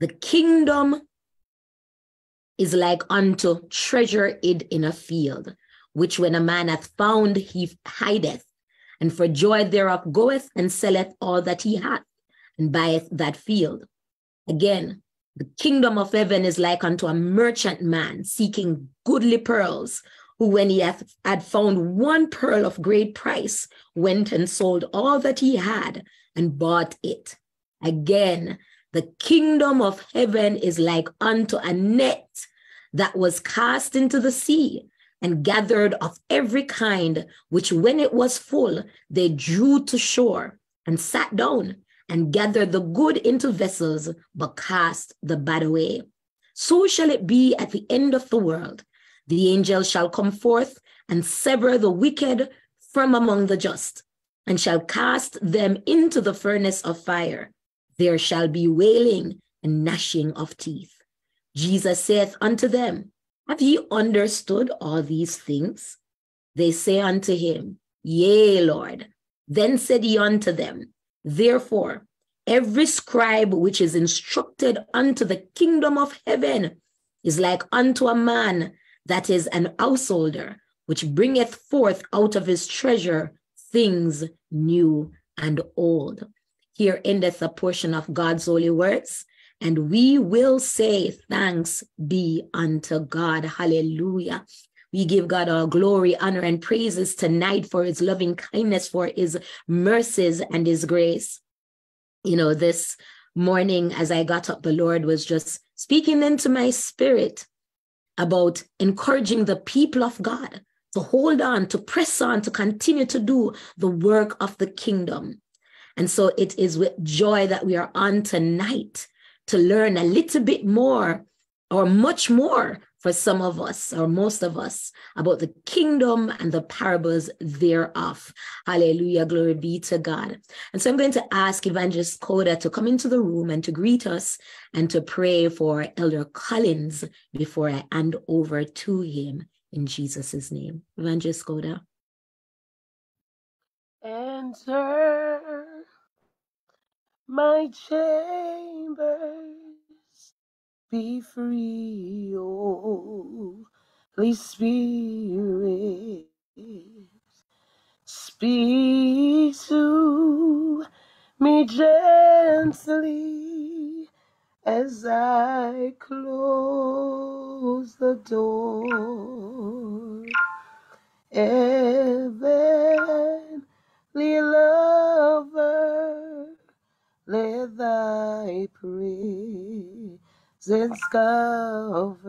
The kingdom is like unto treasure hid in a field, which when a man hath found, he hideth, and for joy thereof goeth and selleth all that he hath, and buyeth that field. Again, the kingdom of heaven is like unto a merchant man seeking goodly pearls, who, when he hath, had found one pearl of great price, went and sold all that he had and bought it. Again, the kingdom of heaven is like unto a net that was cast into the sea and gathered of every kind, which when it was full, they drew to shore and sat down and gathered the good into vessels, but cast the bad away. So shall it be at the end of the world. The angel shall come forth and sever the wicked from among the just, and shall cast them into the furnace of fire. There shall be wailing and gnashing of teeth. Jesus saith unto them, Have ye understood all these things? They say unto him, Yea, Lord. Then said he unto them, Therefore, every scribe which is instructed unto the kingdom of heaven is like unto a man that is an householder, which bringeth forth out of his treasure things new and old. Here endeth a portion of God's holy words, and we will say, Thanks be unto God. Hallelujah. We give God all glory, honor, and praises tonight for his loving kindness, for his mercies and his grace. You know, this morning as I got up, the Lord was just speaking into my spirit about encouraging the people of God to hold on, to press on, to continue to do the work of the kingdom. And so it is with joy that we are on tonight to learn a little bit more or much more for some of us or most of us about the kingdom and the parables thereof. Hallelujah. Glory be to God. And so I'm going to ask Evangelist Coda to come into the room and to greet us and to pray for Elder Collins before I hand over to him in Jesus' name. Evangelist Coda. Enter my chambers be free, oh, Holy Spirit. Speak to me gently as I close the door. Heavenly lover, let thy presence cover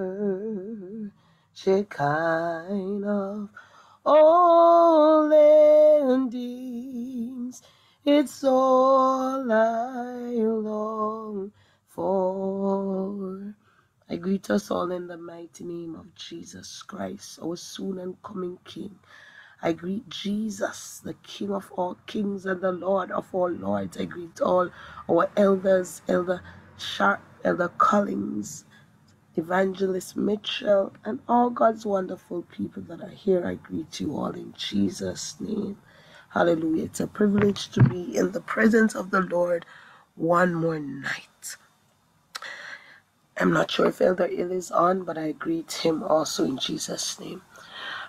Shekinah of all endings. It's all I long for. I greet us all in the mighty name of Jesus Christ, our soon and coming King. I greet Jesus, the King of all kings and the Lord of all lords. I greet all our elders, Elder Sharp Elder Collins, Evangelist Mitchell, and all God's wonderful people that are here. I greet you all in Jesus' name. Hallelujah. It's a privilege to be in the presence of the Lord one more night. I'm not sure if Elder Ill is on, but I greet him also in Jesus' name.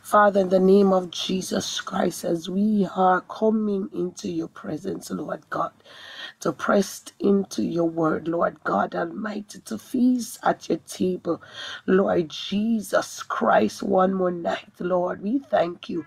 Father, in the name of Jesus Christ, as we are coming into your presence, Lord God, to press into your word, Lord God Almighty, to feast at your table. Lord Jesus Christ, one more night, Lord, we thank you.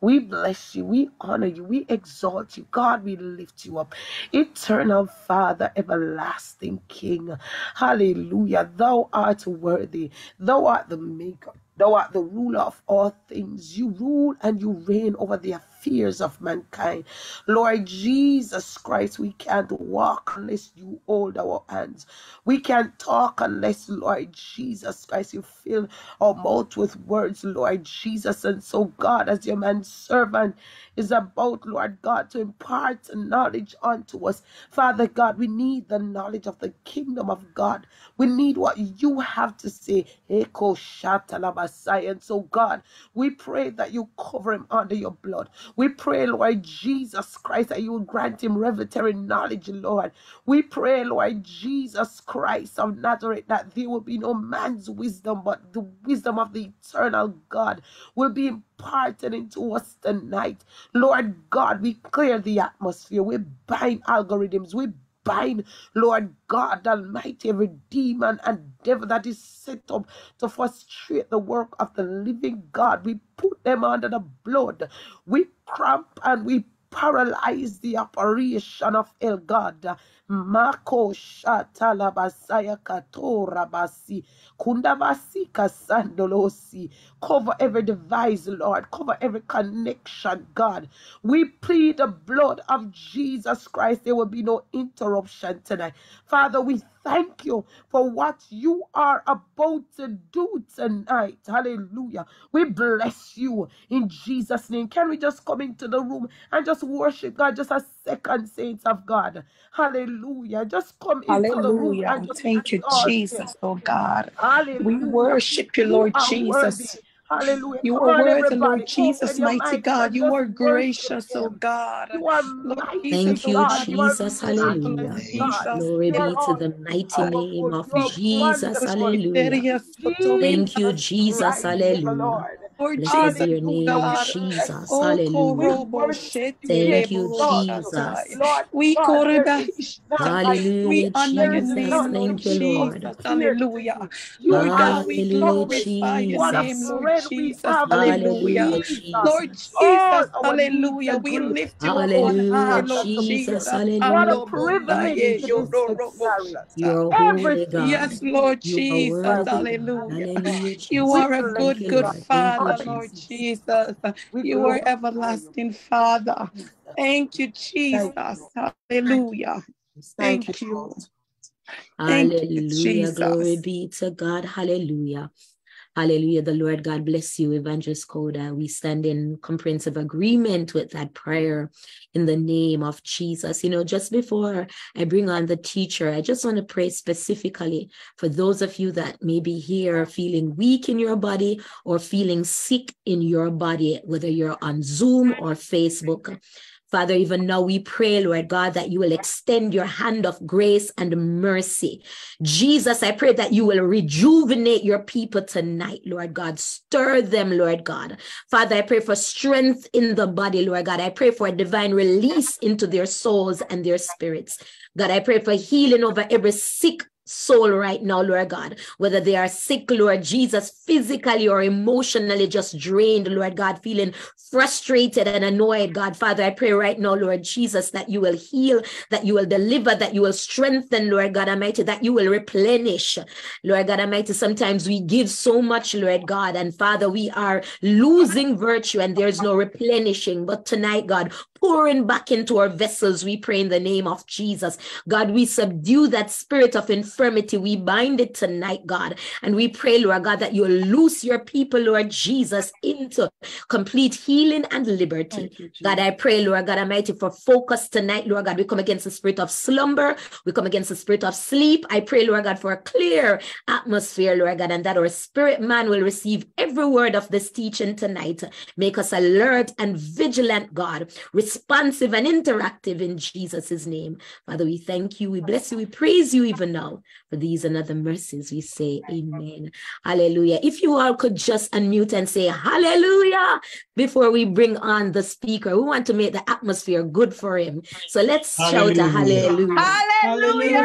We bless you. We honor you. We exalt you. God, we lift you up. Eternal Father, everlasting King. Hallelujah. Thou art worthy. Thou art the maker. Thou art the ruler of all things. You rule and you reign over the affairs of mankind. Lord Jesus Christ, we can't walk unless you hold our hands. We can't talk unless, Lord Jesus Christ, you fill our mouth with words, Lord Jesus. And so, God, as your man servant is about, Lord God, to impart knowledge unto us. Father God, we need the knowledge of the kingdom of God. We need what you have to say. Echo Shatalabasai. And so, God, we pray that you cover him under your blood. We pray, Lord Jesus Christ, that you will grant him revelatory knowledge, Lord. We pray, Lord Jesus Christ of Nazareth, that there will be no man's wisdom, but the wisdom of the eternal God will be imparted into us tonight. Lord God, we clear the atmosphere. We bind algorithms. We bind, Lord God Almighty, every demon and devil that is set up to frustrate the work of the living God. We put them under the blood. We cramp and we paralyze the operation of El God. Mako shatala basaya katora basi kundabasi kasandolosi. Cover every device, Lord. Cover every connection, God. We plead the blood of Jesus Christ. There will be no interruption tonight. Father, we thank you for what you are about to do tonight. Hallelujah. We bless you in Jesus' name. Can we just come into the room and just worship God just a second, saints of God? Hallelujah. Just come into the room Hallelujah. and just Thank you, exalt Him. Jesus, oh God. We Hallelujah. worship you, You Lord are worthy. Jesus. Hallelujah. You Come are on, worthy, everybody. Lord Jesus, your mighty mics God. and You just are worship gracious, oh Him. God. You are Lord mighty, Thank oh you, God. God, You are Jesus. marvelous Hallelujah. God. Jesus. Glory You are be to all the mighty name powerful. of You are Jesus. wonderful. Hallelujah. Thank Thank you, Jesus Jesus. Christ, our Hallelujah. Lord. Lord Blessed be Jesus, your oh name, Hallelujah. oh We God. bless Jesus. Oh, you. We Hallelujah. korobo worship you. Thank you, exalt. Jesus. shatai. Lord We God, there is korebahish. none like We Hallelujah, you. honor There your Jesus. name, Lord Thank you, Lord. Jesus. Hallelujah. you. You Lord are God, we Hallelujah, suffering. glorify your What a name, Lord Jesus. have in Hallelujah. Hallelujah, Jesus. Lord Jesus. All Jesus, oh, hallelujah. are We great. lift you You up have on high, Hallelujah, Lord Jesus. Jesus. disappear. What Hallelujah. privilege Alobondaye to be set married. yororoboshata. You're a holy Everything God. Yes, we Lord Jesus, by worthy, way of God. you, hallelujah. God. You are Jesus. a good, you, you, good Lord. Thank you, Father, God. Lord Jesus. Jesus. We You are everlasting Father. Thank you, Jesus. Thank. Hallelujah. Thank you, Thank you. Lord. Thank you, Hallelujah. Glory be to God. Hallelujah. Hallelujah. The Lord God bless you, Evangelist Coda. We stand in comprehensive agreement with that prayer in the name of Jesus. You know, just before I bring on the teacher, I just want to pray specifically for those of you that may be here feeling weak in your body or feeling sick in your body, whether you're on Zoom or Facebook. Father, even now we pray, Lord God, that you will extend your hand of grace and mercy. Jesus, I pray that you will rejuvenate your people tonight, Lord God. Stir them, Lord God. Father, I pray for strength in the body, Lord God. I pray for a divine release into their souls and their spirits. God, I pray for healing over every sick soul right now, Lord God, whether they are sick, Lord Jesus, physically or emotionally just drained, Lord God, feeling frustrated and annoyed, God, Father, I pray right now, Lord Jesus, that you will heal, that you will deliver, that you will strengthen, Lord God Almighty, that you will replenish, Lord God Almighty. Sometimes we give so much, Lord God, and Father, we are losing virtue and there's no replenishing. But tonight, God, pouring back into our vessels, we pray in the name of Jesus. God, we subdue that spirit of infirmity. We bind it tonight, God. And we pray, Lord God, that you'll loose your people, Lord Jesus, into complete healing and liberty. You, God, I pray, Lord God Almighty, for focus tonight, Lord God. We come against the spirit of slumber. We come against the spirit of sleep. I pray, Lord God, for a clear atmosphere, Lord God, and that our spirit man will receive every word of this teaching tonight. Make us alert and vigilant, God, responsive and interactive in Jesus' name. Father, we thank you. We bless you. We praise you even now for these and other mercies. We say amen. Hallelujah. If you all could just unmute and say hallelujah before we bring on the speaker. We want to make the atmosphere good for him. So let's shout a hallelujah. Hallelujah.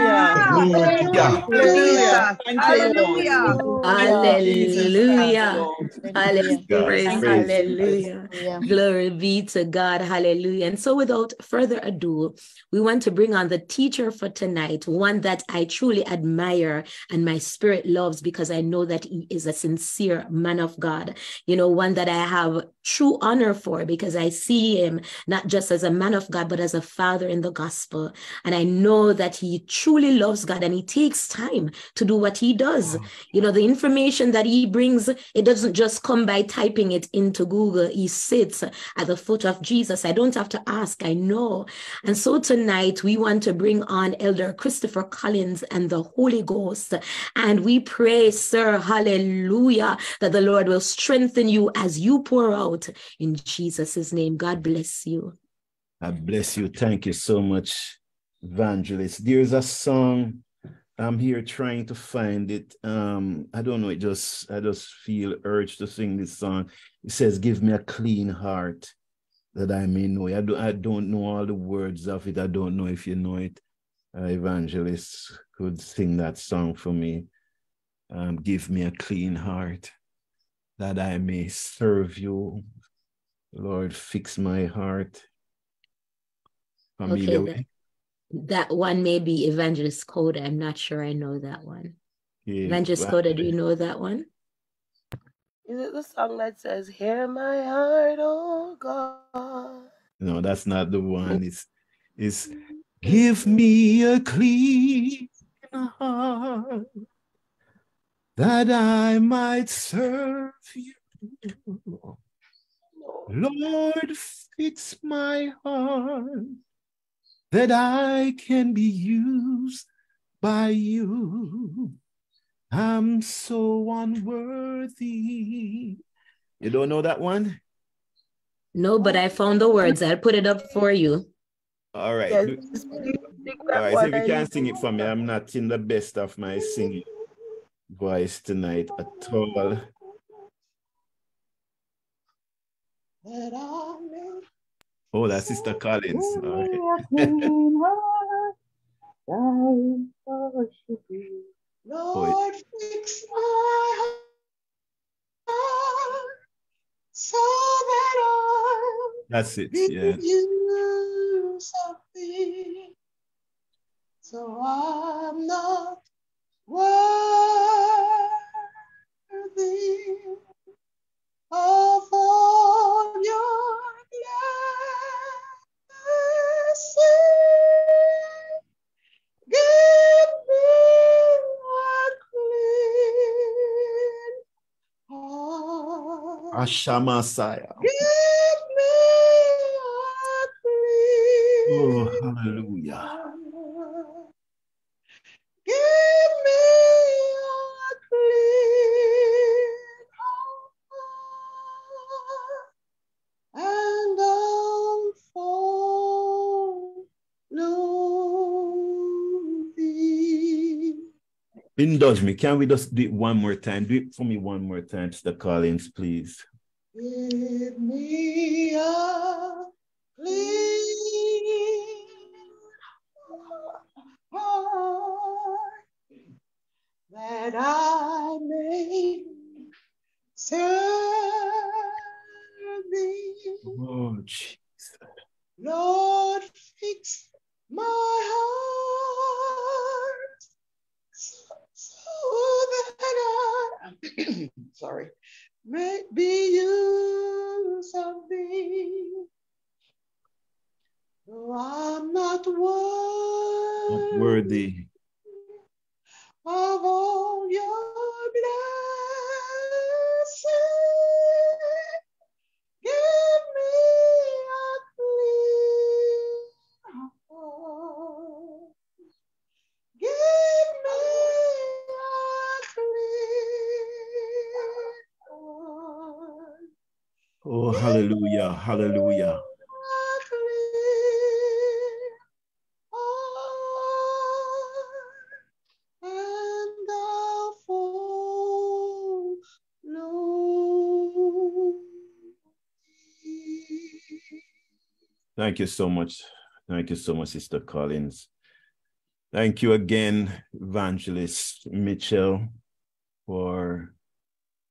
Hallelujah. Thank you, Lord. Hallelujah. Hallelujah. Praise God. Praise Hallelujah. Glory be to God. Hallelujah. And so, without further ado, we want to bring on the teacher for tonight, one that I truly admire and my spirit loves because I know that he is a sincere man of God. You know, one that I have true honor for because I see him not just as a man of God, but as a father in the gospel. And I know that he truly loves God and he takes time to do what he does. You know, the information that he brings, it doesn't just come by typing it into Google. He sits at the foot of Jesus. I don't have to ask, I know. And so tonight we want to bring on Elder Christopher Collins and the Holy Ghost. And we pray, sir, hallelujah, that the Lord will strengthen you as you pour out in Jesus' name. God bless you. God bless you. Thank you so much, Evangelist. There's a song. I'm here trying to find it. Um, I don't know. It just I just feel urged to sing this song. It says, "Give me a clean heart, that I may know." I don't I don't know all the words of it. I don't know if you know it. Uh, evangelist could sing that song for me. Um, give me a clean heart, that I may serve you. Lord, fix my heart Okay, that, that, one may be Evangelist Coda. I'm not sure I know that one. Yeah, Evangelist well, Coda, do you know that one? Is it the song that says, Hear my heart, oh God? No, that's not the one. It's, it's Give me a clean heart that I might serve you. Lord, fix my heart that I can be used by you. I'm so unworthy. You don't know that one? No, but I found the words. I'll put it up for you. All right. Yes, All right. So if you can't sing it for me, I'm not in the best of my singing voice tonight at all. That I may Oh, that's Sister Collins. All right. Lord, fix my heart so that I That's it. Yeah. You something so I'm not worthy of all your. Give me a clean Oh, hallelujah. Indulge me. Can we just do it one more time? Do it for me one more time, Mr. Collins, please. Give me a clean heart that I may serve thee. Oh, Jesus. Lord, fix my heart that I, sorry, may be used of thee. Though I'm not worthy, Not worthy of all your blessings. Give me Oh, hallelujah. Hallelujah. Thank you so much. Thank you so much, Sister Collins. Thank you again, Evangelist Mitchell, for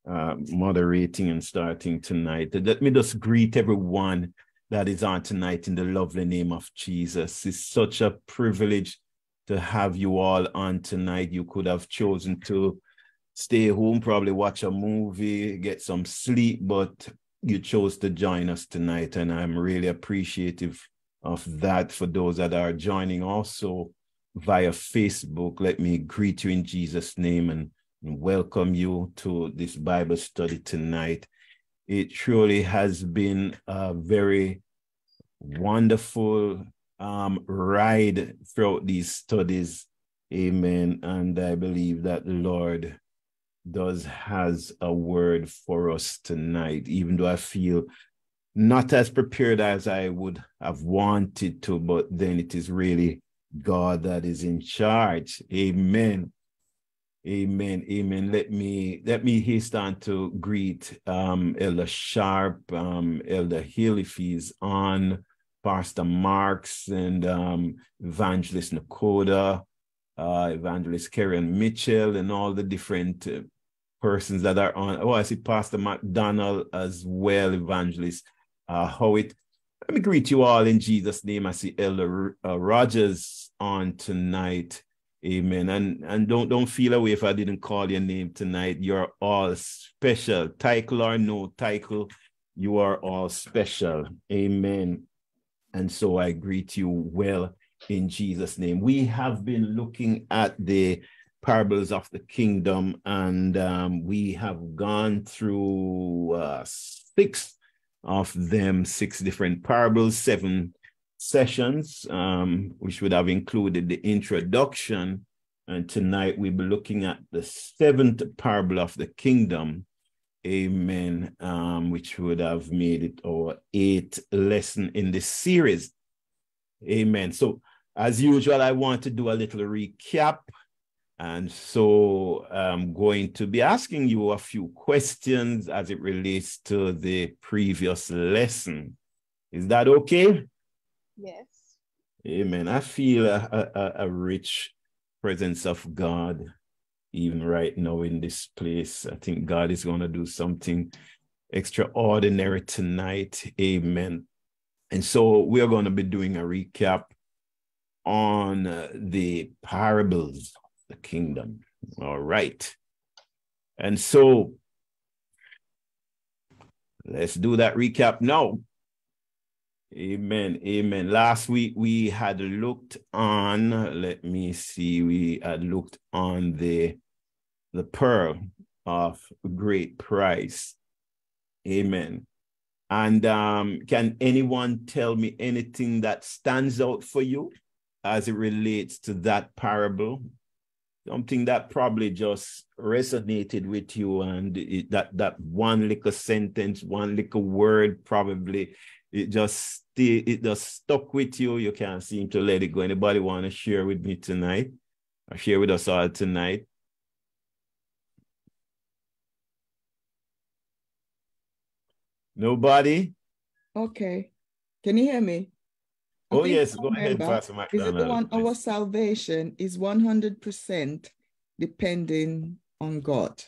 uh, moderating and starting tonight. Let me just greet everyone that is on tonight in the lovely name of Jesus. It's such a privilege to have you all on tonight. You could have chosen to stay home, probably watch a movie, get some sleep, but you chose to join us tonight. And I'm really appreciative of that for those that are joining also via Facebook. Let me greet you in Jesus' name and, and welcome you to this Bible study tonight. It truly has been a very wonderful um, ride throughout these studies. Amen. And I believe that the Lord does has a word for us tonight, even though I feel not as prepared as I would have wanted to, but then it is really God that is in charge. Amen. Amen. Amen. Let me let me hasten to greet um, Elder Sharp, um, Elder if he's on, Pastor Marks, and um, Evangelist Nakoda, uh, Evangelist Karen Mitchell, and all the different uh, persons that are on. Oh, I see Pastor McDonald as well, Evangelist uh, Howitt. Let me greet you all in Jesus' name. I see Elder uh, Rogers on tonight. Amen. And and don't don't feel away if I didn't call your name tonight. You're all special. Title or no title, you are all special. Amen. And so I greet you well in Jesus' name. We have been looking at the parables of the kingdom, and um, we have gone through uh, six of them, six different parables, seven sessions, um, which would have included the introduction. And tonight we'll be looking at the seventh parable of the kingdom. Amen. Um, which would have made it our eighth lesson in this series. Amen. So, as usual, I want to do a little recap. And so I'm going to be asking you a few questions as it relates to the previous lesson. Is that okay? Yes. Amen. I feel a, a, a rich presence of God even right now in this place. I think God is going to do something extraordinary tonight. Amen. And so we're going to be doing a recap on uh, the parables of the kingdom. All right. And so let's do that recap now. Amen. Amen. Last week we had looked on, let me see, we had looked on the the pearl of great price. Amen. And um, can anyone tell me anything that stands out for you as it relates to that parable? Something that probably just resonated with you, and it, that that one little sentence, one little word, probably it just stay, it just stuck with you. You can't seem to let it go. Anybody want to share with me tonight? Or share with us all tonight? Nobody? Okay. Can you hear me? I Oh yes, go ahead. Pastor Is it the McDonald. one our salvation is 100% depending on God?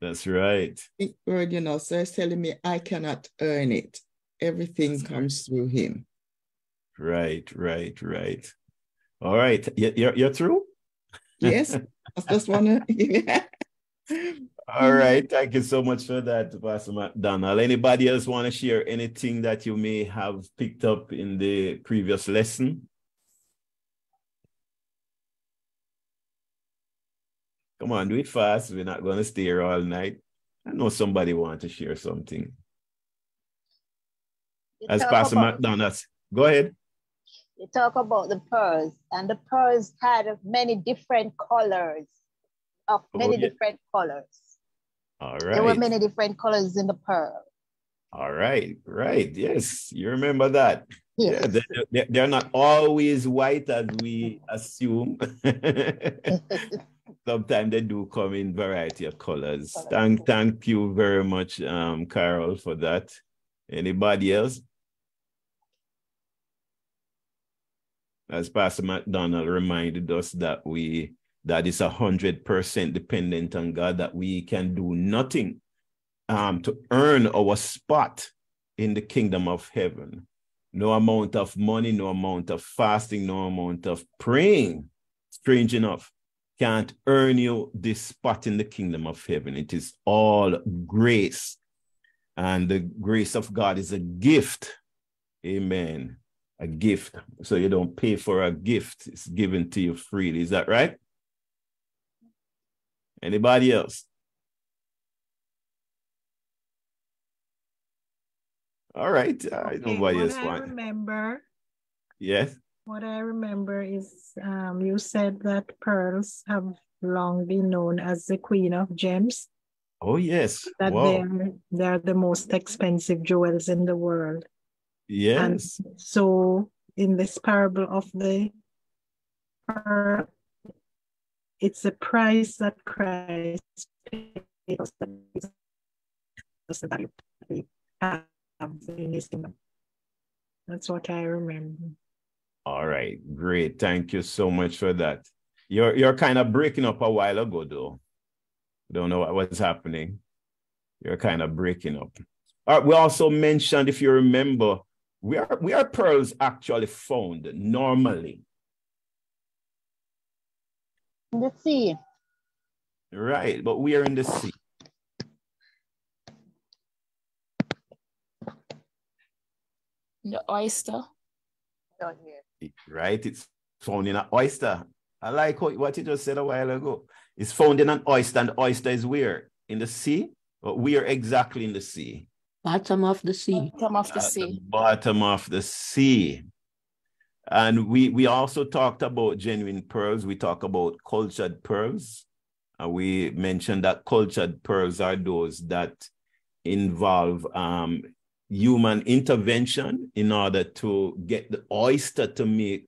That's right. Word, you know, so it's telling me I cannot earn it. Everything comes through him. Right, right, right. All right. You- You're, you're through? Yes, I just wanna All right. Thank you so much for that, Pastor McDonald. Anybody else want to share anything that you may have picked up in the previous lesson? Come on, do it fast. We're not going to stay here all night. I know somebody want to share something. You As Pastor about- go ahead. You talk about the pearls, and the pearls had many different colors, of Oh, many yeah. different colors. All There were many different colors in the pearl. All right. Right. Yes. You remember that. Yeah, Yes. they- they're not always white as we assume. Sometimes they do come in variety of colors. Colors. Thank, thank you very much, um, Carol, for that. Anybody else? As Pastor McDonald reminded us that we that is a hundred percent dependent on God, that we can do nothing um, to earn our spot in the kingdom of heaven. No amount of money, no amount of fasting, no amount of praying, strange enough, can't earn you this spot in the kingdom of heaven. It is all grace. And the grace of God is a gift. Amen. A gift. So you don't pay for a gift, it's given to you freely. Is that right? Anybody else? All right. I Okay, nobody what else I remember, Yes. what I remember is um, you said that pearls have long been known as the queen of gems, Oh yes. that wow. they're, they're the most expensive jewels in the world. And Yes. so in this parable of the it's the price that Christ paid us that the value we have in his kingdom. That's what I remember. All right. Great. Thank you so much for that. You're you're kind of breaking up a while ago though. Don't know what was happening. You're kind of breaking up. All right, we also mentioned, if you remember, where, where are pearls actually found normally. In the sea. Right, but we are in the sea. The oyster. Down here. right? It's found in an oyster. I like what, what you just said a while ago. It's found in an oyster, and oyster is where? In the sea? But we are exactly in the sea. Bottom of the sea. Bottom of the At the sea. bottom of the sea. And we, we also talked about genuine pearls. We talk about cultured pearls. And we mentioned that cultured pearls are those that involve um, human intervention in order to get the oyster to make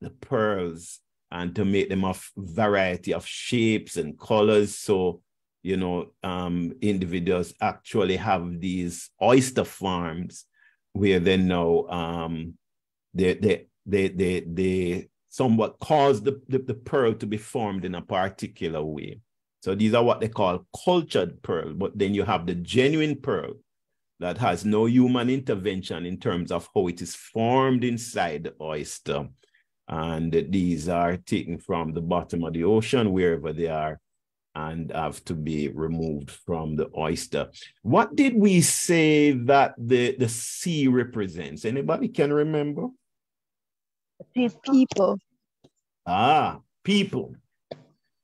the pearls and to make them of variety of shapes and colors. So, you know, um, individuals actually have these oyster farms where they know um, they, they, they, they, they somewhat cause the, the, the pearl to be formed in a particular way. So these are what they call cultured pearl, but then you have the genuine pearl that has no human intervention in terms of how it is formed inside the oyster. And these are taken from the bottom of the ocean, wherever they are, and have to be removed from the oyster. What did we say that the, the sea represents? Anybody can remember? People. Ah, people.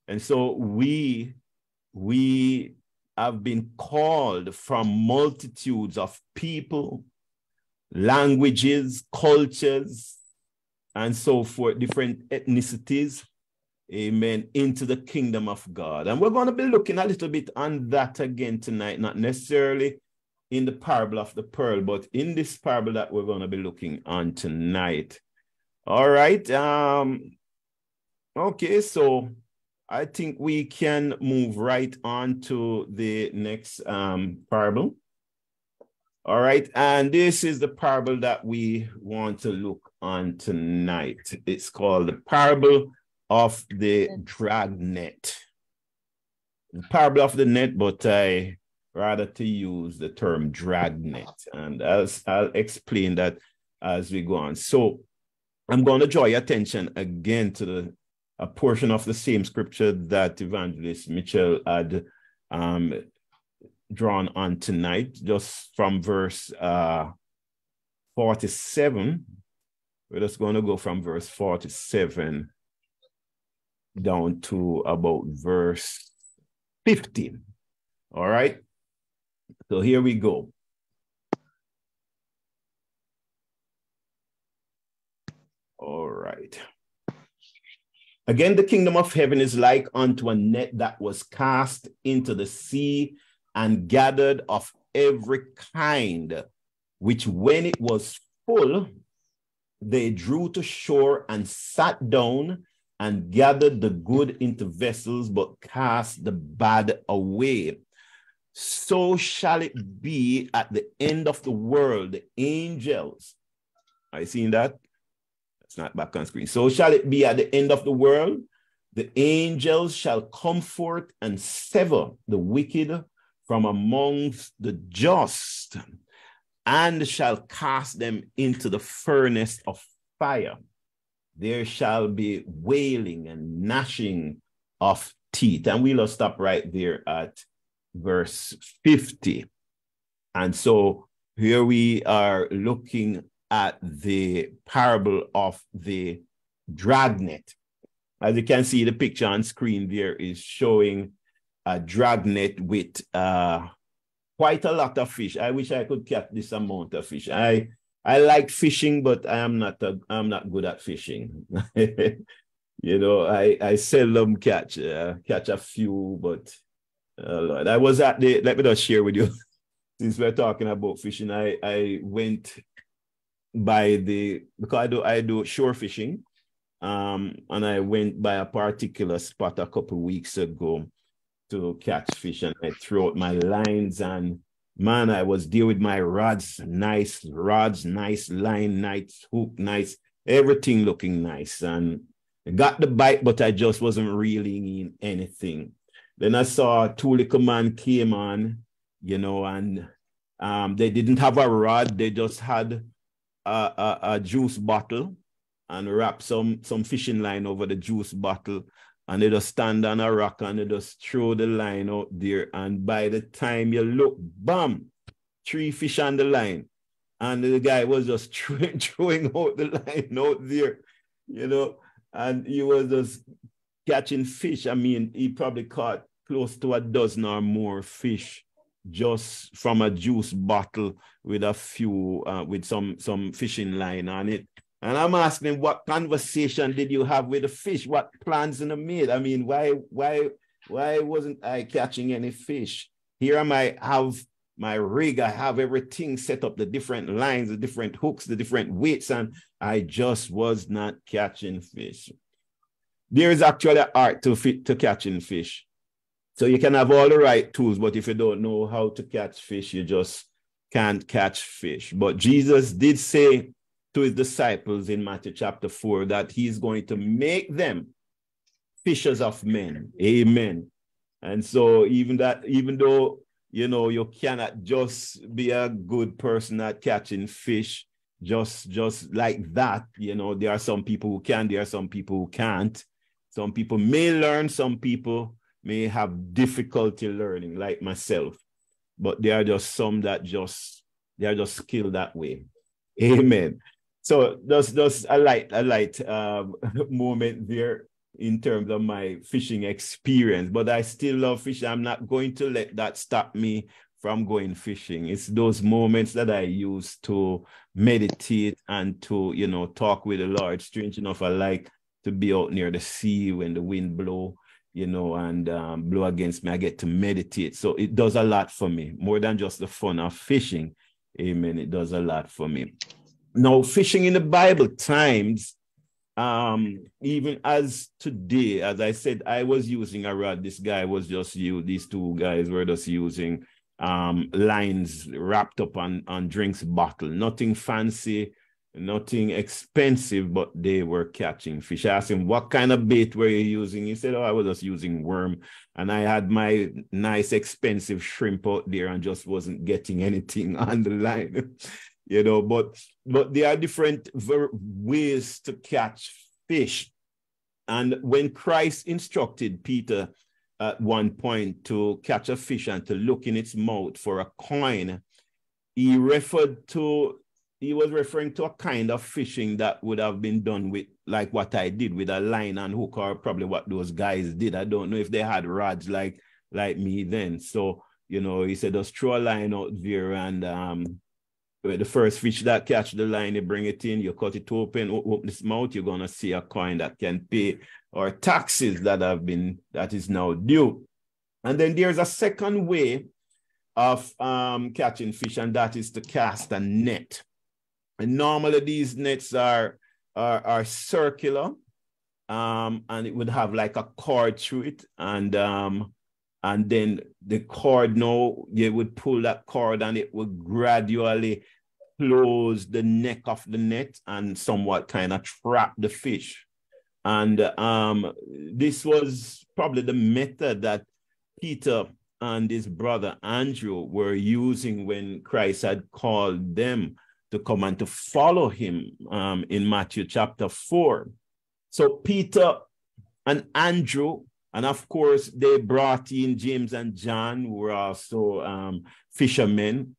And so we we have been called from multitudes of people, languages, cultures, and so forth, different ethnicities, amen, into the kingdom of God. And we're going to be looking a little bit on that again tonight, not necessarily in the parable of the pearl, but in this parable that we're going to be looking on tonight. All right. Um, okay, so I think we can move right on to the next um, parable. All right, and this is the parable that we want to look on tonight. It's called the parable of the dragnet. The parable of the net, but I rather to use the term dragnet, and as I'll explain that as we go on. So I'm going to draw your attention again to the a portion of the same scripture that Evangelist Mitchell had um, drawn on tonight, just from verse uh, 47. We're just going to go from verse 47 down to about verse 15. All right. So here we go. All right. Again, the kingdom of heaven is like unto a net that was cast into the sea and gathered of every kind, which when it was full, they drew to shore and sat down and gathered the good into vessels, but cast the bad away. So shall it be at the end of the world. The angels, are you seeing that? It's not back on screen. So shall it be at the end of the world. The angels shall comfort and sever the wicked from amongst the just, and shall cast them into the furnace of fire. There shall be wailing and gnashing of teeth. And we'll stop right there at verse 50. And so here we are looking at the parable of the dragnet. As you can see, the picture on screen there is showing a dragnet with uh, quite a lot of fish. I wish I could catch this amount of fish. I I like fishing, but I am not a, I'm not good at fishing. you know, I I seldom catch uh, catch a few, but uh, I was at the. Let me just share with you, since we're talking about fishing. I I went by the because I do I do shore fishing, um, and I went by a particular spot a couple weeks ago to catch fish, and I threw out my lines and man, I was there with my rods, nice rods, nice line, nice hook, nice everything looking nice. And got the bite, but I just wasn't reeling in anything. Then I saw two little man came on, you know, and um, they didn't have a rod, they just had a, a, a juice bottle and wrap some some fishing line over the juice bottle and they just stand on a rock and they just throw the line out there. And by the time you look, bam, three fish on the line. And the guy was just throwing, throwing out the line out there, you know, and he was just catching fish. I mean, he probably caught close to a dozen or more fish just from a juice bottle with a few, uh, with some some fishing line on it. And I'm asking what conversation did you have with the fish? What plans in the made? I mean, why, why, why wasn't I catching any fish? Here am I have my rig, I have everything set up, the different lines, the different hooks, the different weights, and I just was not catching fish. There is actually art to fit to catching fish. So you can have all the right tools, but if you don't know how to catch fish, you just can't catch fish. But Jesus did say to his disciples in Matthew chapter 4 that he's going to make them fishers of men. Amen. And so even that, even though you know you cannot just be a good person at catching fish, just just like that, you know, there are some people who can, there are some people who can't. Some people may learn, some people may have difficulty learning, like myself. But there are just some that just they are just skilled that way. Amen so there's there's a light a light um, moment there in terms of my fishing experience but i still love fishing i'm not going to let that stop me from going fishing. It's those moments that i use to meditate and to you know talk with the lord. Strange enough i like to be out near the sea when the wind blow you know and um, blow against me. I get to meditate. So it does a lot for me. More than just the fun of fishing amen it does a lot for me now, fishing in the Bible times, um, even as today, as I said, I was using a rod. This guy was just you. These two guys were just using um, lines wrapped up on on drinks bottle. Nothing fancy, nothing expensive, but they were catching fish. I asked him, "What kind of bait were you using?" He said, "Oh, I was just using worm, and I had my nice expensive shrimp out there, and just wasn't getting anything on the line." You know, but but there are different ways to catch fish. And when Christ instructed Peter at one point to catch a fish and to look in its mouth for a coin, he referred to he was referring to a kind of fishing that would have been done with like what I did with a line and hook, or probably what those guys did. I don't know if they had rods like like me then. So you know, he said just throw a line out there and um the first fish that catch the line, you bring it in, you cut it open, open this mouth, you're gonna see a coin that can pay or taxes that have been that is now due. And then there's a second way of um, catching fish, and that is to cast a net. And normally these nets are are, are circular, um, and it would have like a cord through it, and um, and then the cord now you would pull that cord and it would gradually close the neck of the net and somewhat kind of trap the fish. And um, this was probably the method that Peter and his brother Andrew were using when Christ had called them to come and to follow him um, in Matthew chapter 4. So Peter and Andrew, and of course, they brought in James and John, who were also um, fishermen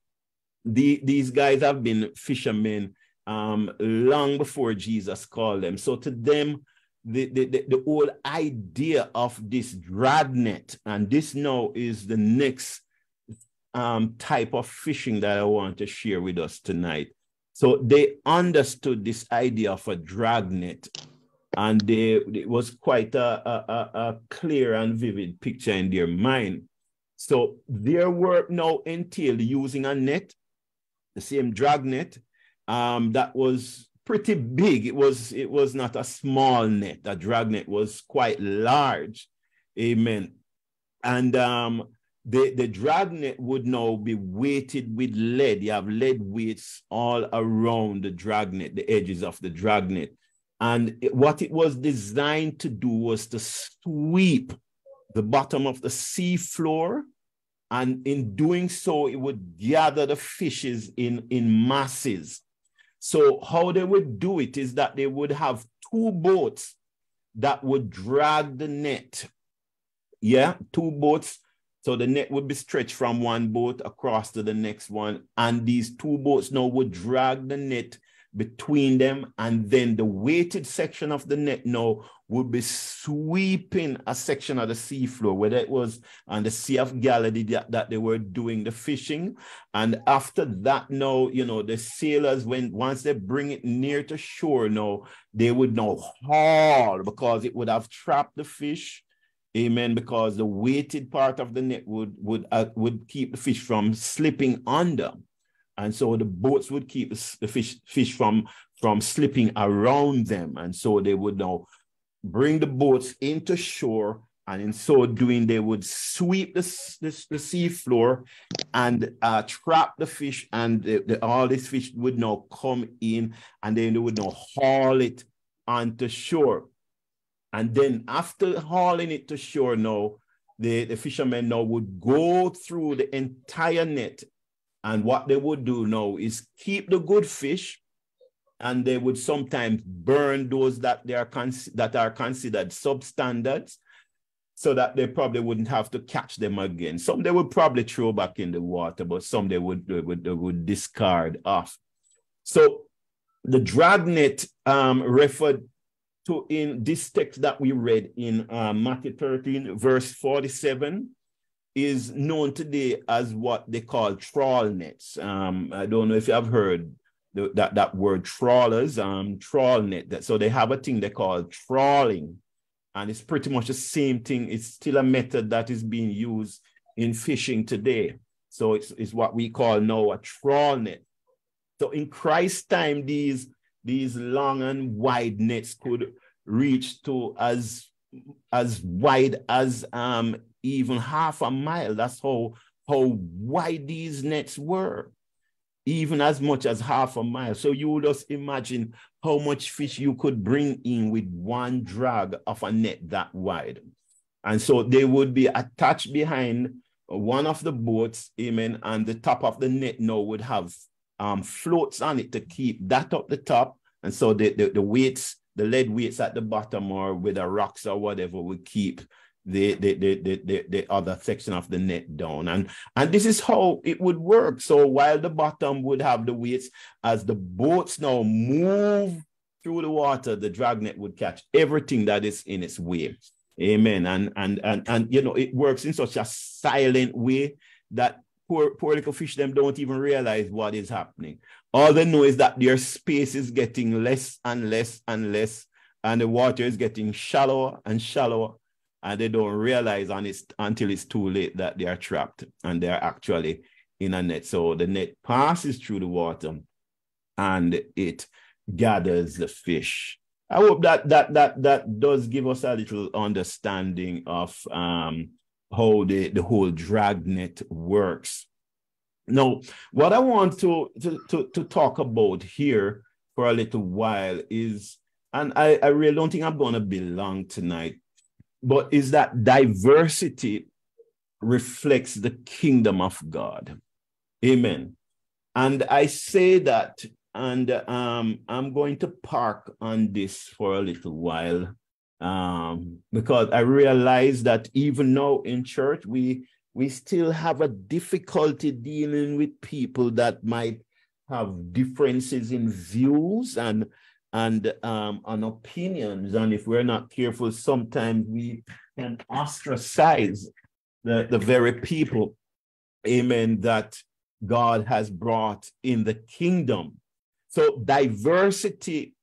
the, these guys have been fishermen um, long before Jesus called them. So to them, the, the, the, the idea of this dragnet, and this now is the next um, type of fishing that I want to share with us tonight. So they understood this idea of a dragnet, and they, it was quite a, a, a clear and vivid picture in their mind. So their work now entailed using a net, the same dragnet, um, that was pretty big. It was it was not a small net. A dragnet was quite large. Amen. And um, the, the dragnet would now be weighted with lead. You have lead weights all around the dragnet, the edges of the dragnet. And it, what it was designed to do was to sweep the bottom of the sea floor. And in doing so, it would gather the fishes in, in masses. So, how they would do it is that they would have two boats that would drag the net. Yeah, two boats so the net would be stretched from one boat across to the next one. And these two boats now would drag the net between them. And then the weighted section of the net now would be sweeping a section of the seafloor, whether it was on the Sea of Galilee that, that they were doing the fishing. And after that, now, you know, the sailors, when once they bring it near to shore, now they would now haul because it would have trapped the fish Amen. Because the weighted part of the net would would uh, would keep the fish from slipping under, and so the boats would keep the fish fish from from slipping around them, and so they would now bring the boats into shore, and in so doing, they would sweep the the, the sea floor and uh, trap the fish, and the, the, all these fish would now come in, and then they would now haul it onto shore. And then after hauling it to shore now, the, the fishermen now would go through the entire net. And what they would do now is keep the good fish, and they would sometimes burn those that they are that are considered substandards so that they probably wouldn't have to catch them again. Some they would probably throw back in the water, but some they would they would, they would discard off. So the dragnet um, referred to in this text that we read in uh, Matthew 13, verse 47, is known today as what they call trawl nets. Um, I don't know if you have heard the, that, that word trawlers, um, trawl net. That, so they have a thing they call trawling. And it's pretty much the same thing. It's still a method that is being used in fishing today. So it's, it's what we call now a trawl net. So in Christ's time, these these long and wide nets could reach to as as wide as um even half a mile. That's how how wide these nets were, even as much as half a mile. So you would just imagine how much fish you could bring in with one drag of a net that wide. And so they would be attached behind one of the boats, amen, and the top of the net now would have um, floats on it to keep that up the top and so the, the, the weights, the lead weights at the bottom or with the rocks or whatever would keep the, the, the, the, the, the other section of the net down. And, and this is how it would work. So while the bottom would have the weights, as the boats now move through the water, the dragnet would catch everything that is in its way. Amen. And and and and you know it works in such a silent way that poor poor little fish them don't even realize what is happening. All they know is that their space is getting less and less and less, and the water is getting shallower and shallower, and they don't realize on it's, until it's too late that they are trapped and they are actually in a net. So the net passes through the water and it gathers the fish. I hope that that that that does give us a little understanding of um, how the, the whole dragnet works. Now, what I want to, to, to, to, talk about here for a little while is, and I, I really don't think I'm going to be long tonight, but is that diversity reflects the kingdom of God. Amen. And I say that, and um, I'm going to park on this for a little while um, because I realize that even now in church, we we still have a difficulty dealing with people that might have differences in views and and um, on opinions. And if we're not careful, sometimes we can ostracize the, the very people amen, that God has brought in the kingdom. So diversity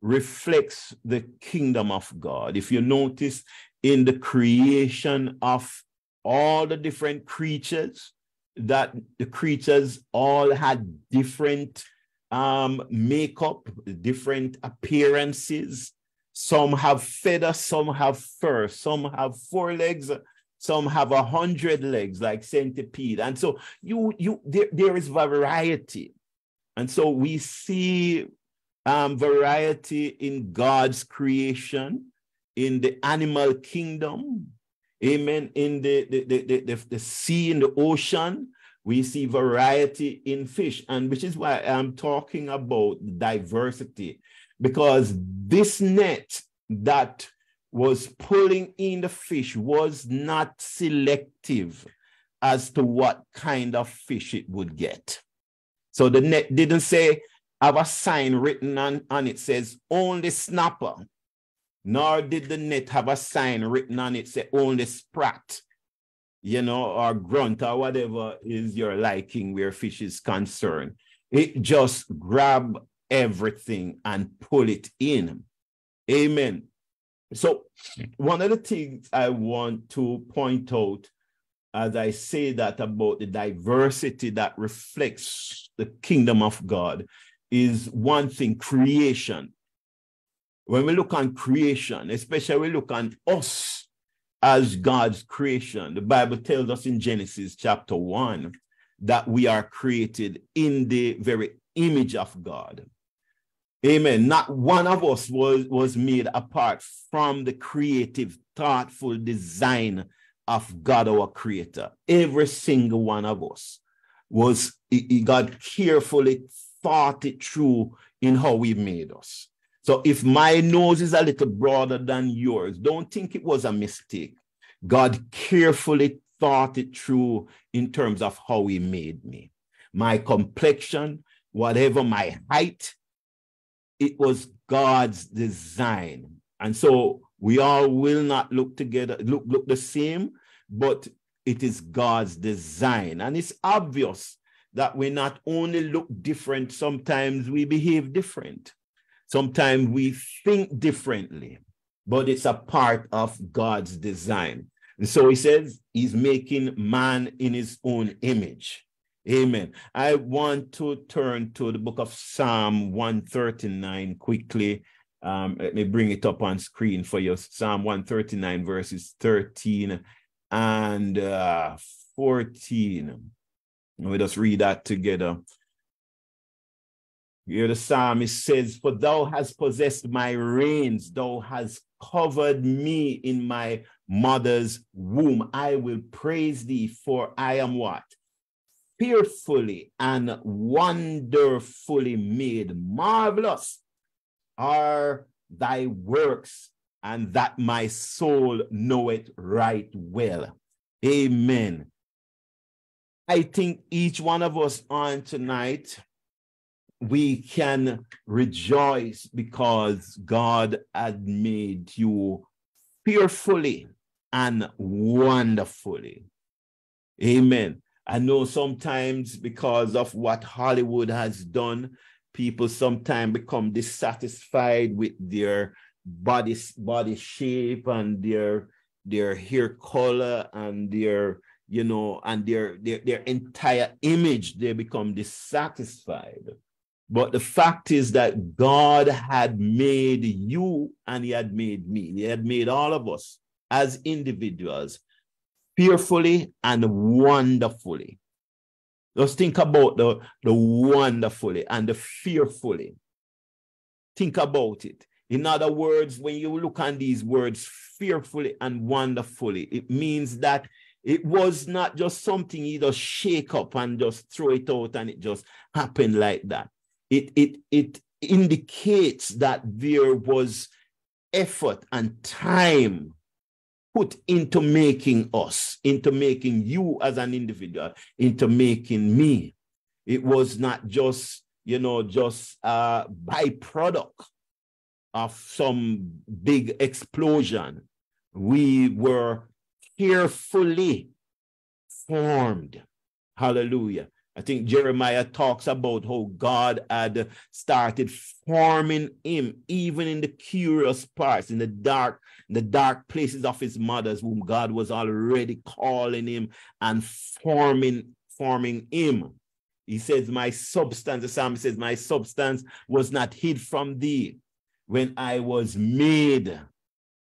reflects the kingdom of God. If you notice in the creation of all the different creatures, that the creatures all had different um, makeup, different appearances. Some have feathers, some have fur, some have four legs, some have a hundred legs like centipede. And so you you there, there is variety. And so we see um, variety in God's creation, in the animal kingdom, amen, in the, the, the, the, the sea, in the ocean, we see variety in fish. And which is why I'm talking about diversity, because this net that was pulling in the fish was not selective as to what kind of fish it would get. So the net didn't say, have a sign written on, on it says only snapper, nor did the net have a sign written on it say only sprat you know, or grunt or whatever is your liking where fish is concerned. It just grab everything and pull it in. Amen. So one of the things I want to point out as I say that about the diversity that reflects the kingdom of God is one thing creation. When we look on creation, especially we look on us as God's creation. The Bible tells us in Genesis chapter 1 that we are created in the very image of God. Amen. Not one of us was, was made apart from the creative, thoughtful design of God, our creator. Every single one of us was, God carefully thought it through in how He made us. So if my nose is a little broader than yours, don't think it was a mistake. God carefully thought it through in terms of how he made me. My complexion, whatever my height, it was God's design. And so we all will not look together, look, look the same, but it is God's design. And it's obvious that we not only look different, sometimes we behave different. Sometimes we think differently, but it's a part of God's design. And so he says he's making man in his own image. Amen. I want to turn to the book of Psalm 139 quickly. Um, let me bring it up on screen for you. Psalm 139, verses 13 and uh, 14. Let me just read that together. Here the psalmist says, For thou hast possessed my reins, thou hast covered me in my mother's womb. I will praise thee, for I am what? Fearfully and wonderfully made. Marvelous are thy works, and that my soul knoweth right well. Amen. I think each one of us on tonight we can rejoice because God had made you fearfully and wonderfully. Amen. I know sometimes because of what Hollywood has done, people sometimes become dissatisfied with their body body shape and their their hair color and their you know and their their, their entire image they become dissatisfied but the fact is that God had made you and He had made me. He had made all of us as individuals fearfully and wonderfully. Just think about the, the wonderfully and the fearfully. Think about it. In other words, when you look on these words, fearfully and wonderfully, it means that it was not just something you just shake up and just throw it out and it just happened like that it, it, it indicates that there was effort and time put into making us, into making you as an individual, into making me. It was not just, you know, just a byproduct of some big explosion. We were carefully formed Hallelujah. I think Jeremiah talks about how God had started forming him, even in the curious parts, in the dark, the dark places of his mother's womb. God was already calling him and forming, forming him. He says, My substance, the psalmist says, My substance was not hid from thee when I was made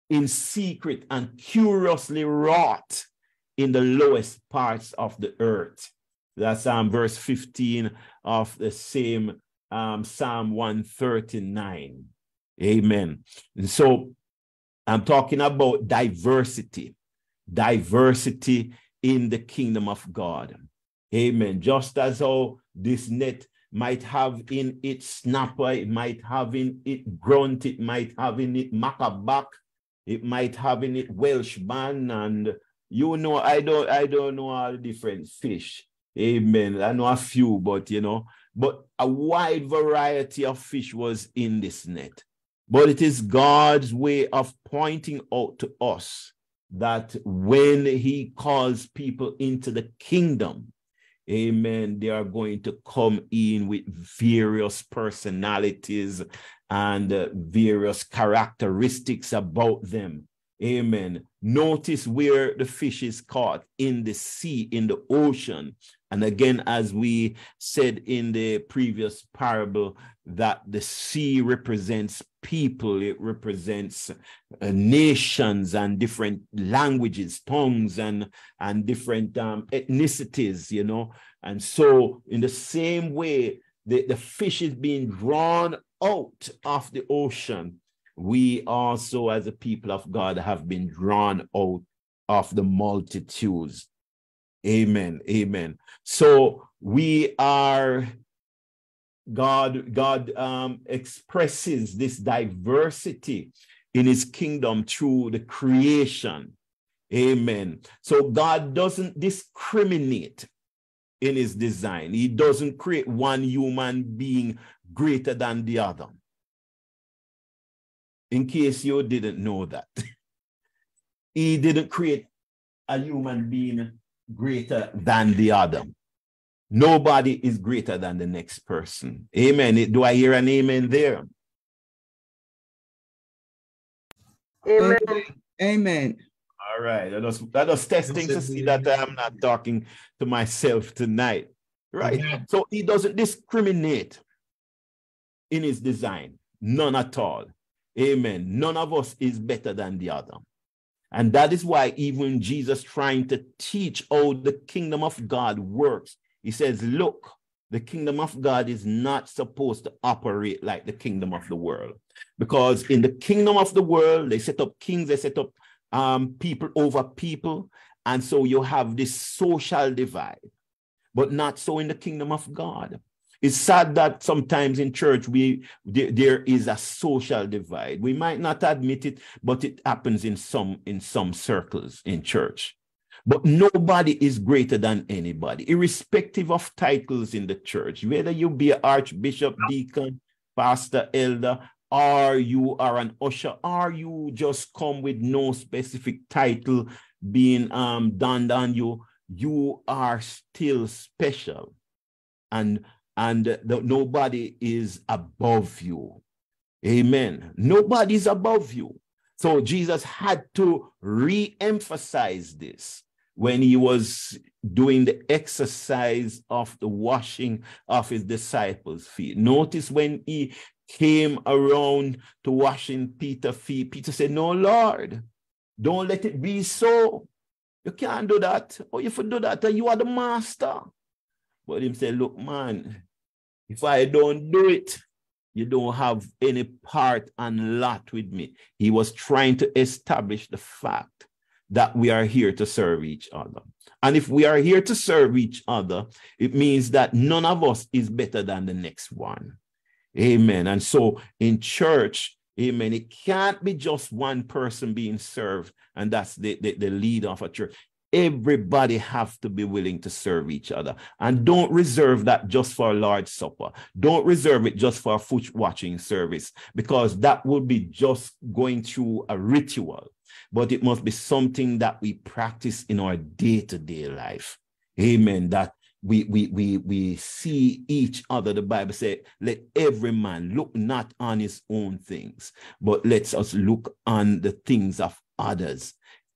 in secret and curiously wrought in the lowest parts of the earth. That's um, verse 15 of the same um, Psalm 139. Amen. And so I'm talking about diversity, diversity in the kingdom of God. Amen. Just as how this net might have in it snapper, it might have in it grunt, it might have in it mackerback, it might have in it Welsh Welshman, and you know, I don't, I don't know all the different fish. Amen. I know a few, but you know, but a wide variety of fish was in this net. But it is God's way of pointing out to us that when He calls people into the kingdom, amen, they are going to come in with various personalities and uh, various characteristics about them. Amen. Notice where the fish is caught in the sea, in the ocean. And again, as we said in the previous parable, that the sea represents people, it represents uh, nations and different languages, tongues, and, and different um, ethnicities, you know. And so, in the same way, the, the fish is being drawn out of the ocean. We also, as a people of God, have been drawn out of the multitudes Amen. Amen. So we are God, God um, expresses this diversity in his kingdom through the creation. Amen. So God doesn't discriminate in his design. He doesn't create one human being greater than the other. In case you didn't know that, he didn't create a human being greater than the other. Nobody is greater than the next person. Amen. Do I hear an amen there? Amen. Amen. All right. That was, that was testing to see that I'm not talking to myself tonight. Right. Amen. So he doesn't discriminate in his design. None at all. Amen. None of us is better than the other. And that is why even Jesus trying to teach how the kingdom of God works, he says, look, the kingdom of God is not supposed to operate like the kingdom of the world. Because in the kingdom of the world, they set up kings, they set up um, people over people. And so you have this social divide, but not so in the kingdom of God. It's sad that sometimes in church we there, there is a social divide. We might not admit it, but it happens in some in some circles in church. But nobody is greater than anybody, irrespective of titles in the church. Whether you be an archbishop, deacon, pastor, elder, or you are an usher, or you just come with no specific title being um, done on you, you are still special. And and nobody is above you. Amen. Nobody is above you. So Jesus had to re emphasize this when he was doing the exercise of the washing of his disciples' feet. Notice when he came around to washing Peter's feet, Peter said, No, Lord, don't let it be so. You can't do that. Or if you do that, you are the master. But him say, look, man, if I don't do it, you don't have any part and lot with me. He was trying to establish the fact that we are here to serve each other. And if we are here to serve each other, it means that none of us is better than the next one. Amen. And so in church, amen, it can't be just one person being served, and that's the, the, the leader of a church everybody have to be willing to serve each other. And don't reserve that just for a Lord's supper. Don't reserve it just for a foot washing service because that would be just going through a ritual. But it must be something that we practice in our day-to-day life. Amen. That we we we we see each other. The Bible said, "Let every man look not on his own things, but let us look on the things of others."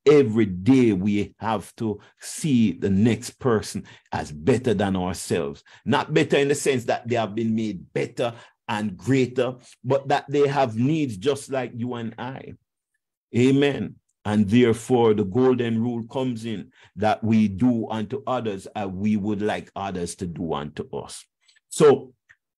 Every day we have to see the next person as better than ourselves. Not better in the sense that they have been made better and greater, but that they have needs just like you and I. Amen. And therefore, the golden rule comes in that we do unto others as we would like others to do unto us. So,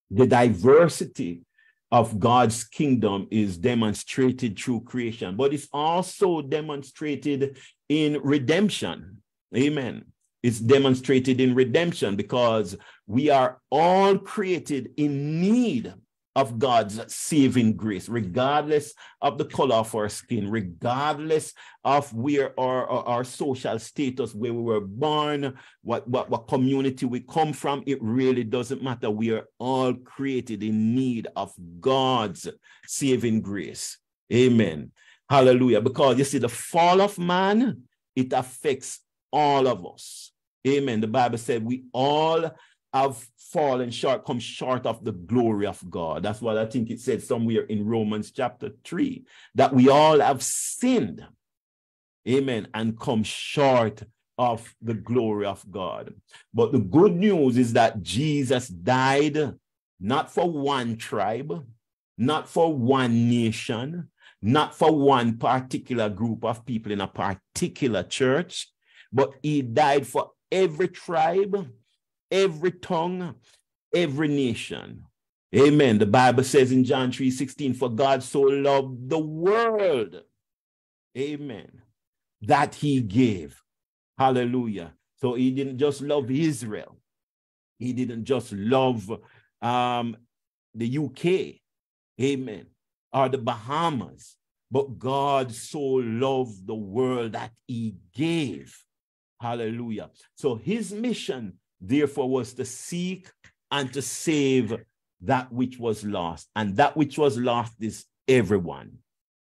the diversity of God's kingdom is demonstrated through creation, but it's also demonstrated in redemption. Amen. It's demonstrated in redemption because we are all created in need of God's saving grace, regardless of the color of our skin, regardless of where our, our, our, social status, where we were born, what, what, what community we come from, it really doesn't matter. We are all created in need of God's saving grace. Amen. Hallelujah. Because you see, the fall of man, it affects all of us. Amen. The Bible said we all have fallen short, come short of the glory of God. That's what I think it said somewhere in Romans chapter 3 that we all have sinned, amen, and come short of the glory of God. But the good news is that Jesus died not for one tribe, not for one nation, not for one particular group of people in a particular church, but he died for every tribe, every tongue, every nation. Amen. The Bible says in John 3 16, for God so loved the world. Amen. That he gave. Hallelujah. So he didn't just love Israel. He didn't just love um, the UK. Amen. Or the Bahamas. But God so loved the world that he gave. Hallelujah. So his mission therefore was to seek and to save that which was lost. And that which was lost is everyone.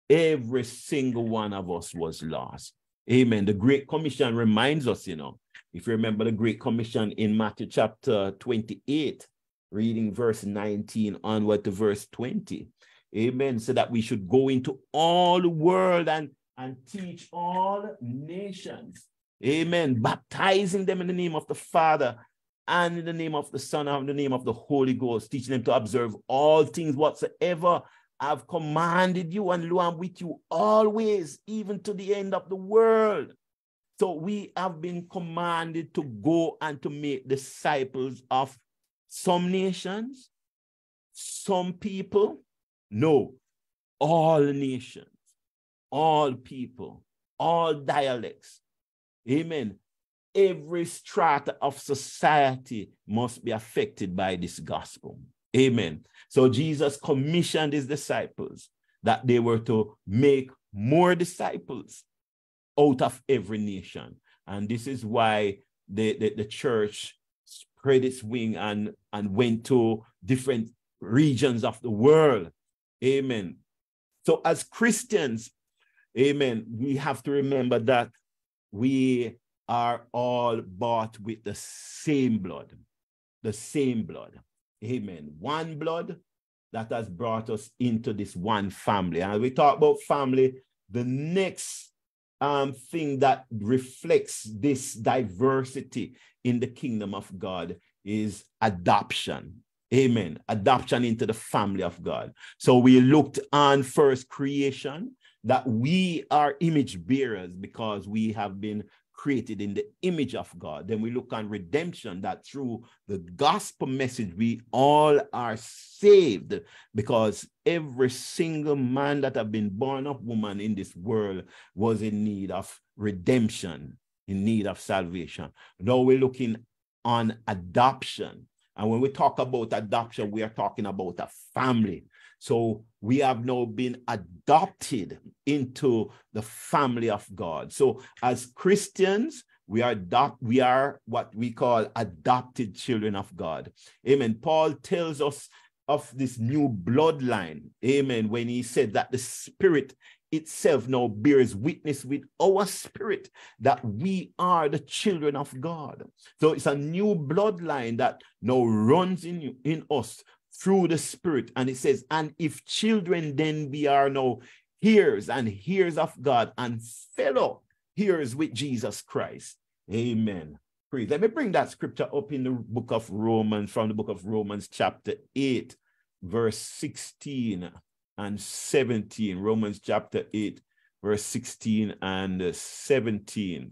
Every single one of us was lost. Amen. The Great Commission reminds us, you know, if you remember the Great Commission in Matthew chapter 28, reading verse 19 onward to verse 20. Amen. So that we should go into all the world and, and teach all nations Amen. Baptizing them in the name of the Father and in the name of the Son and in the name of the Holy Ghost, teaching them to observe all things whatsoever I've commanded you, and lo, I'm with you always, even to the end of the world. So we have been commanded to go and to make disciples of some nations, some people, no, all nations, all people, all dialects, Amen. Every strata of society must be affected by this gospel. Amen. So Jesus commissioned his disciples that they were to make more disciples out of every nation. And this is why the, the, the church spread its wing and, and went to different regions of the world. Amen. So as Christians, amen, we have to remember that we are all bought with the same blood, the same blood. Amen. One blood that has brought us into this one family. And we talk about family, the next um, thing that reflects this diversity in the kingdom of God is adoption. Amen. Adoption into the family of God. So we looked on first creation, that we are image bearers because we have been created in the image of God. Then we look on redemption, that through the gospel message, we all are saved because every single man that have been born of woman in this world was in need of redemption, in need of salvation. Now we're looking on adoption. And when we talk about adoption, we are talking about a family. So we have now been adopted into the family of God. So as Christians, we are adopt, we are what we call adopted children of God. Amen. Paul tells us of this new bloodline. Amen. When he said that the spirit itself now bears witness with our spirit that we are the children of God. So it's a new bloodline that now runs in, in us through the spirit. And it says, and if children, then we are now hears and hears of God and fellow hears with Jesus Christ. Amen. Praise. Let me bring that scripture up in the book of Romans, from the book of Romans, chapter 8, verse 16 and 17. Romans chapter 8, verse 16 and 17.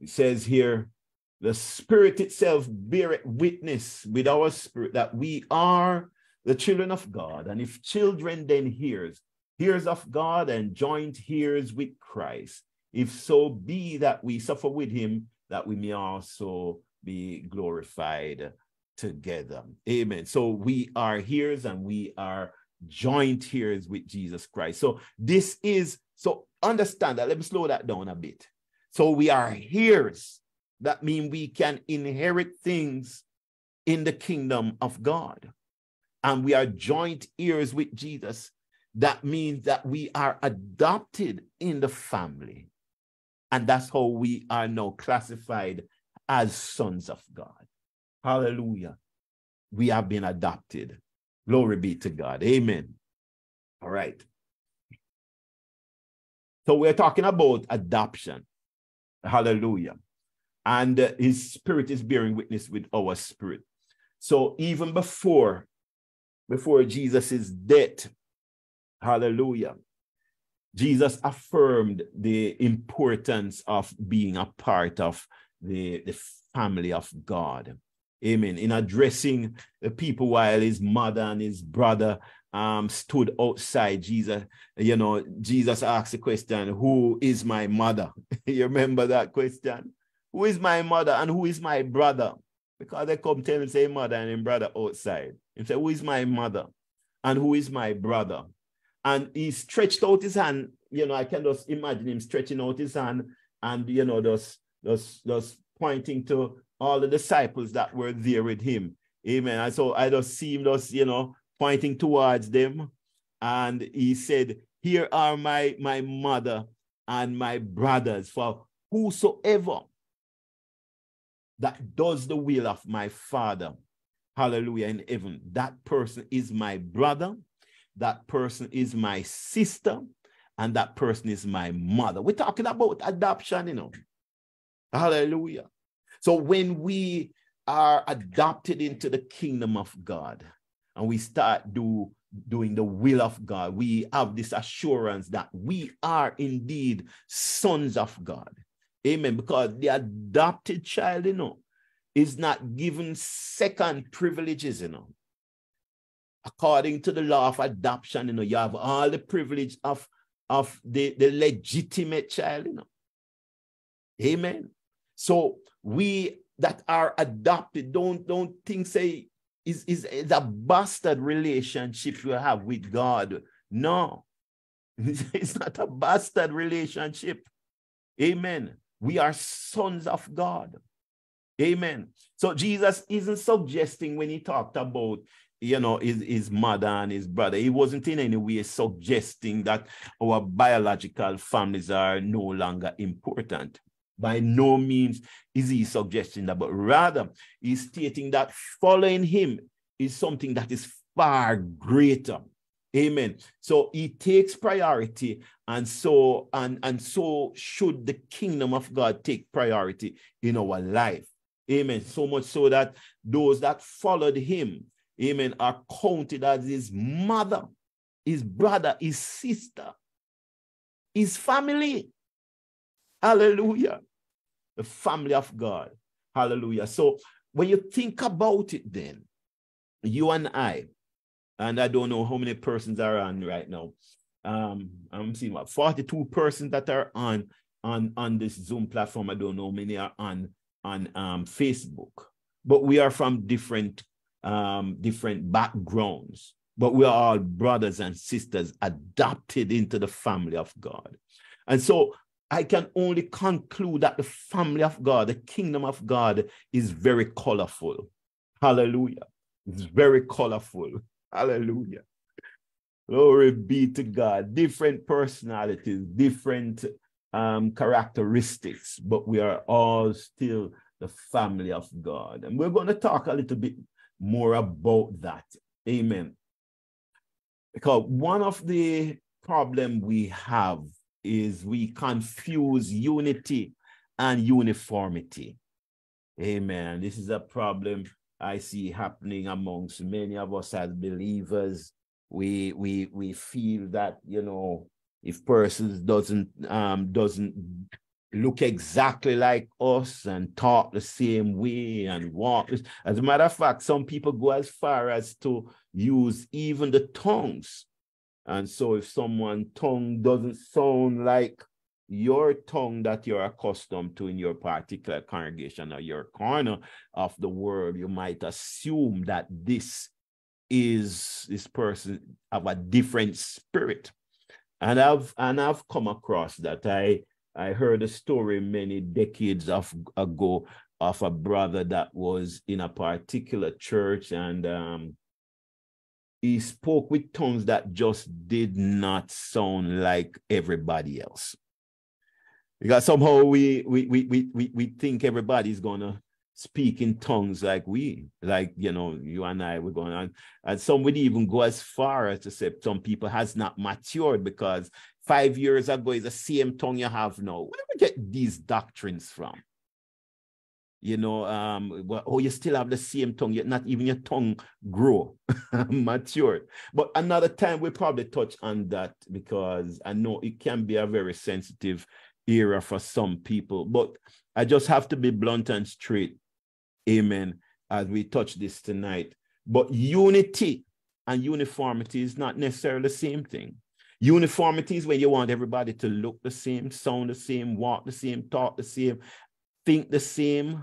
It says here, the Spirit itself beareth witness with our spirit that we are the children of God. And if children then hears, hears of God and joint hears with Christ, if so be that we suffer with him, that we may also be glorified together. Amen. So we are hearers and we are joint hearers with Jesus Christ. So this is, so understand that. Let me slow that down a bit. So we are hearers. That means we can inherit things in the kingdom of God. And we are joint heirs with Jesus. That means that we are adopted in the family. And that's how we are now classified as sons of God. Hallelujah. We have been adopted. Glory be to God. Amen. All right. So we're talking about adoption. Hallelujah. And uh, his spirit is bearing witness with our spirit. So even before, before Jesus' death, hallelujah, Jesus affirmed the importance of being a part of the, the family of God. Amen. In addressing the people while his mother and his brother um, stood outside Jesus, you know, Jesus asked the question, Who is my mother? you remember that question? Who is my mother and who is my brother? Because they come tell him, say mother and him brother outside. He said, Who is my mother? And who is my brother? And he stretched out his hand. You know, I can just imagine him stretching out his hand and, you know, just, just, just pointing to all the disciples that were there with him. Amen. And so I just see him just, you know, pointing towards them. And he said, Here are my, my mother and my brothers, for whosoever that does the will of my Father, hallelujah, in heaven, that person is my brother that person is my sister, and that person is my mother. We're talking about adoption, you know. Hallelujah. So when we are adopted into the kingdom of God and we start do doing the will of God, we have this assurance that we are indeed sons of God. Amen. Because the adopted child, you know, is not given second privileges, you know according to the law of adoption, you know, you have all the privilege of, of the, the legitimate child, you know. Amen. So we that are adopted, don't don't think say is is, a bastard relationship you have with God. No, it's not a bastard relationship. Amen. We are sons of God. Amen. So Jesus isn't suggesting when he talked about you know, his, his mother and his brother. He wasn't in any way suggesting that our biological families are no longer important. By no means is he suggesting that, but rather he's stating that following him is something that is far greater. Amen. So he takes priority, and so and and so should the kingdom of God take priority in our life. Amen. So much so that those that followed him amen, are counted as his mother, his brother, his sister, his family. Hallelujah. The family of God. Hallelujah. So when you think about it, then, you and I, and I don't know how many persons are on right now. Um, I'm seeing what 42 persons that are on on on this Zoom platform. I don't know many are on on um, Facebook, but we are from different um, different backgrounds, but we are all brothers and sisters adopted into the family of God. And so I can only conclude that the family of God, the kingdom of God, is very colorful. Hallelujah. It's very colorful. Hallelujah. Glory be to God. Different personalities, different um, characteristics, but we are all still the family of God. And we're going to talk a little bit more about that. Amen. Because one of the problem we have is we confuse unity and uniformity. Amen. This is a problem I see happening amongst many of us as believers. We we we feel that you know if persons doesn't um doesn't look exactly like us and talk the same way and walk. As a matter of fact, some people go as far as to use even the tongues. And so if someone tongue doesn't sound like your tongue that you're accustomed to in your particular congregation or your corner of the world, you might assume that this is this person of a different spirit. And I've and I've come across that. I I heard a story many decades of, ago of a brother that was in a particular church and um, he spoke with tongues that just did not sound like everybody else. Because somehow we we we we we, think everybody's gonna speak in tongues like we, like you know, you and I were going on. And some would even go as far as to say some people has not matured because five years ago is the same tongue you have now. Where do we get these doctrines from? You know, um, well, oh, you still have the same tongue, yet not even your tongue grow, matured. But another time we probably touch on that because I know it can be a very sensitive era for some people. But I just have to be blunt and straight. Amen. As we touch this tonight. But unity and uniformity is not necessarily the same thing. Uniformity is when you want everybody to look the same, sound the same, walk the same, talk the same, think the same.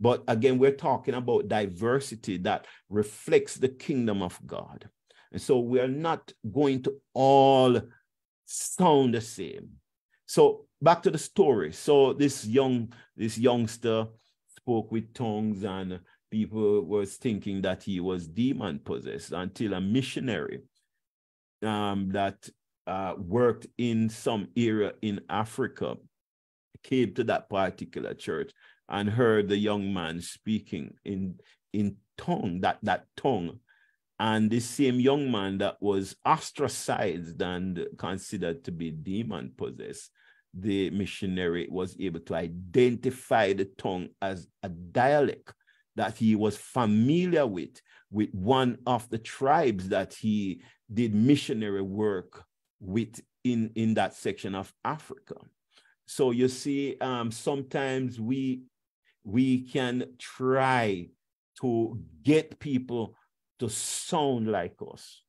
But again, we're talking about diversity that reflects the kingdom of God. And so we are not going to all sound the same. So back to the story. So this young, this youngster spoke with tongues and people was thinking that he was demon possessed until a missionary um, that uh, worked in some area in Africa came to that particular church and heard the young man speaking in in tongue that that tongue and the same young man that was ostracized and considered to be demon possessed the missionary was able to identify the tongue as a dialect that he was familiar with with one of the tribes that he did missionary work with in, in that section of Africa. So you see, um, sometimes we we can try to get people to sound like us,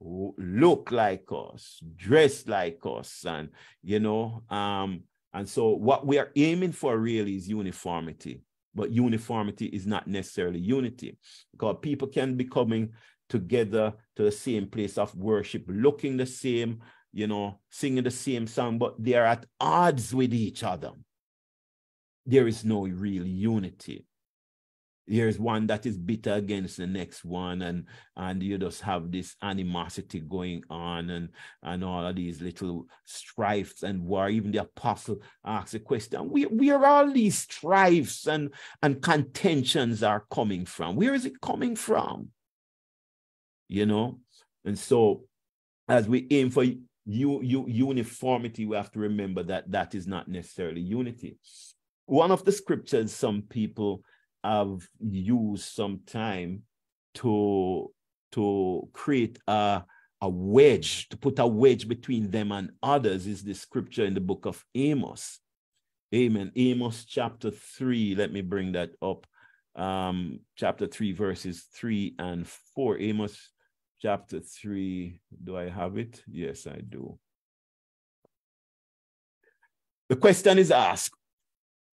look like us, dress like us, and you know, um, and so what we are aiming for really is uniformity. But uniformity is not necessarily unity because people can be coming together to the same place of worship, looking the same, you know, singing the same song, but they are at odds with each other. There is no real unity. There's one that is bitter against the next one, and and you just have this animosity going on, and and all of these little strifes and war. Even the apostle asks a question: Where where all these strifes and and contentions are coming from? Where is it coming from? you know? And so as we aim for you, you, uniformity, we have to remember that that is not necessarily unity. One of the scriptures some people have used some time to, to create a, a wedge, to put a wedge between them and others is the scripture in the book of Amos. Amen. Amos chapter 3, let me bring that up. Um, chapter 3, verses 3 and 4. Amos chapter 3. Do I have it? Yes, I do. The question is asked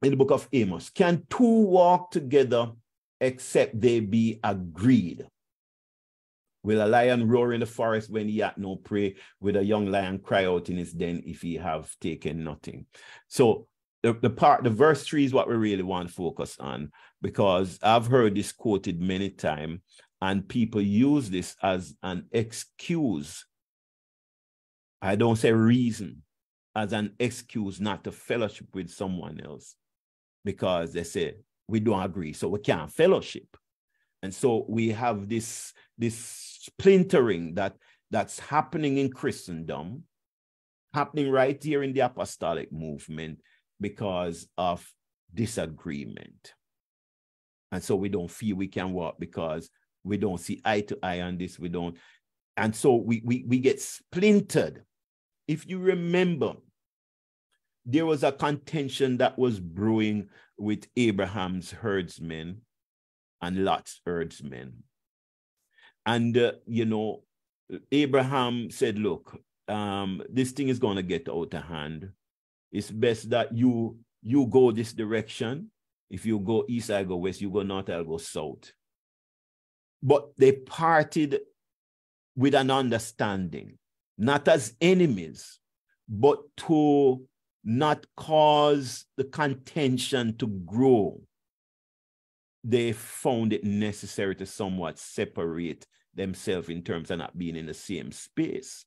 in the book of Amos Can two walk together except they be agreed? Will a lion roar in the forest when he had no prey? Will a young lion cry out in his den if he have taken nothing? So the, the part, the verse three is what we really want to focus on because I've heard this quoted many times and people use this as an excuse I don't say reason as an excuse not to fellowship with someone else because they say we don't agree, so we can't fellowship. And so we have this, this splintering that, that's happening in Christendom, happening right here in the apostolic movement because of disagreement. And so we don't feel we can walk because we don't see eye to eye on this. We don't. And so we, we, we get splintered. If you remember, there was a contention that was brewing with Abraham's herdsmen and Lot's herdsmen. And, uh, you know, Abraham said, look, um, this thing is going to get out of hand. It's best that you you go this direction. If you go east, I go west. You go north, I'll go south. But they parted with an understanding, not as enemies, but to not cause the contention to grow. They found it necessary to somewhat separate themselves in terms of not being in the same space.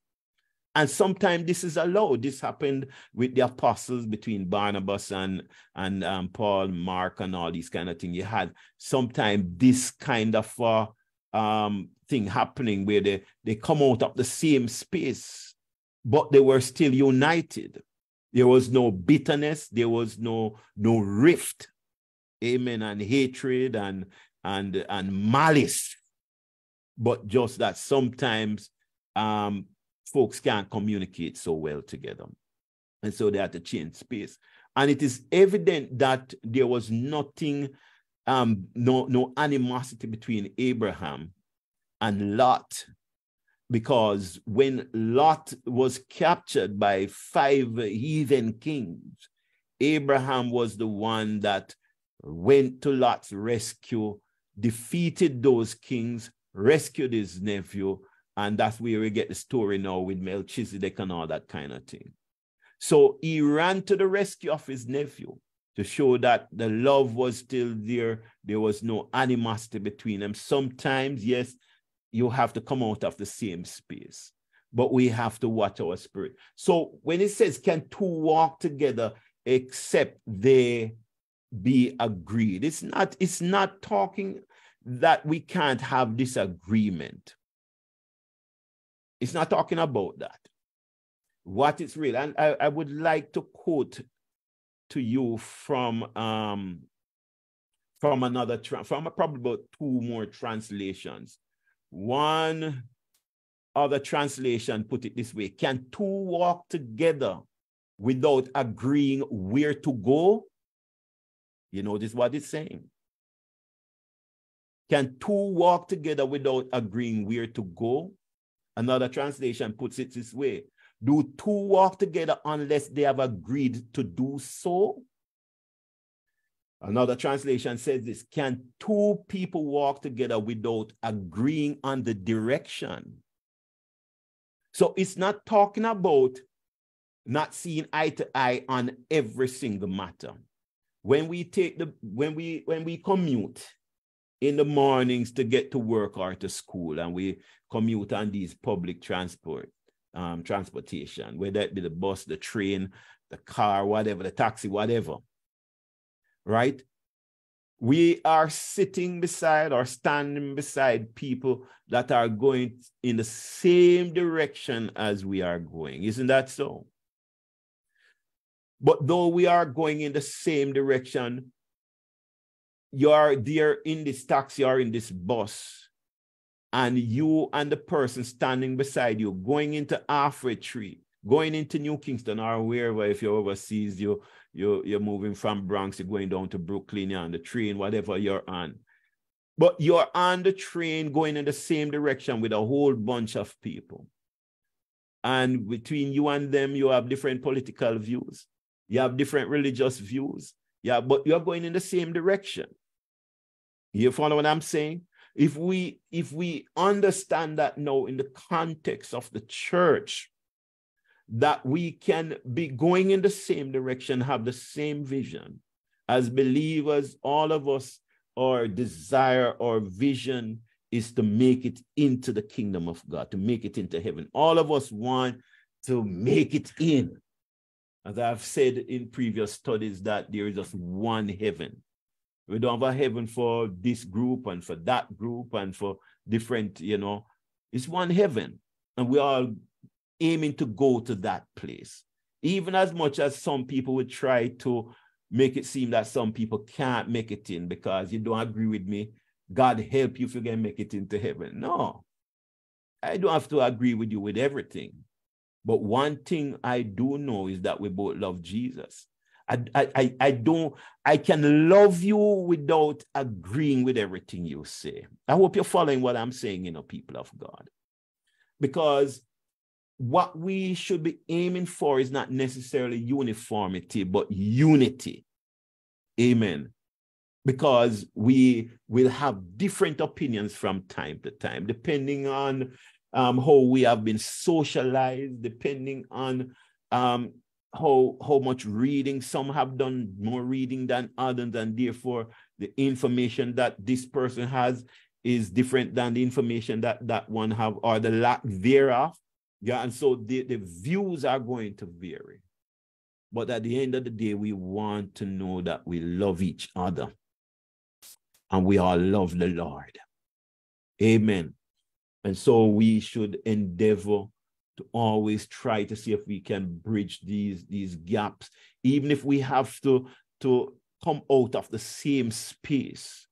And sometimes this is allowed. This happened with the apostles between Barnabas and, and um, Paul, Mark, and all these kind of things. You had sometimes this kind of uh, um, thing happening where they, they come out of the same space, but they were still united. There was no bitterness, there was no, no rift, amen, and hatred and, and, and malice. But just that sometimes um, folks can't communicate so well together. And so they had to change space. And it is evident that there was nothing, um, no, no animosity between Abraham and Lot. Because when Lot was captured by five heathen kings, Abraham was the one that went to Lot's rescue, defeated those kings, rescued his nephew, and that's where we get the story now with Melchizedek and all that kind of thing. So he ran to the rescue of his nephew to show that the love was still there. There was no animosity between them. Sometimes, yes, you have to come out of the same space, but we have to watch our spirit. So when it says, can two walk together except they be agreed? It's not, it's not talking that we can't have disagreement. It's not talking about that. What is real. And I, I would like to quote to you from um from another from probably about two more translations. One other translation put it this way: Can two walk together without agreeing where to go? You notice what it's saying. Can two walk together without agreeing where to go? Another translation puts it this way Do two walk together unless they have agreed to do so? Another translation says this Can two people walk together without agreeing on the direction? So it's not talking about not seeing eye to eye on every single matter. When we take the when we when we commute, in the mornings to get to work or to school, and we commute on these public transport, um, transportation, whether it be the bus, the train, the car, whatever, the taxi, whatever. Right? We are sitting beside or standing beside people that are going in the same direction as we are going. Isn't that so? But though we are going in the same direction, you're there in this taxi or in this bus, and you and the person standing beside you going into Halfway Tree, going into New Kingston or wherever, if you're overseas, you, you, you're moving from Bronx, you're going down to Brooklyn, you're on the train, whatever you're on. But you're on the train going in the same direction with a whole bunch of people. And between you and them, you have different political views. You have different religious views. Yeah, but you're going in the same direction. You follow what I'm saying? If we if we understand that now in the context of the church, that we can be going in the same direction, have the same vision. As believers, all of us, our desire, our vision is to make it into the kingdom of God, to make it into heaven. All of us want to make it in. As I've said in previous studies, that there is just one heaven. We don't have a heaven for this group and for that group and for different, you know, it's one heaven. And we are aiming to go to that place. Even as much as some people would try to make it seem that some people can't make it in because you don't agree with me. God help you if you can make it into heaven. No, I don't have to agree with you with everything. But one thing I do know is that we both love Jesus. I, I, I don't, I can love you without agreeing with everything you say. I hope you're following what I'm saying, you know, people of God. Because what we should be aiming for is not necessarily uniformity, but unity. Amen. Because we will have different opinions from time to time, depending on um, how we have been socialized, depending on um, how how much reading some have done more reading than others and therefore the information that this person has is different than the information that that one have or the lack thereof yeah and so the, the views are going to vary. But at the end of the day we want to know that we love each other. And we all love the lord. Amen. And so we should endeavor to always try to see if we can bridge these, these gaps, even if we have to, to come out of the same space.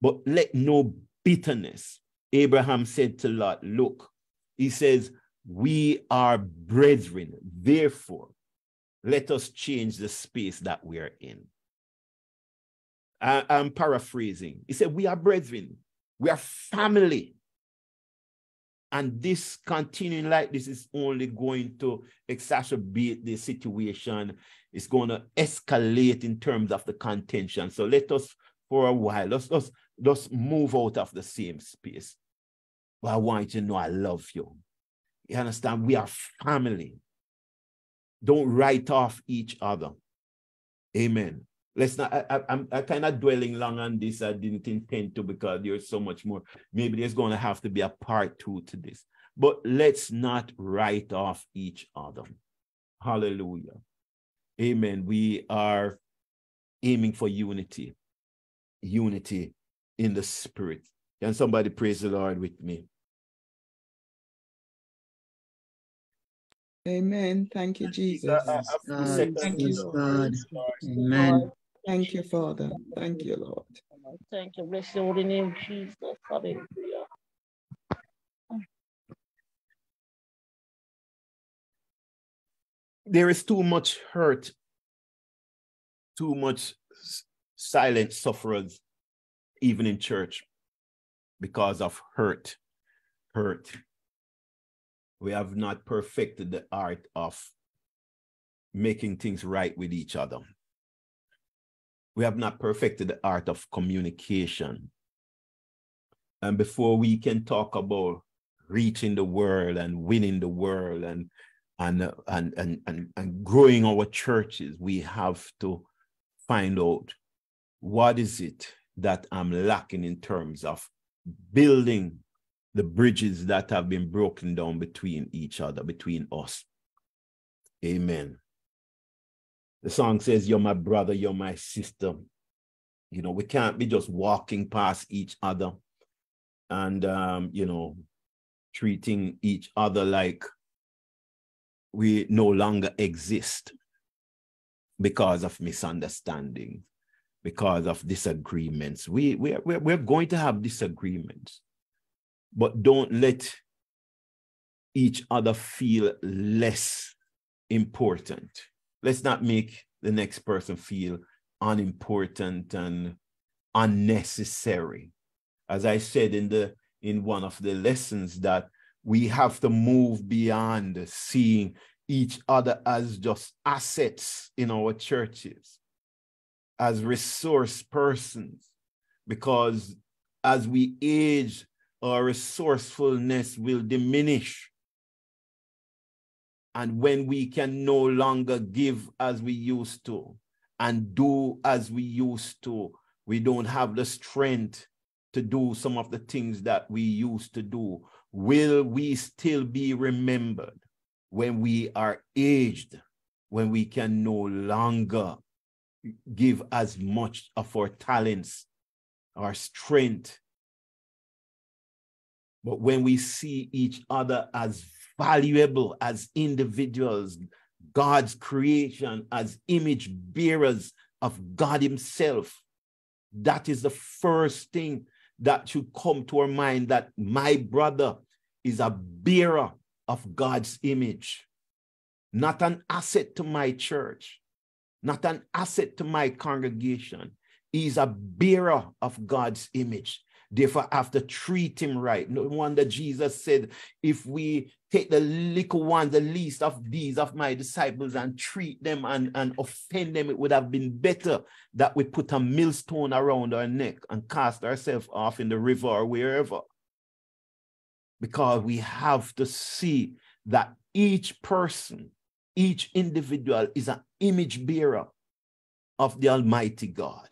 But let no bitterness. Abraham said to Lot, Look, he says, We are brethren. Therefore, let us change the space that we are in. I, I'm paraphrasing. He said, We are brethren. We are family. And this continuing like this is only going to exacerbate the situation. It's going to escalate in terms of the contention. So let us, for a while, let's, let's, let's move out of the same space. But I want you to know I love you. You understand? We are family. Don't write off each other. Amen let's not I, I, I'm I kind of dwelling long on this. I didn't intend to because there's so much more. Maybe there's going to have to be a part two to this. But let's not write off each other. Hallelujah. Amen. We are aiming for unity. Unity in the spirit. Can somebody praise the Lord with me? Amen. Thank you, Jesus. God, Thank you, God. Amen. Thank you, Father. Thank you, Lord. Thank you. Bless your holy name, Jesus. Hallelujah. There is too much hurt, too much silent sufferers, even in church, because of hurt. Hurt. We have not perfected the art of making things right with each other we have not perfected the art of communication. And before we can talk about reaching the world and winning the world and and and and and, and growing our churches, we have to find out what is it that I'm lacking in terms of building the bridges that have been broken down between each other, between us. Amen. The song says, You're my brother, you're my sister. You know, we can't be just walking past each other and, um, you know, treating each other like we no longer exist because of misunderstanding, because of disagreements. We, we, we're, we're going to have disagreements, but don't let each other feel less important. Let's not make the next person feel unimportant and unnecessary. As i said in the in one of the lessons that we have to move beyond seeing each other as just assets in our churches as resource persons because as we age our resourcefulness will diminish and when we can no longer give as we used to and do as we used to, we don't have the strength to do some of the things that we used to do. Will we still be remembered? when we are aged, when we can no longer give as much of our talents, our strength. But when we see each other as valuable as individuals, God's creation as image bearers of God Himself, that is the first thing that should come to our mind that my brother is a bearer of God's image, not an asset to my church, not an asset to my congregation. He's a bearer of God's image. Therefore, I have to treat him right. No wonder Jesus said, if we take the little ones, the least of these of my disciples, and treat them and, and offend them, it would have been better that we put a millstone around our neck and cast ourselves off in the river or wherever. Because we have to see that each person, each individual is an image bearer of the Almighty God.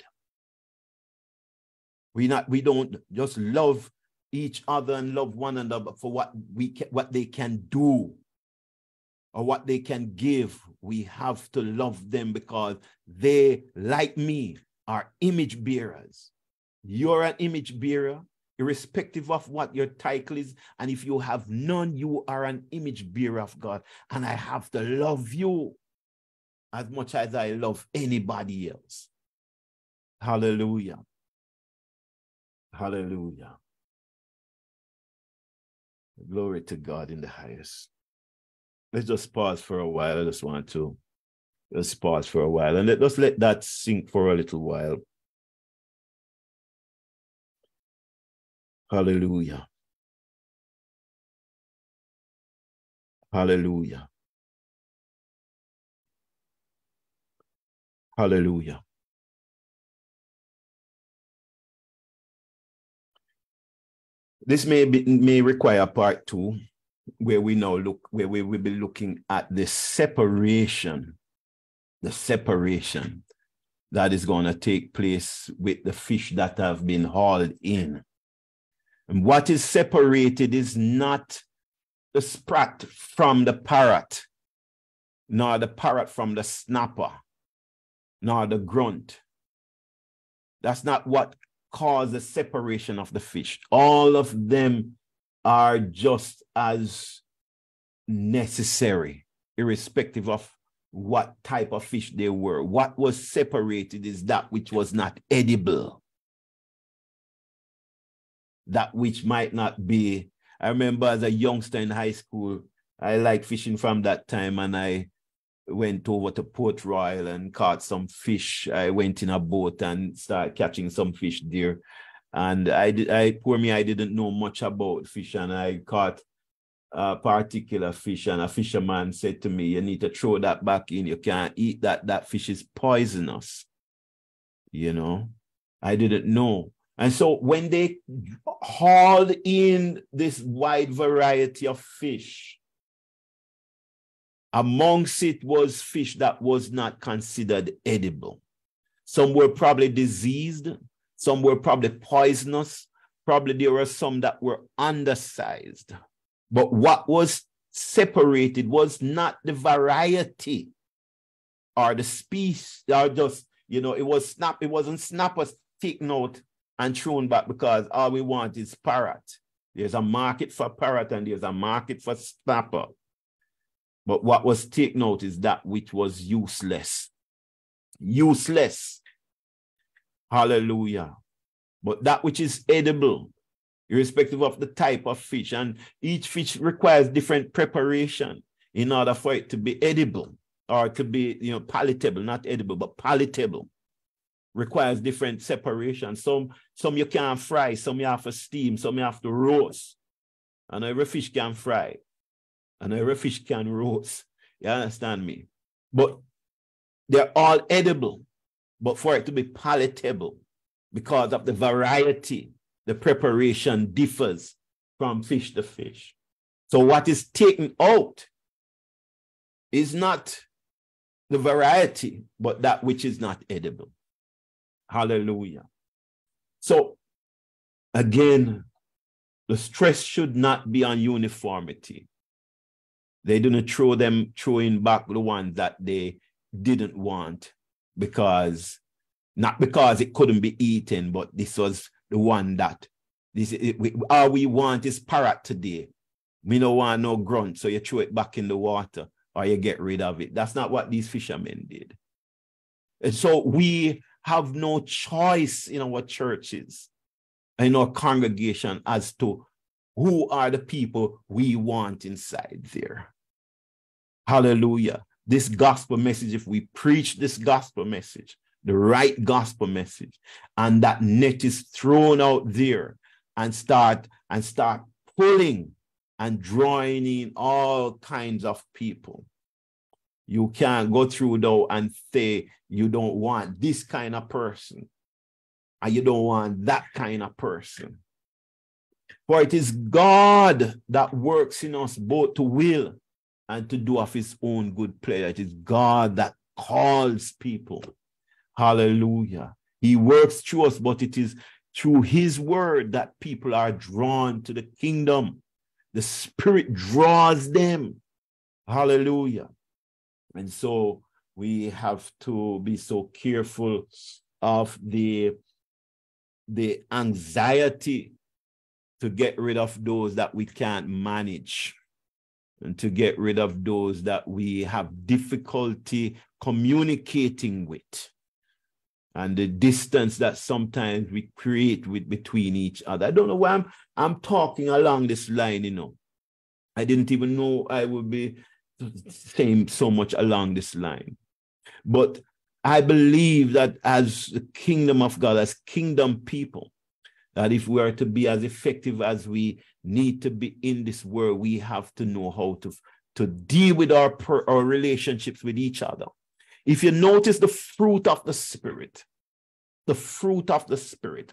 We not we don't just love each other and love one another for what we can, what they can do or what they can give. We have to love them because they, like me, are image bearers. You're an image bearer, irrespective of what your title is. And if you have none, you are an image bearer of God. And I have to love you as much as I love anybody else. Hallelujah. Hallelujah. Glory to God in the highest. Let's just pause for a while. I just want to just pause for a while and let us let that sink for a little while. Hallelujah. Hallelujah. Hallelujah. This may be, may require part two, where we now look, where we will be looking at the separation, the separation that is going to take place with the fish that have been hauled in. And what is separated is not the sprat from the parrot, nor the parrot from the snapper, nor the grunt. That's not what cause the separation of the fish. All of them are just as necessary, irrespective of what type of fish they were. What was separated is that which was not edible, that which might not be. I remember as a youngster in high school, I liked fishing from that time, and I went over to Port Royal and caught some fish. I went in a boat and started catching some fish there. And I I poor me, I didn't know much about fish, and I caught a particular fish, and a fisherman said to me, You need to throw that back in. You can't eat that. That fish is poisonous. You know, I didn't know. And so when they hauled in this wide variety of fish, Amongst it was fish that was not considered edible. Some were probably diseased, some were probably poisonous, probably there were some that were undersized. But what was separated was not the variety or the species, or just, you know, it was snap, it wasn't snappers taken out and thrown back because all we want is parrot. There's a market for parrot and there's a market for snapper. But what was taken out is that which was useless. Useless. Hallelujah. But that which is edible, irrespective of the type of fish, and each fish requires different preparation in order for it to be edible or to be, you know, palatable, not edible, but palatable. Requires different separation. Some, some you can't fry, some you have to steam, some you have to roast. And every fish can fry and every fish can roast. You understand me? But they're all edible, but for it to be palatable, because of the variety, the preparation differs from fish to fish. So what is taken out is not the variety, but that which is not edible. Hallelujah. So again, the stress should not be on uniformity They didn't throw them throwing back the ones that they didn't want because not because it couldn't be eaten, but this was the one that this it, we, all we want is parrot today. We don't want no grunt, so you throw it back in the water or you get rid of it. That's not what these fishermen did. And so we have no choice in our churches, in our congregation, as to who are the people we want inside there. Hallelujah. This gospel message, if we preach this gospel message, the right gospel message, and that net is thrown out there and start and start pulling and drawing in all kinds of people. You can't go through though and say you don't want this kind of person and you don't want that kind of person. For it is God that works in us both to will and to do of his own good pleasure. It is God that calls people. Hallelujah. He works through us, but it is through his word that people are drawn to the kingdom. The spirit draws them. Hallelujah. And so we have to be so careful of the, the anxiety to get rid of those that we can't manage and to get rid of those that we have difficulty communicating with and the distance that sometimes we create with between each other. I don't know why I'm I'm talking along this line, you know. I didn't even know I would be saying so much along this line. But I believe that as the kingdom of God, as kingdom people, that if we are to be as effective as we need to be in this world, we have to know how to, to deal with our, our relationships with each other. If you notice the fruit of the Spirit, the fruit of the Spirit,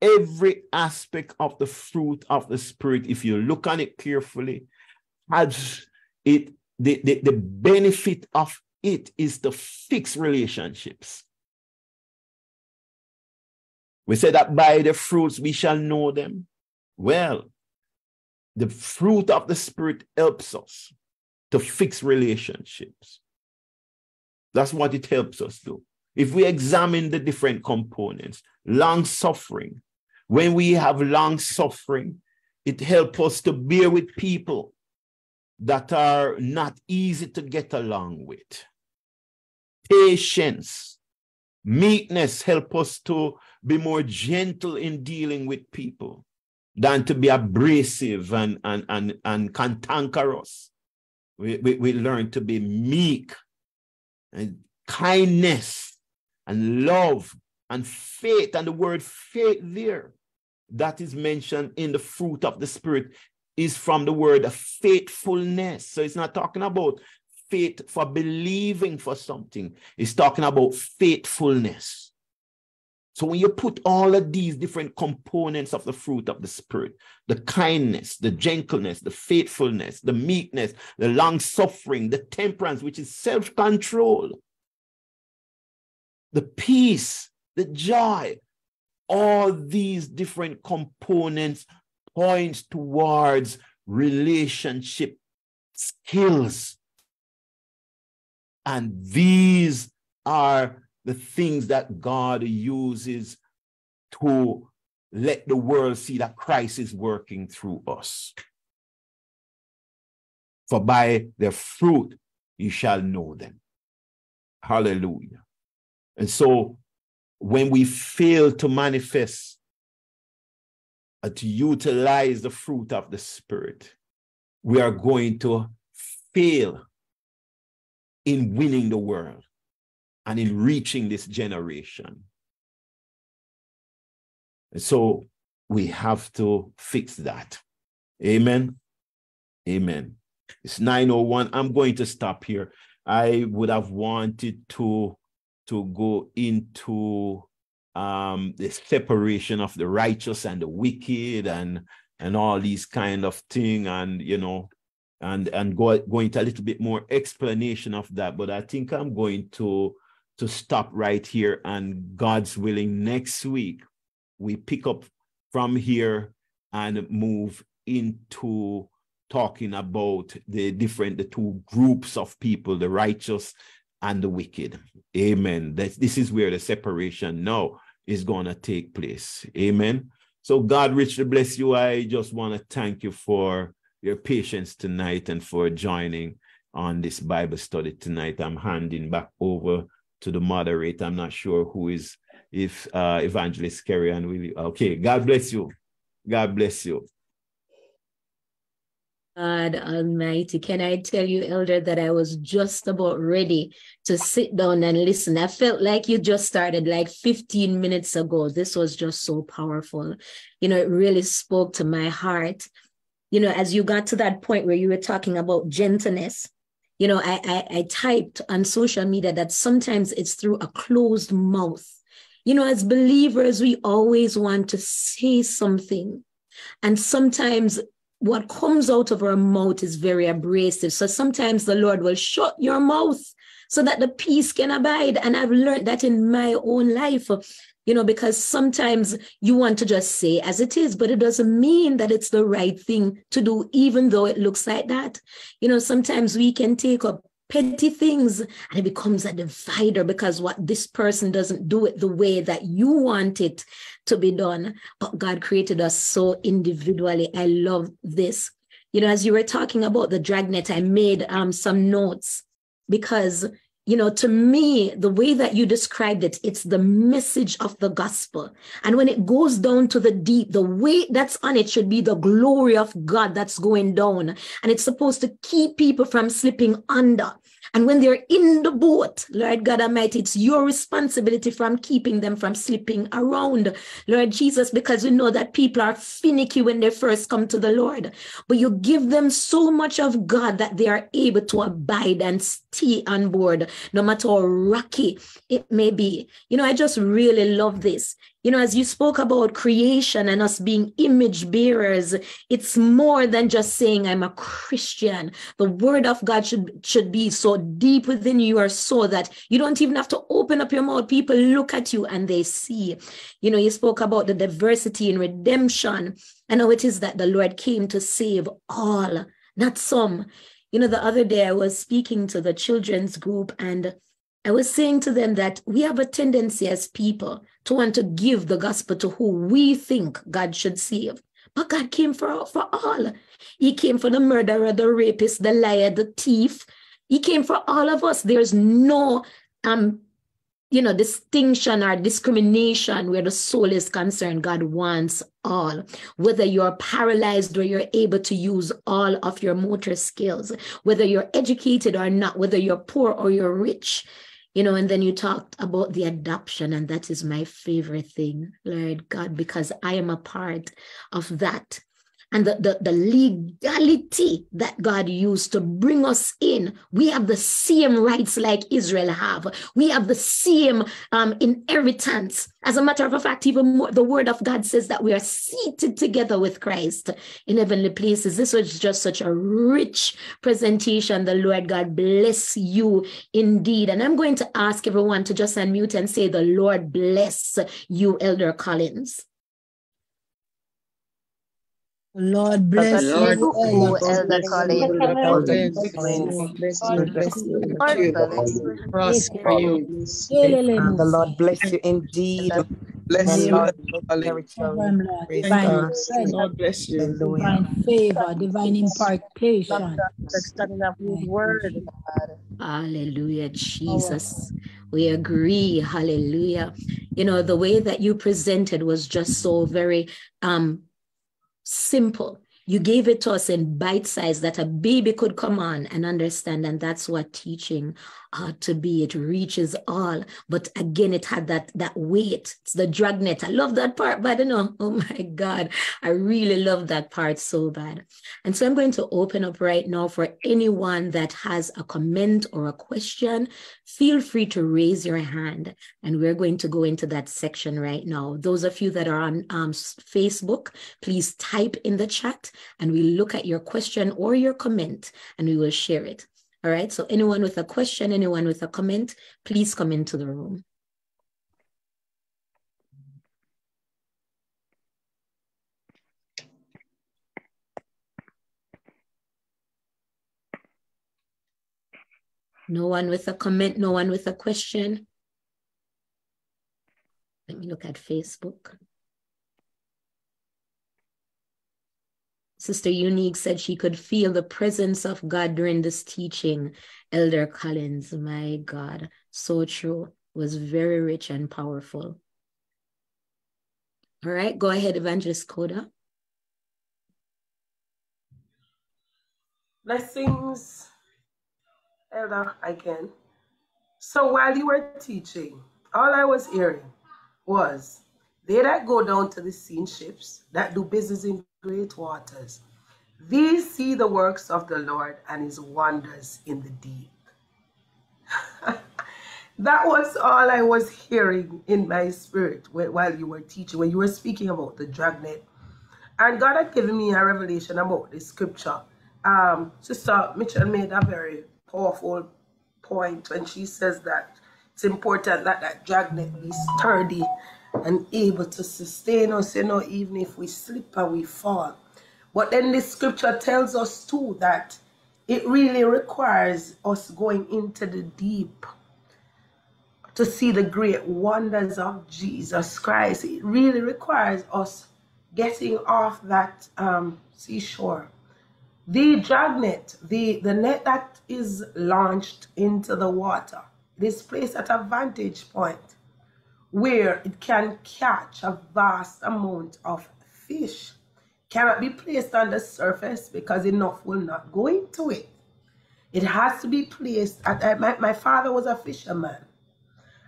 every aspect of the fruit of the Spirit, if you look on it carefully, has it the, the, the benefit of it is to fix relationships. We say that by the fruits we shall know them. Well, the fruit of the Spirit helps us to fix relationships. That's what it helps us do. If we examine the different components, long suffering, when we have long suffering, it helps us to bear with people that are not easy to get along with patience, meekness help us to be more gentle in dealing with people than to be abrasive and, and, and, and cantankerous. We, we, we learn to be meek and kindness and love and faith. And the word faith there that is mentioned in the fruit of the Spirit is from the word faithfulness. So it's not talking about faith for believing for something. It's talking about faithfulness. So when you put all of these different components of the fruit of the spirit, the kindness, the gentleness, the faithfulness, the meekness, the long suffering, the temperance, which is self-control, the peace, the joy, all these different components points towards relationship skills and these are the things that God uses to let the world see that Christ is working through us. For by their fruit you shall know them. Hallelujah. And so when we fail to manifest and to utilize the fruit of the Spirit, we are going to fail in winning the world and in reaching this generation. And so we have to fix that. Amen. Amen. It's 901. I'm going to stop here. I would have wanted to to go into um the separation of the righteous and the wicked and and all these kind of thing and you know and and go, go into a little bit more explanation of that. But I think I'm going to to stop right here and God's willing next week we pick up from here and move into talking about the different, the two groups of people, the righteous and the wicked. Amen. That this is where the separation now is going to take place. Amen. So God richly bless you. I just want to thank you for your patience tonight and for joining on this Bible study tonight. I'm handing back over to the moderator. I'm not sure who is if uh evangelist Kerry and will okay. God bless you. God bless you. God Almighty, can I tell you, Elder, that I was just about ready to sit down and listen. I felt like you just started like 15 minutes ago. This was just so powerful. You know, it really spoke to my heart. You know, as you got to that point where you were talking about gentleness, you know, I, I, I typed on social media that sometimes it's through a closed mouth. You know, as believers, we always want to say something. And sometimes what comes out of our mouth is very abrasive. So sometimes the Lord will shut your mouth so that the peace can abide. And I've learned that in my own life, you know, because sometimes you want to just say as it is, but it doesn't mean that it's the right thing to do, even though it looks like that. You know, sometimes we can take up petty things and it becomes a divider because what this person doesn't do it the way that you want it to be done. But god created us so individually. I love this. You know as you were talking about the dragnet i made um, some notes because you know, to me, the way that you described it, it's the message of the gospel. And when it goes down to the deep, the weight that's on it should be the glory of God that's going down. And it's supposed to keep people from slipping under. And when they're in the boat, Lord God Almighty, it's your responsibility from keeping them from slipping around, Lord Jesus, because we know that people are finicky when they first come to the Lord. But you give them so much of God that they are able to abide and stay on board, no matter how rocky it may be. You know, I just really love this. You know, as you spoke about creation and us being image bearers, it's more than just saying I'm a Christian. The word of God should, should be so deep within your soul that you don't even have to open up your mouth. People look at you and they see. You know, you spoke about the diversity in redemption. and how it is that the Lord came to save all, not some. You know, the other day I was speaking to the children's group and I was saying to them that we have a tendency as people to want to give the gospel to who we think God should save. But God came for, for all. He came for the murderer, the rapist, the liar, the thief. He came for all of us. There's no um, you know, distinction or discrimination where the soul is concerned. God wants all. Whether you're paralyzed or you're able to use all of your motor skills, whether you're educated or not, whether you're poor or you're rich, you know, and then you talked about the adoption, and that is my favorite thing, Lord God, because I am a part of that and the, the, the legality that God used to bring us in. We have the same rights like Israel have. We have the same um, inheritance. As a matter of fact, even more, the word of God says that we are seated together with Christ in heavenly places. This was just such a rich presentation. The Lord God bless you indeed. And I'm going to ask everyone to just unmute and say, The Lord bless you, Elder Collins. Lord bless Lord, you, you, Elder Elder Colleen. Prosper you. And the Lord bless you indeed. Bless you. Lord, Hallelujah. Praise God. bless you. Divine favor, divine impartation. Understanding of his word. Hallelujah, Jesus. We agree. Hallelujah. You know, the way that you presented was just so very um simple. You gave it to us in bite size that a baby could come on and understand. And that's what teaching ought to be. It reaches all. But again, it had that, that weight. It's the dragnet. I love that part, but I don't know. Oh my God. I really love that part so bad. And so I'm going to open up right now for anyone that has a comment or a question. Feel free to raise your hand. And we're going to go into that section right now. Those of you that are on um, Facebook, please type in the chat and we look at your question or your comment and we will share it. All right. So anyone with a question, anyone with a comment, please come into the room. No one with a comment, no one with a question. Let me look at Facebook. Sister Unique said she could feel the presence of God during this teaching. Elder Collins, my God, so true, was very rich and powerful. All right, go ahead, Evangelist Coda. Blessings, Elder, again. So while you were teaching, all I was hearing was they that go down to the scene ships that do business in great waters, these see the works of the Lord and his wonders in the deep. that was all I was hearing in my spirit while you were teaching, when you were speaking about the dragnet. And God had given me a revelation about the scripture. Um, Sister Mitchell made a very powerful point when she says that it's important that that dragnet be sturdy and able to sustain us, you know, even if we slip and we fall. But then the scripture tells us too that it really requires us going into the deep to see the great wonders of Jesus Christ. It really requires us getting off that um, seashore. The dragnet, the, the net that is launched into the water, it is placed at a vantage point where it can catch a vast amount of fish. Cannot be placed on the surface because enough will not go into it. It has to be placed at, my, my father was a fisherman.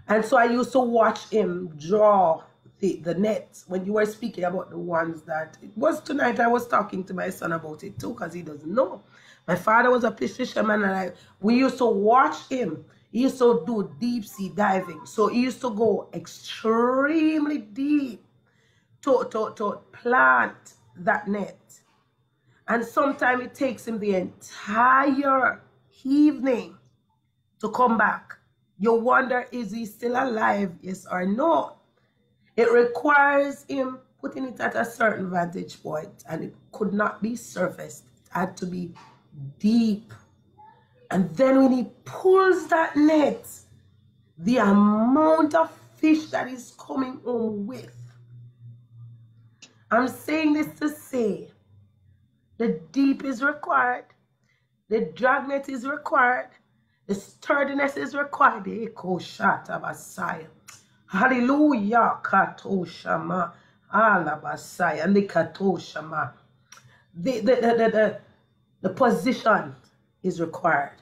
And so I used to watch him draw the, the nets when you were speaking about the ones that it was tonight I was talking to my son about it too because he doesn't know. My father was a fisherman and I we used to watch him he used to do deep sea diving. So he used to go extremely deep to, to, to plant that net. And sometimes it takes him the entire evening to come back. You wonder, is he still alive? Yes or no? It requires him putting it at a certain vantage point and it could not be surfaced. It had to be deep and then when he pulls that net, the amount of fish that is coming home with. I'm saying this to say the deep is required, the dragnet is required, the sturdiness is required. The echo shata basaya. Hallelujah. Katoshama. Alabasaya. And the katoshama. The, the, the, the, the, the position is required.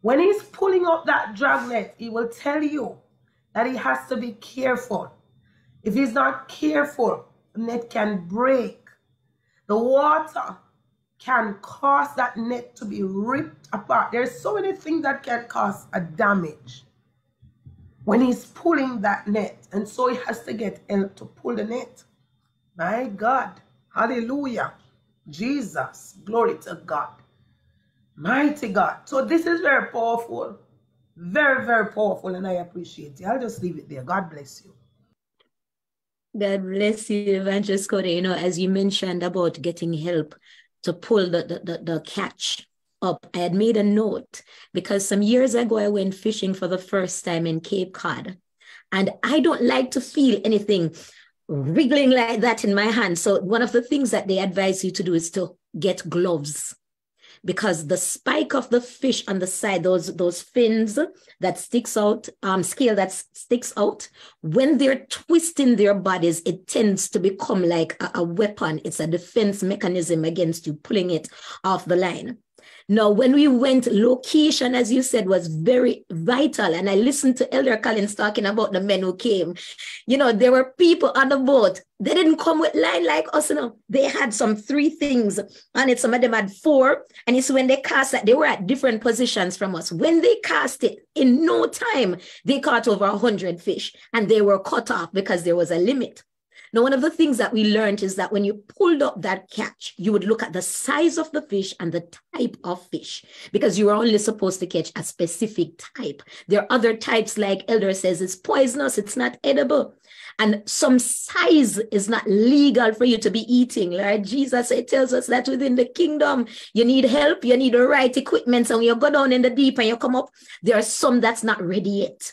When he's pulling up that dragnet, he will tell you that he has to be careful. If he's not careful, the net can break. The water can cause that net to be ripped apart. There's so many things that can cause a damage when he's pulling that net. And so he has to get help to pull the net. My God. Hallelujah. Jesus. Glory to God. Mighty God. So this is very powerful. Very, very powerful, and I appreciate it. I'll just leave it there. God bless you. God bless you, Evangelist Cody. You know, as you mentioned about getting help to pull the, the, the, the catch up, I had made a note because some years ago I went fishing for the first time in Cape Cod. And I don't like to feel anything wriggling like that in my hand. So one of the things that they advise you to do is to get gloves because the spike of the fish on the side, those, those fins that sticks out, um, scale that sticks out, when they're twisting their bodies, it tends to become like a, a weapon. It's a defense mechanism against you pulling it off the line. Now, when we went, location, as you said, was very vital. And I listened to Elder Collins talking about the men who came. You know, there were people on the boat. They didn't come with line like us, you know. They had some three things on it. Some of them had four. And it's when they cast that, they were at different positions from us. When they cast it, in no time, they caught over a 100 fish and they were cut off because there was a limit. Now, one of the things that we learned is that when you pulled up that catch, you would look at the size of the fish and the type of fish because you were only supposed to catch a specific type. There are other types, like Elder says, it's poisonous, it's not edible. And some size is not legal for you to be eating. Lord Jesus, it tells us that within the kingdom, you need help, you need the right equipment. And when you go down in the deep and you come up, there are some that's not ready yet.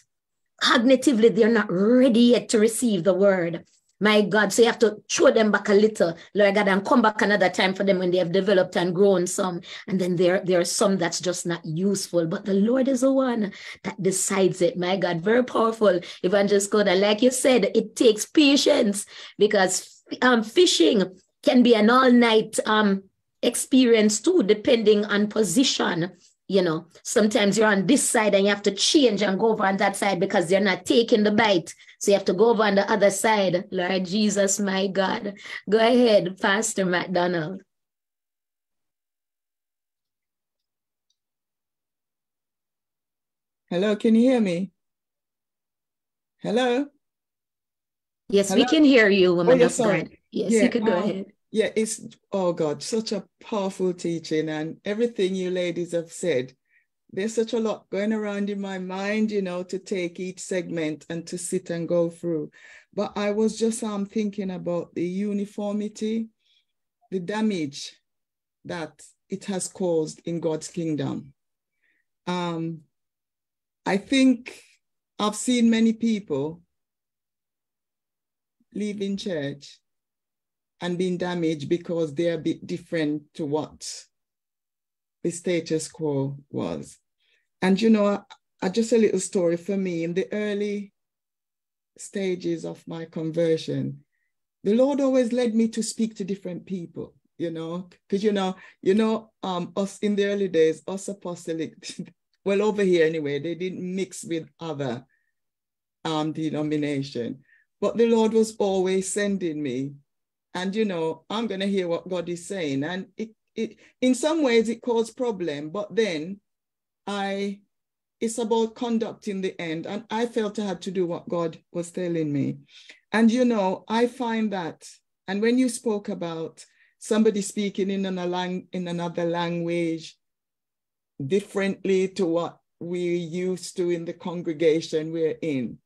Cognitively, they're not ready yet to receive the word. My God, so you have to throw them back a little, Lord God, and come back another time for them when they have developed and grown some. And then there, there are some that's just not useful. But the Lord is the one that decides it. My God, very powerful. Evangelist Coda, like you said, it takes patience because um, fishing can be an all-night um, experience too, depending on position you know sometimes you're on this side and you have to change and go over on that side because they're not taking the bite. So you have to go over on the other side. Lord jesus my god. Go ahead pastor mcdonald hello can you hear me? Hello? Yes hello? we can hear you woman oh, of god. yes yeah, you can go um, ahead yeah, it's oh God, such a powerful teaching, and everything you ladies have said. There's such a lot going around in my mind, you know, to take each segment and to sit and go through. But I was just um thinking about the uniformity, the damage that it has caused in God's kingdom. Um, I think I've seen many people leaving church and being damaged because they're a bit different to what the status quo was. And you know, I, just a little story for me in the early stages of my conversion, the Lord always led me to speak to different people, you know, because you know, you know, um, us in the early days, us apostolic, well, over here anyway, they didn't mix with other um denomination. But the Lord was always sending me and you know i'm going to hear what god is saying. And it, it in some ways it caused problem but then i it's about conduct in the end. And i felt i had to do what god was telling me. And you know i find that and when you spoke about somebody speaking in another, lang- in another language differently to what we're used to in the congregation we're in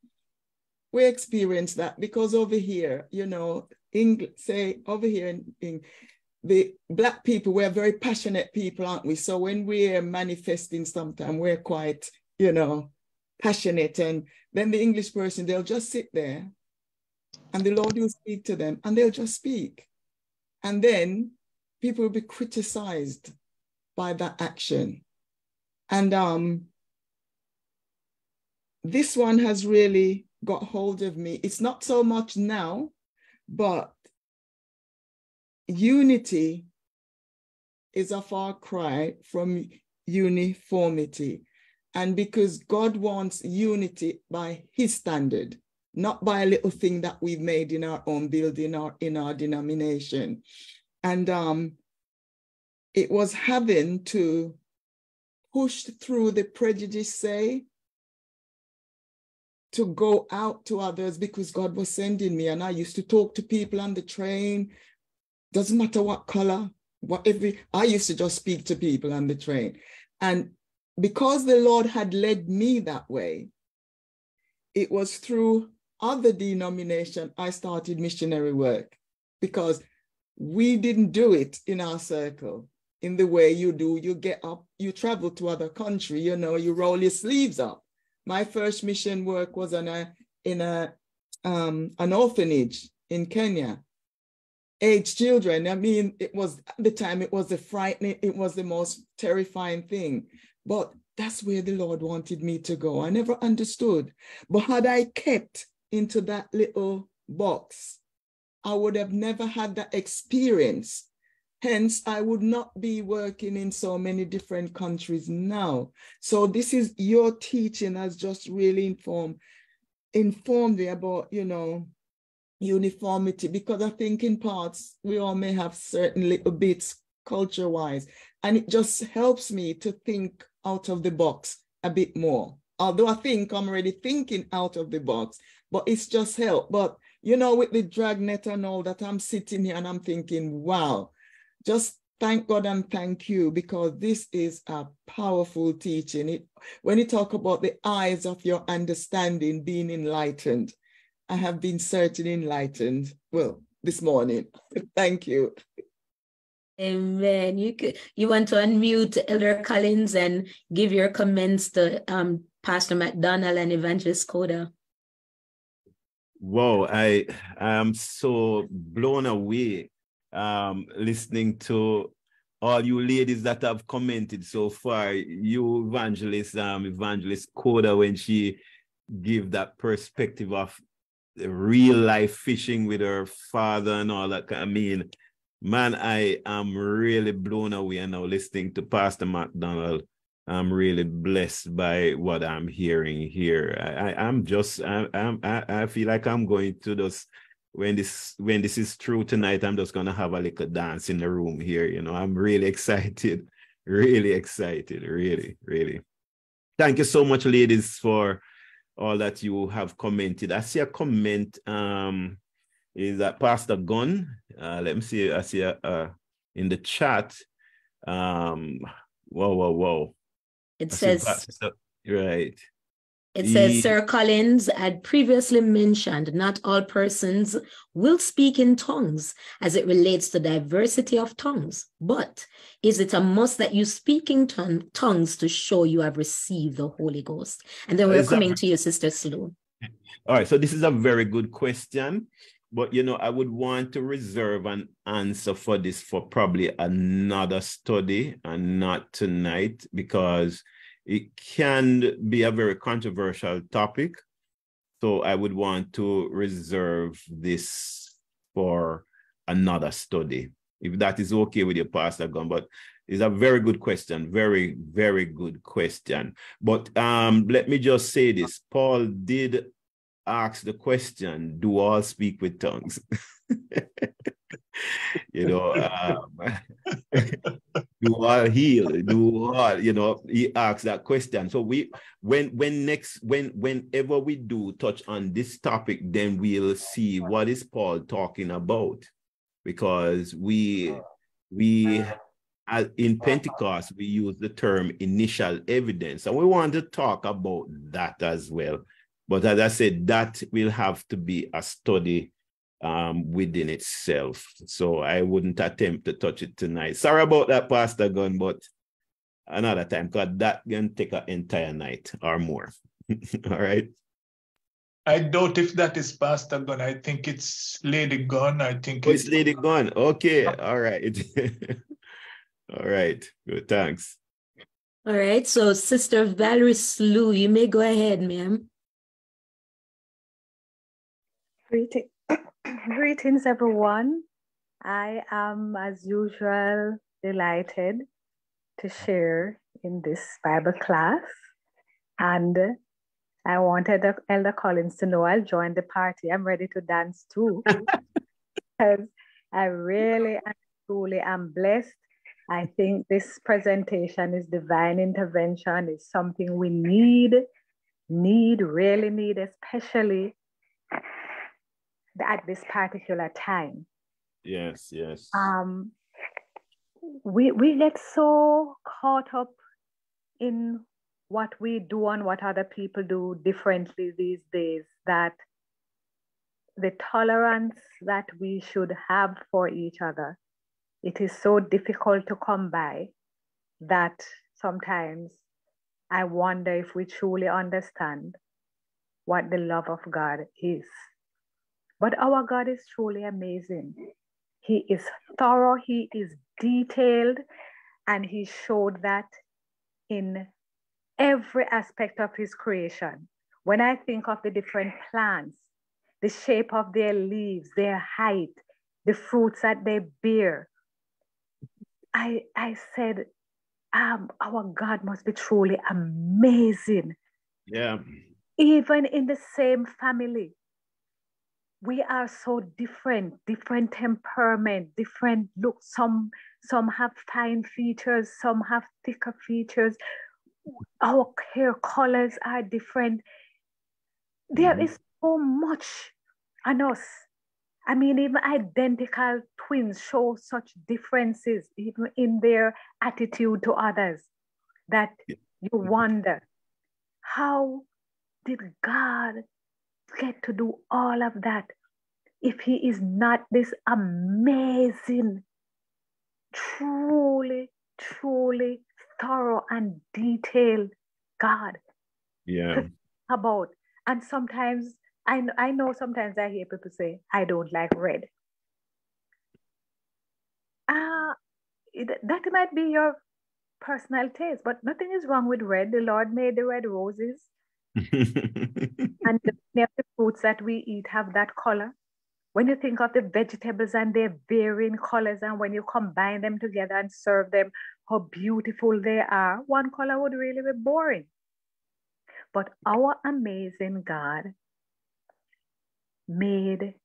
we experience that because over here you know English, say over here in, in the black people, we're very passionate people, aren't we? So when we're manifesting sometimes, we're quite, you know, passionate. And then the English person, they'll just sit there and the Lord will speak to them and they'll just speak. And then people will be criticized by that action. And um, this one has really got hold of me. It's not so much now, but unity is a far cry from uniformity. And because God wants unity by his standard, not by a little thing that we've made in our own building or in our denomination. And um, it was having to push through the prejudice, say, to go out to others because God was sending me. And I used to talk to people on the train. Doesn't matter what color, what every I used to just speak to people on the train. And because the Lord had led me that way, it was through other denomination I started missionary work because we didn't do it in our circle in the way you do. You get up, you travel to other country, you know, you roll your sleeves up my first mission work was on a in a um, an orphanage in Kenya. Aged children. I mean, it was at the time it was the frightening, it was the most terrifying thing. But that's where the Lord wanted me to go. I never understood. But had I kept into that little box, I would have never had that experience Hence, I would not be working in so many different countries now. So this is your teaching has just really informed informed me about, you know, uniformity because I think in parts we all may have certain little bits culture wise, and it just helps me to think out of the box a bit more. Although I think I'm already thinking out of the box, but it's just help. But you know, with the dragnet and all that, I'm sitting here and I'm thinking, wow, just thank God and thank you because this is a powerful teaching. It, when you talk about the eyes of your understanding being enlightened, I have been certainly enlightened. Well, this morning. Thank you. Amen. You could you want to unmute Elder Collins and give your comments to um, Pastor McDonald and Evangelist Coda. Wow, I am so blown away um, listening to all you ladies that have commented so far. You evangelist, um, evangelist Coda, when she give that perspective of real life fishing with her father and all that. I mean, man, I am really blown away now listening to Pastor McDonald. I'm really blessed by what I'm hearing here. I, I am just I, I'm I, I feel like I'm going to just when this when this is true tonight, I'm just gonna have a little dance in the room here. You know, I'm really excited, really excited, really, really. Thank you so much, ladies, for all that you have commented. I see a comment um, is that Pastor Gunn. Uh, let me see. I see a, uh, in the chat. Um, whoa, whoa, whoa. It I says, Pastor, right. It says, Sir Collins had previously mentioned not all persons will speak in tongues as it relates to diversity of tongues, but is it a must that you speak in tongues to show you have received the Holy Ghost? And then we're is coming that... to you, Sister Slow. All right, so this is a very good question, but you know, I would want to reserve an answer for this for probably another study and not tonight because it can be a very controversial topic. So I would want to reserve this for another study, if that is okay with your Pastor Gunn. But it's a very good question, very, very good question. But um, let me just say this Paul did ask the question Do all speak with tongues? you know, um, do all heal, do all, you know, he asks that question. So we when when next when whenever we do touch on this topic, then we'll see what is Paul talking about. Because we we in Pentecost, we use the term initial evidence, and we want to talk about that as well. But as I said, that will have to be a study um, within itself. So I wouldn't attempt to touch it tonight. Sorry about that, Pastor Gun, but another time, because that can take an entire night or more. All right. I doubt if that is Pastor Gun. I think it's Lady Gun. I think oh, it's, it's Lady Gun. Okay. All right. All right. Good. Thanks. All right. So, Sister Valerie Slew, you may go ahead, ma'am. Greeting. Greetings, everyone. I am, as usual, delighted to share in this Bible class. And I wanted Elder Collins to know I'll join the party. I'm ready to dance too. because I really and truly am blessed. I think this presentation is divine intervention, is something we need, need, really need, especially at this particular time. Yes, yes. Um, we we get so caught up in what we do and what other people do differently these days that the tolerance that we should have for each other it is so difficult to come by that sometimes i wonder if we truly understand what the love of god is but our God is truly amazing. He is thorough, He is detailed, and He showed that in every aspect of His creation. When I think of the different plants, the shape of their leaves, their height, the fruits that they bear, I, I said, um, our God must be truly amazing. Yeah. Even in the same family, we are so different, different temperament, different look. Some some have fine features, some have thicker features. Our hair colors are different. There mm-hmm. is so much and us. I mean, even identical twins show such differences, even in their attitude to others, that you wonder how did God get to do all of that if He is not this amazing, truly, truly thorough and detailed God? Yeah. About and sometimes I, I know sometimes I hear people say, I don't like red. Uh, that might be your personal taste, but nothing is wrong with red. The Lord made the red roses. and the, the fruits that we eat have that color. When you think of the vegetables and their varying colors, and when you combine them together and serve them, how beautiful they are, one color would really be boring. But our amazing God made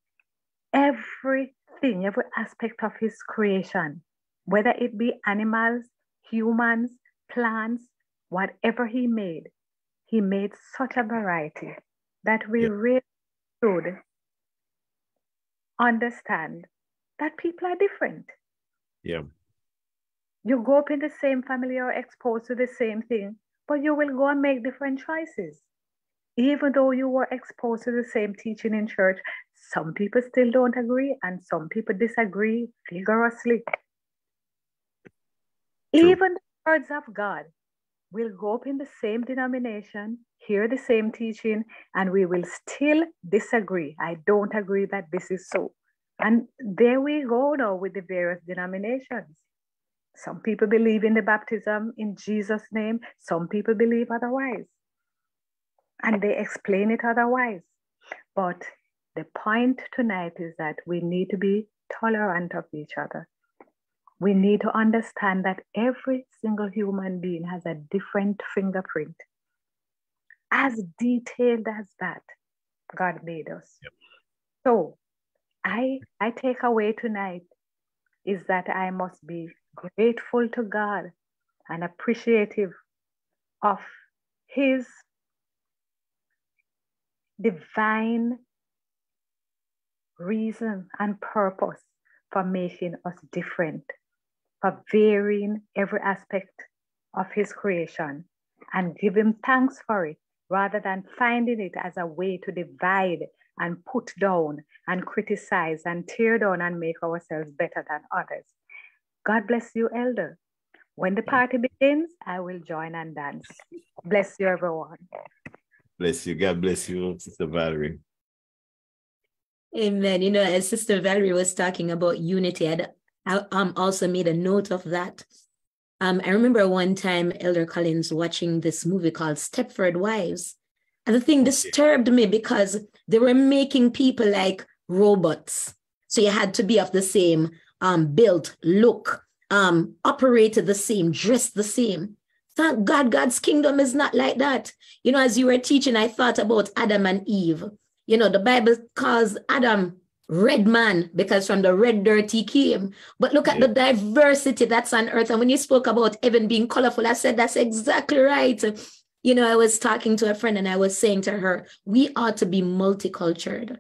everything, every aspect of his creation, whether it be animals, humans, plants, whatever he made, he made such a variety that we yeah. really should understand that people are different. Yeah. You grow up in the same family or exposed to the same thing, but you will go and make different choices even though you were exposed to the same teaching in church, some people still don't agree and some people disagree vigorously. True. Even the words of God will go up in the same denomination, hear the same teaching, and we will still disagree. I don't agree that this is so. And there we go now with the various denominations. Some people believe in the baptism in Jesus' name, some people believe otherwise and they explain it otherwise. But the point tonight is that we need to be tolerant of each other. We need to understand that every single human being has a different fingerprint. As detailed as that, God made us. Yep. So I I take away tonight is that I must be grateful to God and appreciative of his divine reason and purpose for making us different, for varying every aspect of his creation and give him thanks for it rather than finding it as a way to divide and put down and criticize and tear down and make ourselves better than others. God bless you, Elder. When the party begins, I will join and dance. Bless you, everyone. Bless you. God bless you, Sister Valerie. Amen. You know, as Sister Valerie was talking about unity, I'd, I um, also made a note of that. Um, I remember one time Elder Collins watching this movie called Stepford Wives. And the thing disturbed me because they were making people like robots. So you had to be of the same um, built, look, um, operated the same, dressed the same. Thank God, God's kingdom is not like that. You know, as you were teaching, I thought about Adam and Eve. You know, the Bible calls Adam red man because from the red dirt he came. But look at yeah. the diversity that's on earth. And when you spoke about heaven being colorful, I said that's exactly right. You know, I was talking to a friend and I was saying to her, we ought to be multicultural.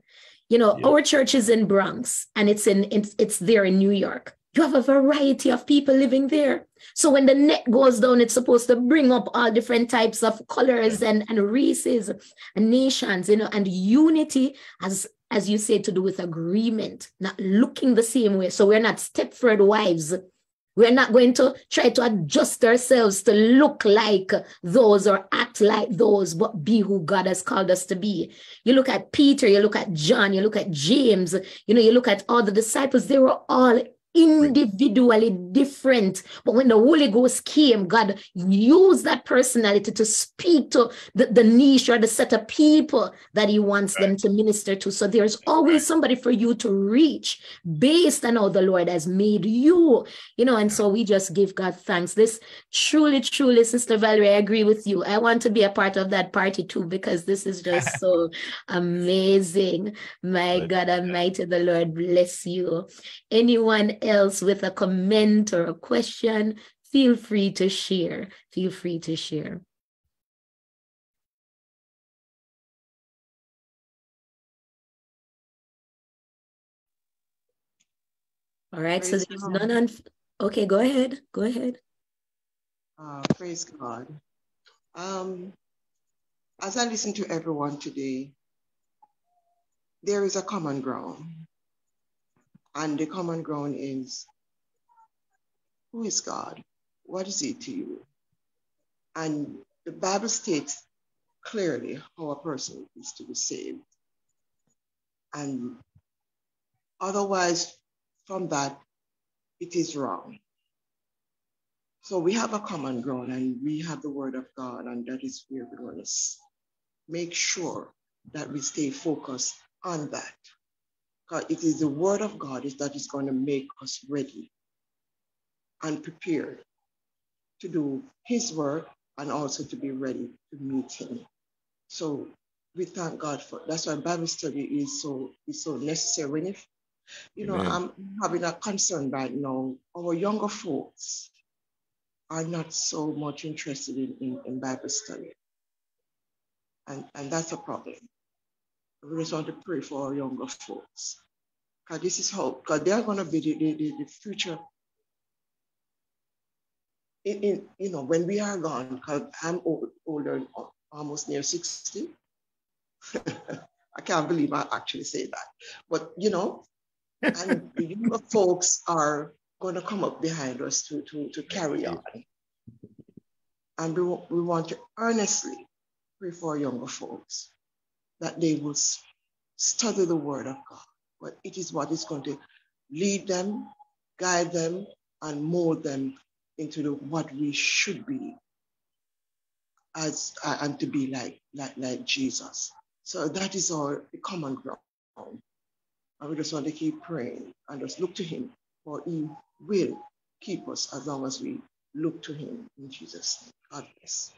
You know, yeah. our church is in Bronx and it's in it's, it's there in New York you have a variety of people living there. So when the net goes down, it's supposed to bring up all different types of colors and, and races and nations, you know, and unity as as you say, to do with agreement, not looking the same way. So we're not Stepford wives. We're not going to try to adjust ourselves to look like those or act like those, but be who God has called us to be. You look at Peter, you look at John, you look at James, you know, you look at all the disciples, they were all individually different. But when the Holy Ghost came, God used that personality to speak to the, the niche or the set of people that He wants right. them to minister to. So there's always somebody for you to reach based on how the Lord has made you, you know. And so we just give God thanks. This truly, truly, Sister Valerie, I agree with you. I want to be a part of that party too because this is just so amazing. My God Almighty, the Lord bless you. Anyone else with a comment or a question, feel free to share. Feel free to share. All right, praise so there's God. none on. Okay, go ahead. Go ahead. Uh, praise God. Um, as I listen to everyone today, there is a common ground. And the common ground is who is God? What is He to you? And the Bible states clearly how a person is to be saved. And otherwise, from that, it is wrong. So we have a common ground and we have the word of God, and that is where we want to make sure that we stay focused on that. Because it is the word of God is that is going to make us ready and prepared to do his work and also to be ready to meet him. So we thank God for that's why Bible study is so is so necessary. When if you know, Amen. I'm having a concern right now. Our younger folks are not so much interested in, in, in Bible study. And, and that's a problem. We just want to pray for our younger folks. Because this is how, because they are going to be the, the, the, future. In, in, you know, when we are gone, because I'm old, older, almost near 60. I can't believe I actually say that. But, you know, and the younger folks are going to come up behind us to, to, to carry on. And we, we want to earnestly pray for our younger folks that they will study the word of God. But it is what is going to lead them, guide them, and mold them into the, what we should be as uh, and to be like, like, like Jesus. So that is our common ground. And we just want to keep praying and just look to him, for he will keep us as long as we look to him in Jesus' name. God bless.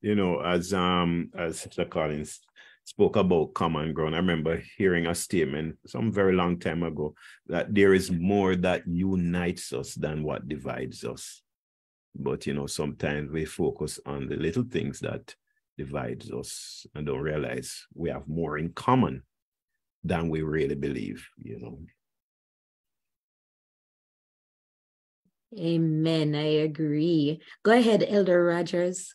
you know, as um as Sister Collins spoke about common ground, I remember hearing a statement some very long time ago that there is more that unites us than what divides us. But you know, sometimes we focus on the little things that divides us and don't realize we have more in common than we really believe, you know. Amen. I agree. Go ahead, Elder Rogers.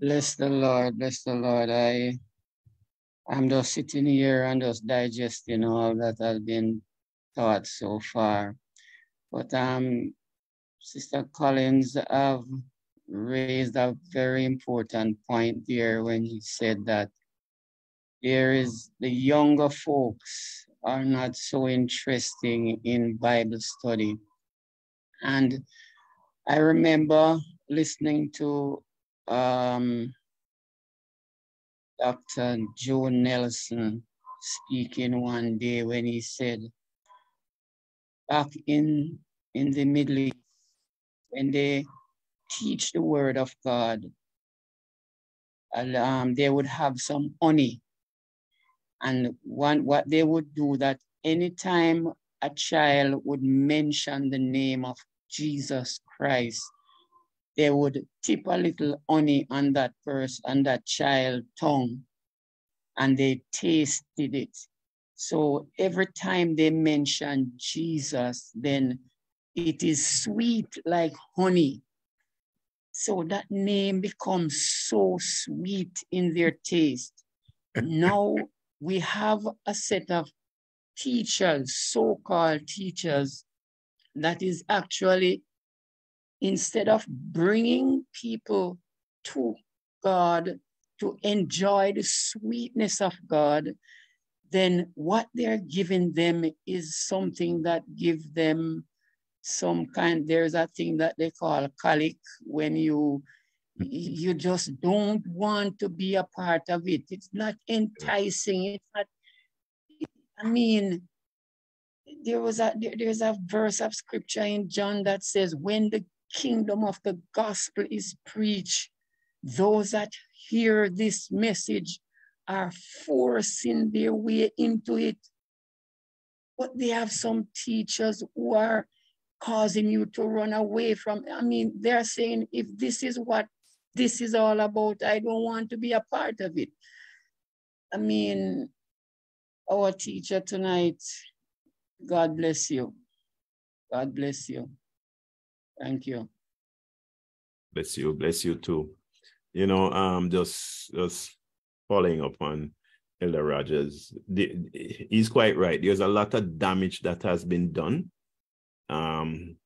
Bless the Lord, bless the Lord. I I'm just sitting here and just digesting all that has been taught so far. But um Sister Collins have raised a very important point there when he said that there is the younger folks are not so interesting in Bible study. And I remember listening to um, Dr. Joe Nelson speaking one day when he said, back in, in the Middle East, when they teach the word of God, um, they would have some honey. And one, what they would do that anytime a child would mention the name of Jesus Christ, they would tip a little honey on that person, on that child tongue, and they tasted it. So every time they mention Jesus, then it is sweet like honey. So that name becomes so sweet in their taste. Now we have a set of teachers, so-called teachers, that is actually instead of bringing people to God to enjoy the sweetness of God, then what they're giving them is something that give them some kind, there's a thing that they call colic when you you just don't want to be a part of it. It's not enticing. It's not, I mean, there was a there- there's a verse of scripture in John that says, when the kingdom of the gospel is preached, those that hear this message are forcing their way into it. But they have some teachers who are causing you to run away from. I mean, they're saying, if this is what this is all about, I don't want to be a part of it. I mean, our teacher tonight, God bless you. God bless you. Thank you. Bless you. Bless you too. You know, um, just just following up on Elder Rogers, the, he's quite right. There's a lot of damage that has been done. Um,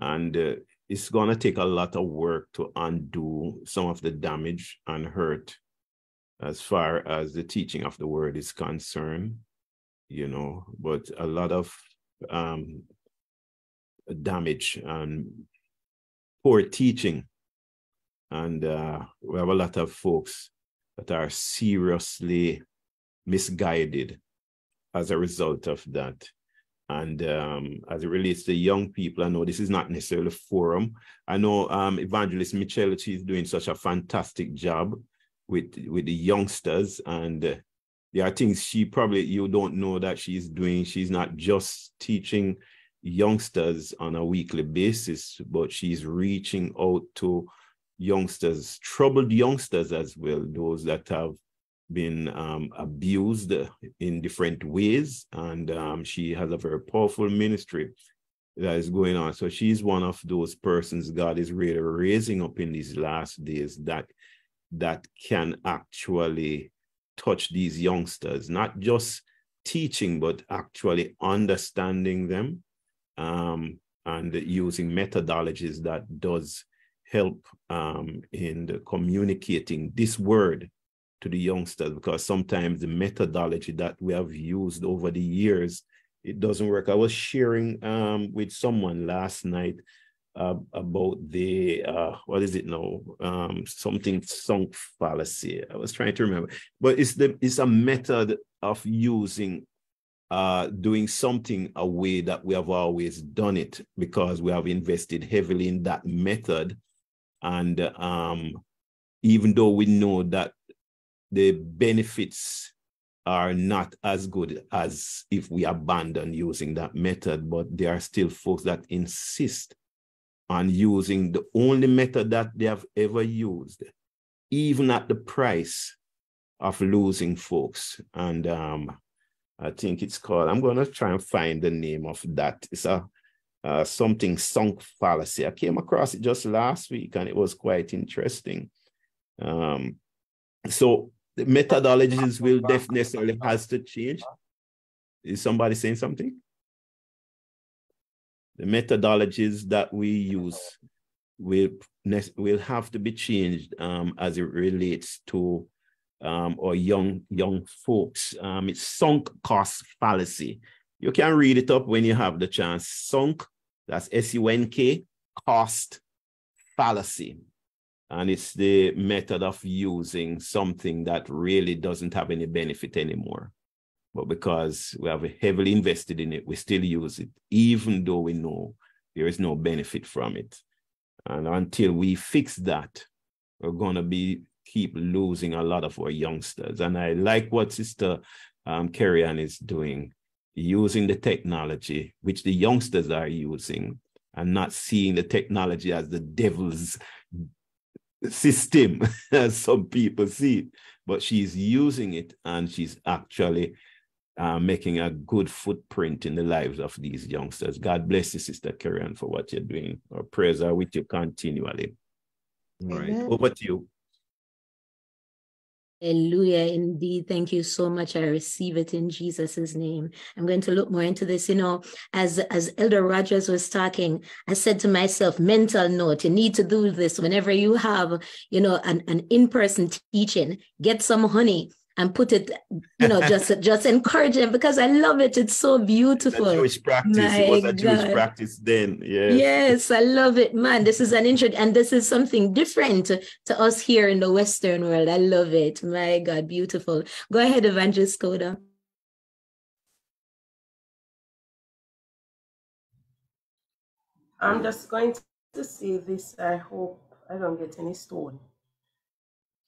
and uh, it's to take a lot of work to undo some of the damage and hurt as far as the teaching of the word is concerned, you know, but a lot of um, damage and poor teaching. And uh, we have a lot of folks that are seriously misguided as a result of that. And um, as it relates to young people, I know this is not necessarily a forum. I know um, Evangelist Michelle, she's doing such a fantastic job with, with the youngsters. And uh, there are things she probably, you don't know that she's doing. She's not just teaching youngsters on a weekly basis, but she's reaching out to youngsters, troubled youngsters as well, those that have been um, abused in different ways. And um, she has a very powerful ministry that is going on. So she's one of those persons God is really raising up in these last days that that can actually touch these youngsters, not just teaching, but actually understanding them um, and using methodologies that does help um, in communicating this word to the youngsters because sometimes the methodology that we have used over the years it doesn't work. I was sharing um, with someone last night uh, about the uh, what is it now? Um, something sunk fallacy. I was trying to remember, but it's the it's a method of using uh, doing something a way that we have always done it because we have invested heavily in that method, and um, even though we know that the benefits are not as good as if we abandon using that method, but there are still folks that insist on using the only method that they have ever used, even at the price of losing folks. And um, I think it's called, I'm going to try and find the name of that. It's a uh, something sunk fallacy. I came across it just last week and it was quite interesting. Um, so the methodologies will definitely has to change. Is somebody saying something? The methodologies that we use will will have to be changed um, as it relates to um, or young young folks. Um, it's sunk cost fallacy. You can read it up when you have the chance. Sunk, that's S-U-N-K, cost fallacy. And it's the method of using something that really doesn't have any benefit anymore. But because we have heavily invested in it, we still use it, even though we know there is no benefit from it. And until we fix that, we're going to be keep losing a lot of our youngsters. And I like what Sister um, Carrie Ann is doing, using the technology, which the youngsters are using, and not seeing the technology as the devil's system, as some people see it, but she's using it and she's actually uh, making a good footprint in the lives of these youngsters. God bless you, Sister Karen, for what you're doing. Our prayers are with you continually. All right, over to you. Hallelujah. Indeed. Thank you so much. I receive it in Jesus' name. I'm going to look more into this. You know, as, as Elder Rogers was talking, I said to myself, mental note, you need to do this whenever you have, you know, an, an in-person teaching, get some honey and put it, you know, just just encourage them because I love it. It's so beautiful. It's Jewish practice. My it was a Jewish God. practice then. Yes. Yes, I love it, man. This is an intro, and this is something different to, to us here in the Western world. I love it. My God, beautiful. Go ahead, Evangelist Coda. I'm just going to say this. I hope I don't get any stone.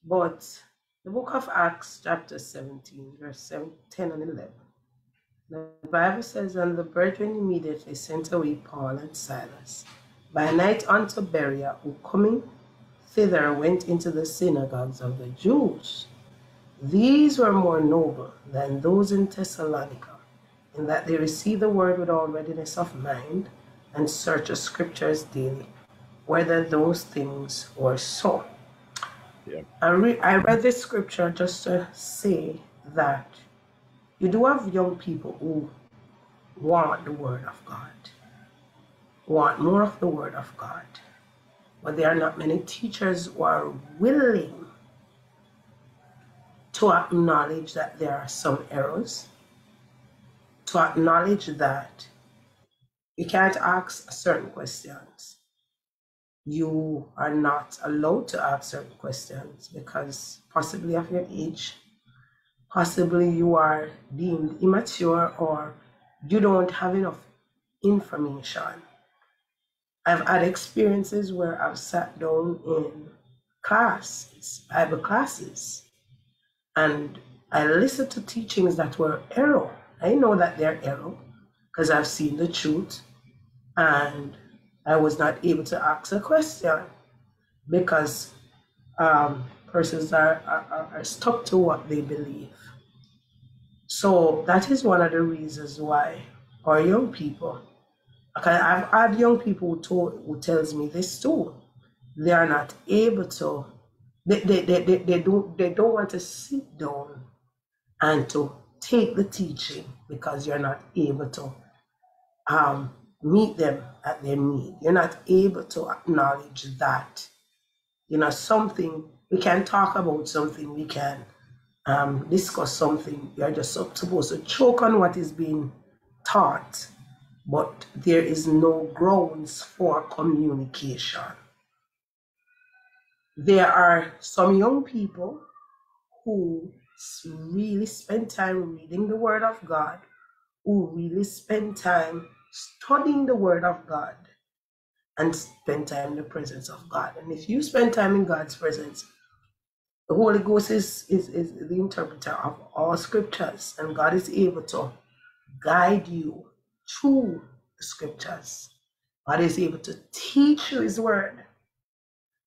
But the book of Acts, chapter 17, verse 7, 10 and 11. The Bible says, And the brethren immediately sent away Paul and Silas by night unto Berea, who coming thither went into the synagogues of the Jews. These were more noble than those in Thessalonica, in that they received the word with all readiness of mind and search the scriptures daily, whether those things were so. Yeah. I, re- I read this scripture just to say that you do have young people who want the word of God, want more of the word of God, but there are not many teachers who are willing to acknowledge that there are some errors, to acknowledge that you can't ask certain questions. You are not allowed to ask certain questions because possibly of your age, possibly you are deemed immature or you don't have enough information. I've had experiences where I've sat down in classes, Bible classes, and I listened to teachings that were error. I know that they're error because I've seen the truth and I was not able to ask a question because um, persons are, are, are stuck to what they believe. So that is one of the reasons why our young people, okay, I've had young people who, told, who tells me this too. They are not able to, they, they, they, they, they, don't, they don't want to sit down and to take the teaching because you're not able to um, meet them at their need. You're not able to acknowledge that, you know, something, we can talk about something, we can um, discuss something. You're just supposed to choke on what is being taught, but there is no grounds for communication. There are some young people who really spend time reading the Word of God, who really spend time studying the Word of God, and spend time in the presence of God. And if you spend time in God's presence, the Holy Ghost is, is, is the interpreter of all scriptures, and God is able to guide you through the scriptures. God is able to teach you His word.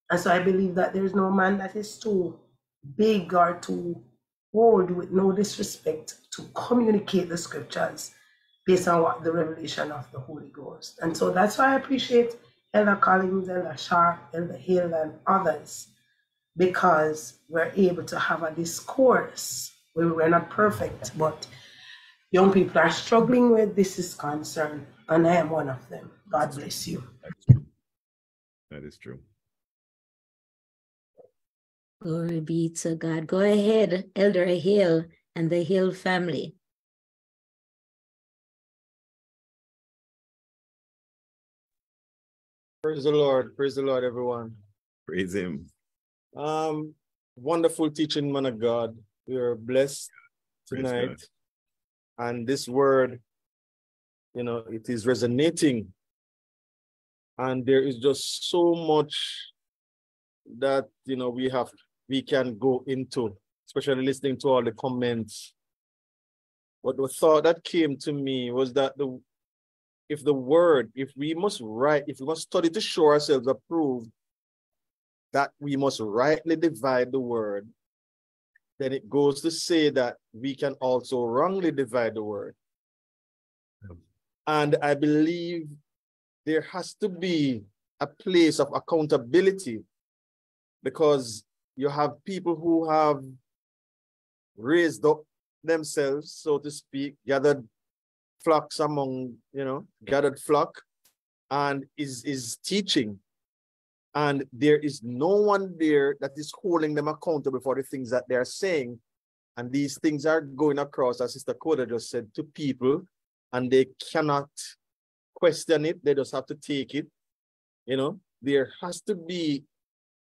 And so I believe that there's no man that is too big or too old with no disrespect to communicate the scriptures based on what the revelation of the Holy Ghost. And so that's why I appreciate Elder Collins, Elder Sharp, Elder Hill, and others because we're able to have a discourse. We're not perfect, but young people are struggling with this is concerned, and I am one of them. God bless you. That is true. Glory be to God. Go ahead, Elder Hill and the Hill family. Praise the Lord. Praise the Lord, everyone. Praise Him. Um, wonderful teaching, man of God. We are blessed tonight. And this word, you know, it is resonating. And there is just so much that, you know, we have, we can go into, especially listening to all the comments. But the thought that came to me was that the if the word, if we must write, if we must study to show ourselves approved, that we must rightly divide the word, then it goes to say that we can also wrongly divide the word. And I believe there has to be a place of accountability because you have people who have raised up themselves, so to speak, gathered flocks among, you know, gathered flock, and is, is teaching. And there is no one there that is holding them accountable for the things that they're saying. And these things are going across, as Sister Coda just said, to people, and they cannot question it. They just have to take it. You know, there has to be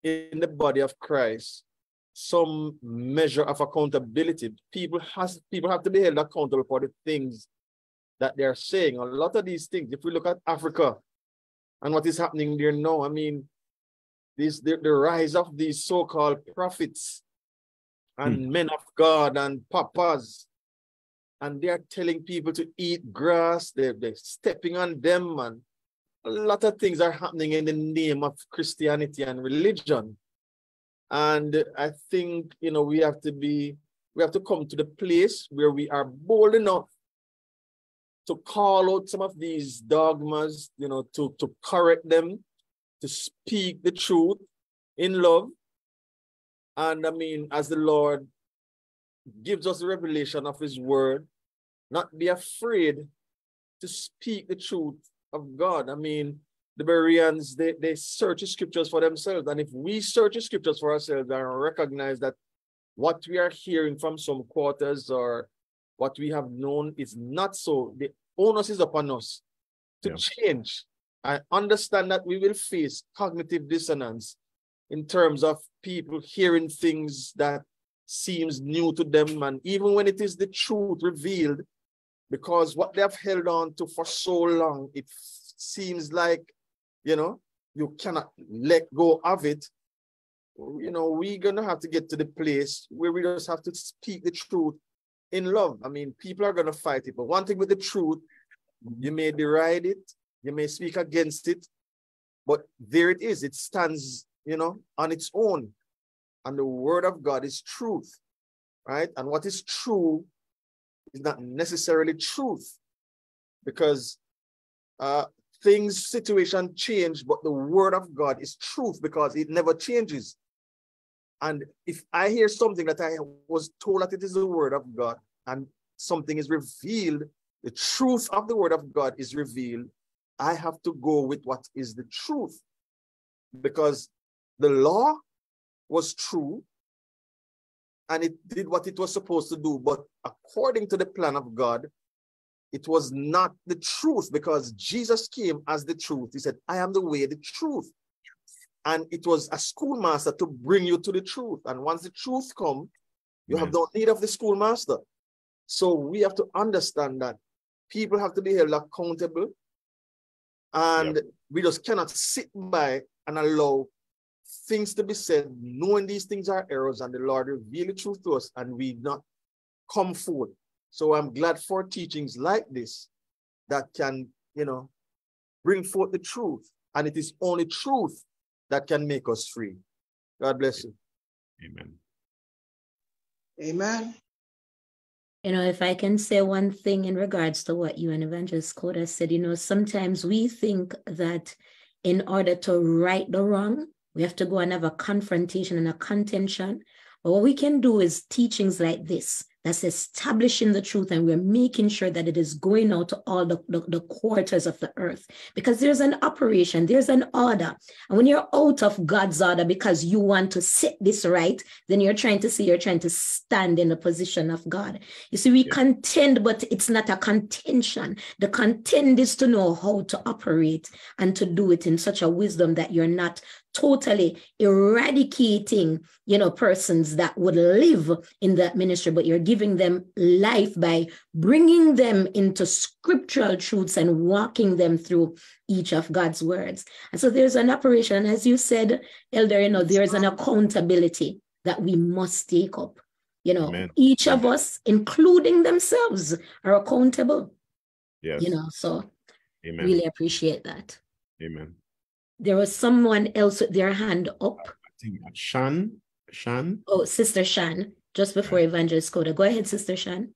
in the body of Christ some measure of accountability. People has people have to be held accountable for the things that they're saying. A lot of these things, if we look at Africa and what is happening there now, I mean, this the, the rise of these so-called prophets and hmm. men of God and papas, and they're telling people to eat grass, they're, they're stepping on them, and a lot of things are happening in the name of Christianity and religion. And I think, you know, we have to be, we have to come to the place where we are bold enough to call out some of these dogmas, you know, to, to correct them, to speak the truth in love. And I mean, as the Lord gives us the revelation of his word, not be afraid to speak the truth of God. I mean, the Bereans, they, they search the scriptures for themselves. And if we search the scriptures for ourselves and recognize that what we are hearing from some quarters or what we have known is not so, the onus is upon us to yeah. change. I understand that we will face cognitive dissonance in terms of people hearing things that seems new to them. And even when it is the truth revealed, because what they have held on to for so long, it seems like, you know, you cannot let go of it. You know, we're going to have to get to the place where we just have to speak the truth in love. I mean, people are going to fight it, but one thing with the truth, you may deride it, you may speak against it, but there it is. It stands, you know, on its own. And the word of God is truth, right? And what is true is not necessarily truth because uh, things, situation change, but the word of God is truth because it never changes. And if I hear something that I was told that it is the word of God and something is revealed, the truth of the word of God is revealed, I have to go with what is the truth because the law was true and it did what it was supposed to do. But according to the plan of God, it was not the truth because Jesus came as the truth. He said, I am the way, the truth. And it was a schoolmaster to bring you to the truth. And once the truth come, you have no need of the schoolmaster. So we have to understand that people have to be held accountable. And yep. we just cannot sit by and allow things to be said, knowing these things are errors, and the Lord reveal the truth to us, and we not come forward. So I'm glad for teachings like this that can, you know, bring forth the truth. And it is only truth that can make us free. God bless you. Amen. Amen. You know, if I can say one thing in regards to what you and Evangelist Coda said, you know, sometimes we think that in order to right the wrong, we have to go and have a confrontation and a contention. But what we can do is teachings like this that's establishing the truth and we're making sure that it is going out to all the, the, the, quarters of the earth. Because there's an operation there's an order. And when you're out of god's order because you want to set this right then you're trying to see you're trying to stand in the position of god. You see we yeah. contend but it's not a contention. The contend is to know how to operate and to do it in such a wisdom that you're not totally eradicating, you know, persons that would live in that ministry, but you're giving them life by bringing them into scriptural truths and walking them through each of God's words. And so there's an operation, as you said, Elder, you know, there's an accountability that we must take up. You know, Amen. each of us, including themselves, are accountable. Yes. You know, so Amen. really appreciate that. Amen. There was someone else with their hand up. I think Shan. Shan. Oh, Sister Shan, just before Evangelist Coda. Go ahead, Sister Shan.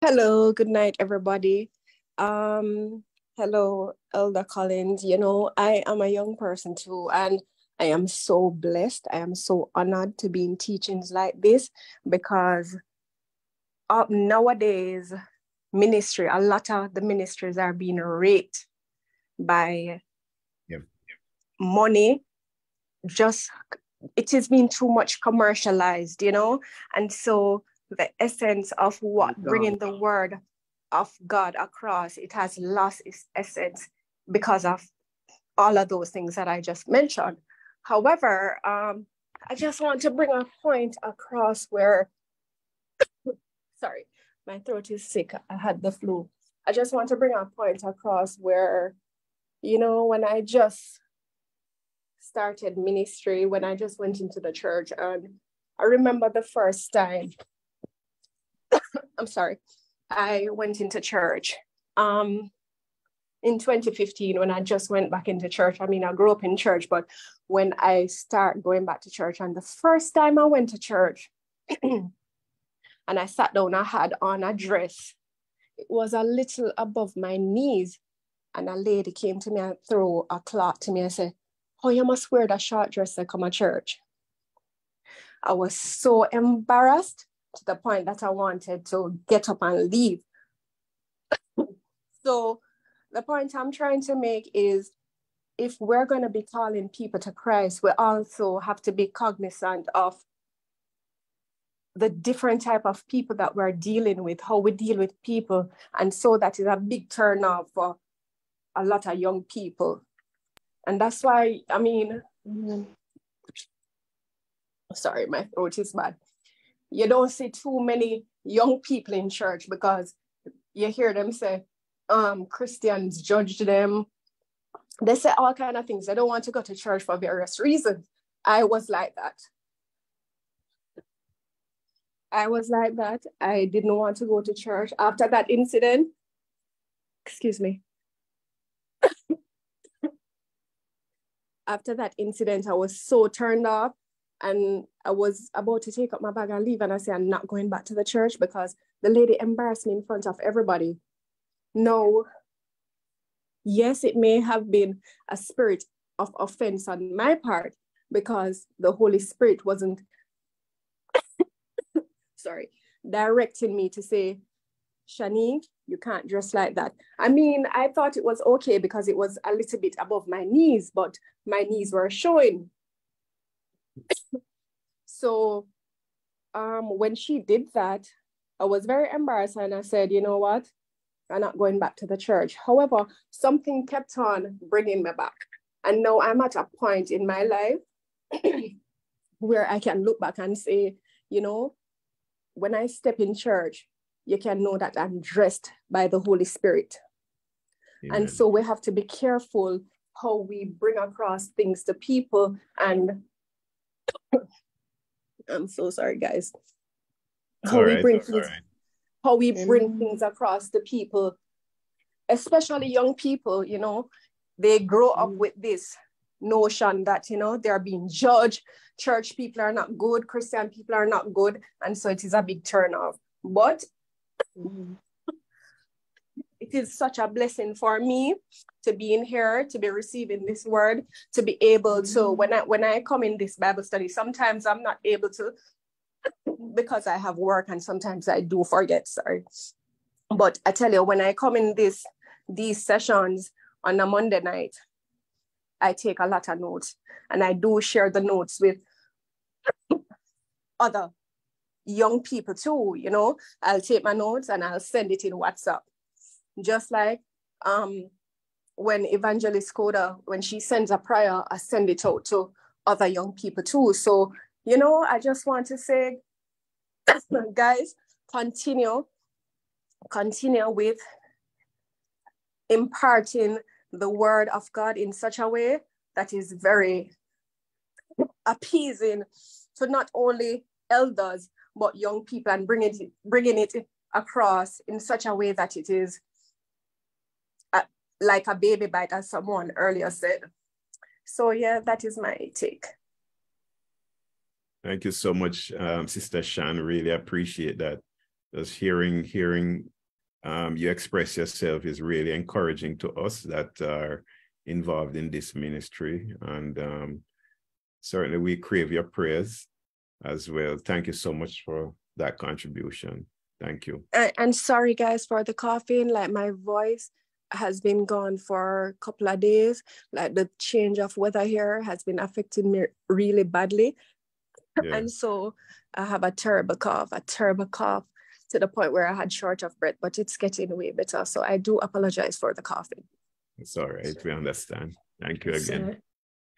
Hello, good night, everybody. Um, hello, Elder Collins. You know, I am a young person too, and I am so blessed. I am so honored to be in teachings like this because uh, nowadays, ministry, a lot of the ministries are being raped by money just it has been too much commercialized you know? And so the essence of what bringing the word of god across it has lost its essence because of all of those things that i just mentioned. However um, i just want to bring a point across where sorry my throat is sick. I had the flu. I just want to bring a point across where you know when i just started ministry when I just went into the church. And I remember the first time, I'm sorry, I went into church. Um, in 2015, when I just went back into church, I mean, I grew up in church, but when I start going back to church, and the first time I went to church, and I sat down, I had on a dress. it was a little above my knees. And a lady came to me and threw a cloth to me and said, Oh, you must wear that short dress to come to church. I was so embarrassed to the point that I wanted to get up and leave. so the point I'm trying to make is if we're going to be calling people to Christ, we also have to be cognizant of the different type of people that we're dealing with, how we deal with people. And so that is a big turn off for a lot of young people. And that's why, I mean, sorry, my throat is bad. You don't see too many young people in church because you hear them say, um, Christians judge them. They say all kind of things. They don't want to go to church for various reasons. I was like that. I was like that. I didn't want to go to church after that incident. Excuse me. After that incident, I was so turned off and I was about to take up my bag and leave. And I said, I'm not going back to the church because the lady embarrassed me in front of everybody. No. Yes, it may have been a spirit of offense on my part because the Holy Spirit wasn't, sorry, directing me to say, Shanique, you can't dress like that. I mean, I thought it was okay because it was a little bit above my knees, but my knees were showing. so um, when she did that, I was very embarrassed and I said, you know what? I'm not going back to the church. However, something kept on bringing me back. And now I'm at a point in my life where I can look back and say, you know, when I step in church, you can know that I'm dressed by the Holy Spirit. Amen. And so we have to be careful how we bring across things to people. And I'm so sorry, guys. How we bring things, how we bring things across to people, especially young people, you know, they grow up mm. with this notion that you know they're being judged church people are not good christian people are not good and so it is a big turn off but it is such a blessing for me to be in here, to be receiving this word, to be able to mm-hmm. when I when I come in this Bible study, sometimes I'm not able to because I have work and sometimes I do forget, sorry. But I tell you, when I come in this these sessions on a Monday night, I take a lot of notes and I do share the notes with other young people too, you know, I'll take my notes and I'll send it in WhatsApp. Just like um, when Evangelist Coda, when she sends a prayer, I send it out to other young people too. So, you know, I just want to say, guys, continue, continue with imparting the word of God in such a way that is very appeasing to not only elders, but young people and bringing it, bringing it across in such a way that it is a, like a baby bite, as someone earlier said. So yeah, that is my take. Thank you so much, um, Sister Shan. Really appreciate that. Just hearing hearing um, you express yourself is really encouraging to us that are involved in this ministry, and um, certainly we crave your prayers as well. Thank you so much for that contribution. Thank you. And, sorry, guys, for the coughing. Like my voice has been gone for a couple of days. Like the change of weather here has been affecting me really badly. Yeah. And so I have a terrible cough, a terrible cough to the point where I had short of breath, but it's getting way better. So I do apologize for the coughing. It's all right. We understand. Thank you again.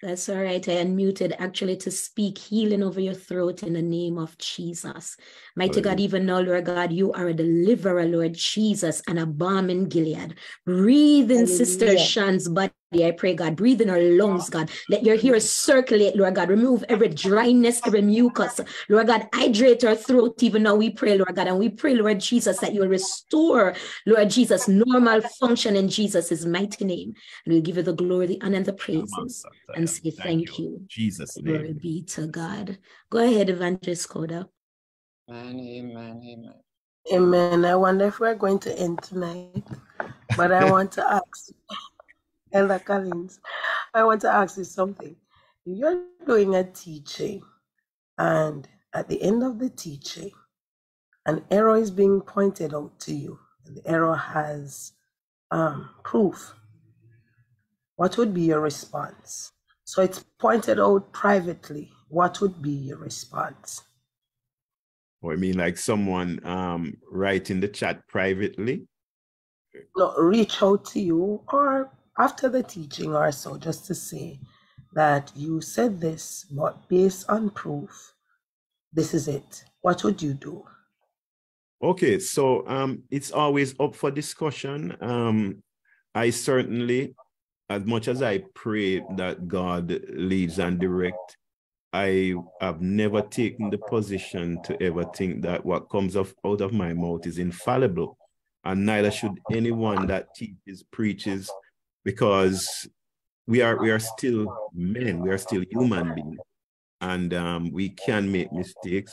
That's all right. I unmuted actually to speak healing over your throat in the name of Jesus. Mighty God, even now, Lord God, you are a deliverer, Lord Jesus, and a balm in Gilead. Breathe in Sister Shan's body I pray, God, breathe in our lungs, God. Let your hair circulate, Lord God. Remove every dryness, every mucus. Lord God, hydrate our throat even now. We pray, Lord God. And we pray, Lord Jesus, that you will restore, Lord Jesus, normal function in Jesus' mighty name. And we'll give you the glory, the honor, and the praises. And say thank, you. Jesus' name. Glory be to God. Go ahead, Evangelist Coda. Amen, amen, amen. Amen. I wonder if we're going to end tonight, but I want to ask Elder Collins, I want to ask you something. You're doing a teaching, and at the end of the teaching, an error is being pointed out to you. and The error has um, proof. What would be your response? So it's pointed out privately. What would be your response? Or I mean, like someone um, write in the chat privately. No, reach out to you or after the teaching or so, just to say that you said this, but based on proof, this is it. What would you do? Okay, so um, it's always up for discussion. Um, I certainly, as much as I pray that God leads and direct, I have never taken the position to ever think that what comes out of my mouth is infallible. And neither should anyone that teaches, preaches, because we are we are still men, we are still human beings, and um, we can make mistakes.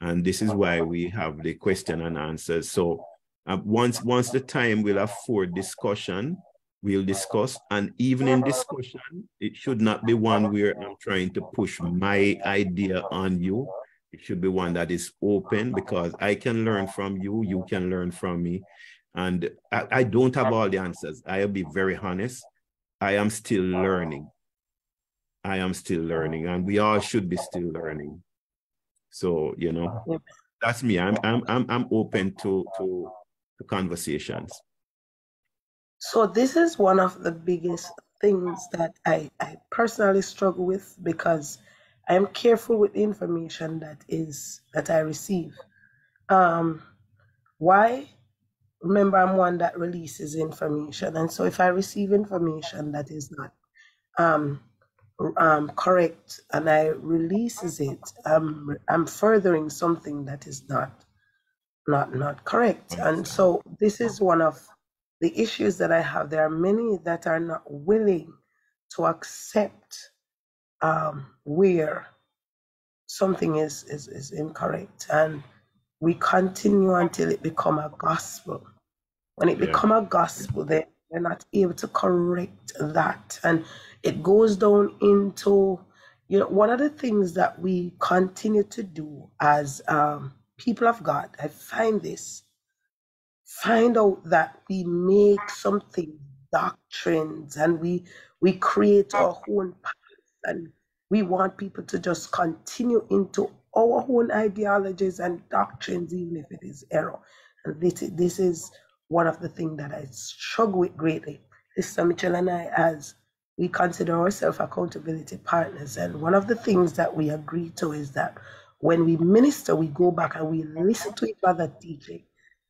And this is why we have the question and answers. So uh, once once the time will afford discussion, we'll discuss. And even in discussion, it should not be one where I'm trying to push my idea on you. It should be one that is open because I can learn from you, you can learn from me. And I, I don't have all the answers. I'll be very honest. I am still learning. I am still learning, and we all should be still learning. So, you know, that's me. I'm I'm I'm I'm open to to, to conversations. So this is one of the biggest things that I, I personally struggle with because I'm careful with the information that is that I receive. Um, why? Remember I'm one that releases information. And so if I receive information that is not um, um, correct and I releases it, I'm, I'm furthering something that is not not not correct. And so this is one of the issues that I have. There are many that are not willing to accept um, where something is, is is incorrect, and we continue until it become a gospel. When it Yeah. become a gospel, then we're not able to correct that. And it goes down into, you know, one of the things that we continue to do as um, people of God, I find this, find out that we make something doctrines and we we create our own path and we want people to just continue into our own ideologies and doctrines even if it is error and this is, this is one of the things that I struggle with greatly. Sister Mitchell and I, as we consider ourselves accountability partners, and one of the things that we agree to is that when we minister, we go back and we listen to each other teaching.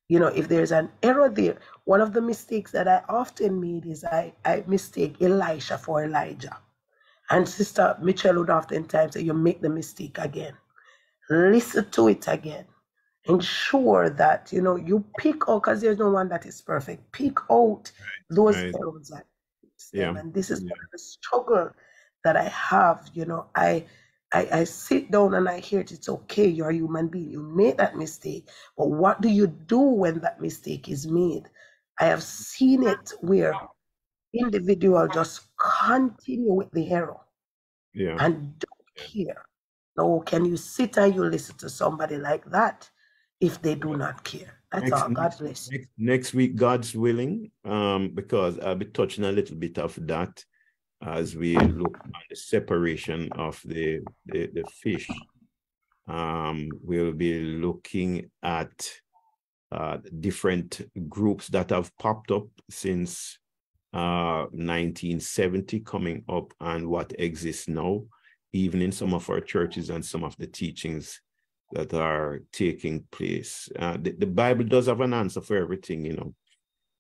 You know, if there's an error there, one of the mistakes that I often made is I, I mistake Elisha for Elijah. And Sister Mitchell would oftentimes say, You make the mistake again. Listen to it again ensure that you know you pick out because there's no one that is perfect pick out those Right. errors that Yeah. and this is of the struggle that i have you know i I, I sit down and I hear it. It's okay. You're a human being. You made that mistake. But what do you do when that mistake is made? I have seen it where individual just continue with the error Yeah. and don't care. Now, can you sit and you listen to somebody like that if they do not care? That's Next, all. God bless next, next week, God's willing, um, because I'll be touching a little bit of that as we look at the separation of the, the, the fish. Um, we'll be looking at uh, different groups that have popped up since uh, 1970 coming up and what exists now, even in some of our churches and some of the teachings that are taking place. Uh, the, the Bible does have an answer for everything, you know,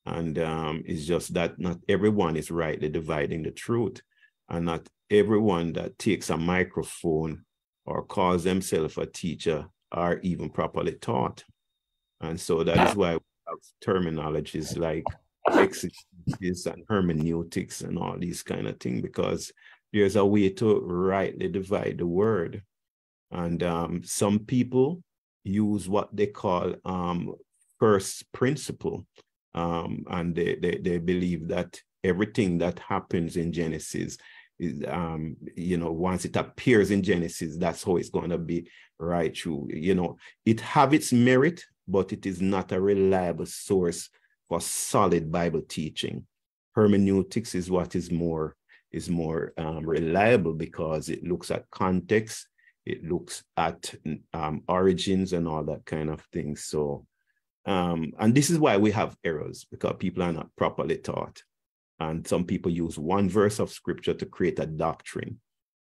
and um, it's just that not everyone is rightly dividing the truth, and not everyone that takes a microphone or calls themselves a teacher are even properly taught. And so that is why we have terminologies like exegesis and hermeneutics and all these kind of things, because there's a way to rightly divide the word. And um, some people use what they call um, first principle. Um, and they, they, they believe that everything that happens in Genesis is, um, you know, once it appears in Genesis, that's how it's going to be right through. You know, it have its merit, but it is not a reliable source for solid Bible teaching. Hermeneutics is what is more is more um, reliable because it looks at context, it looks at um, origins and all that kind of thing. So, um, and this is why we have errors because people are not properly taught. And some people use one verse of scripture to create a doctrine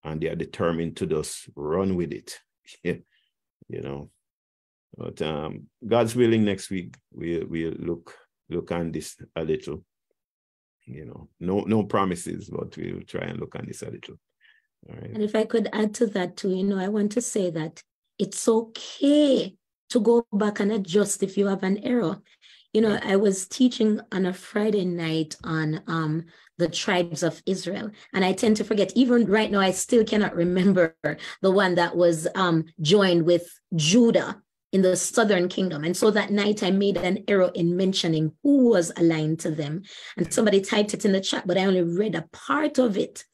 and they are determined to just run with it. you know. But um, God's willing, next week we we'll look look on this a little. You know, no no promises, but we'll try and look on this a little. All right. And if I could add to that too, you know, I want to say that it's okay to go back and adjust if you have an error. You know, I was teaching on a Friday night on um, the tribes of Israel, and I tend to forget. Even right now, I still cannot remember the one that was um, joined with Judah in the southern kingdom. And so that night I made an error in mentioning who was aligned to them. And somebody typed it in the chat, but I only read a part of it.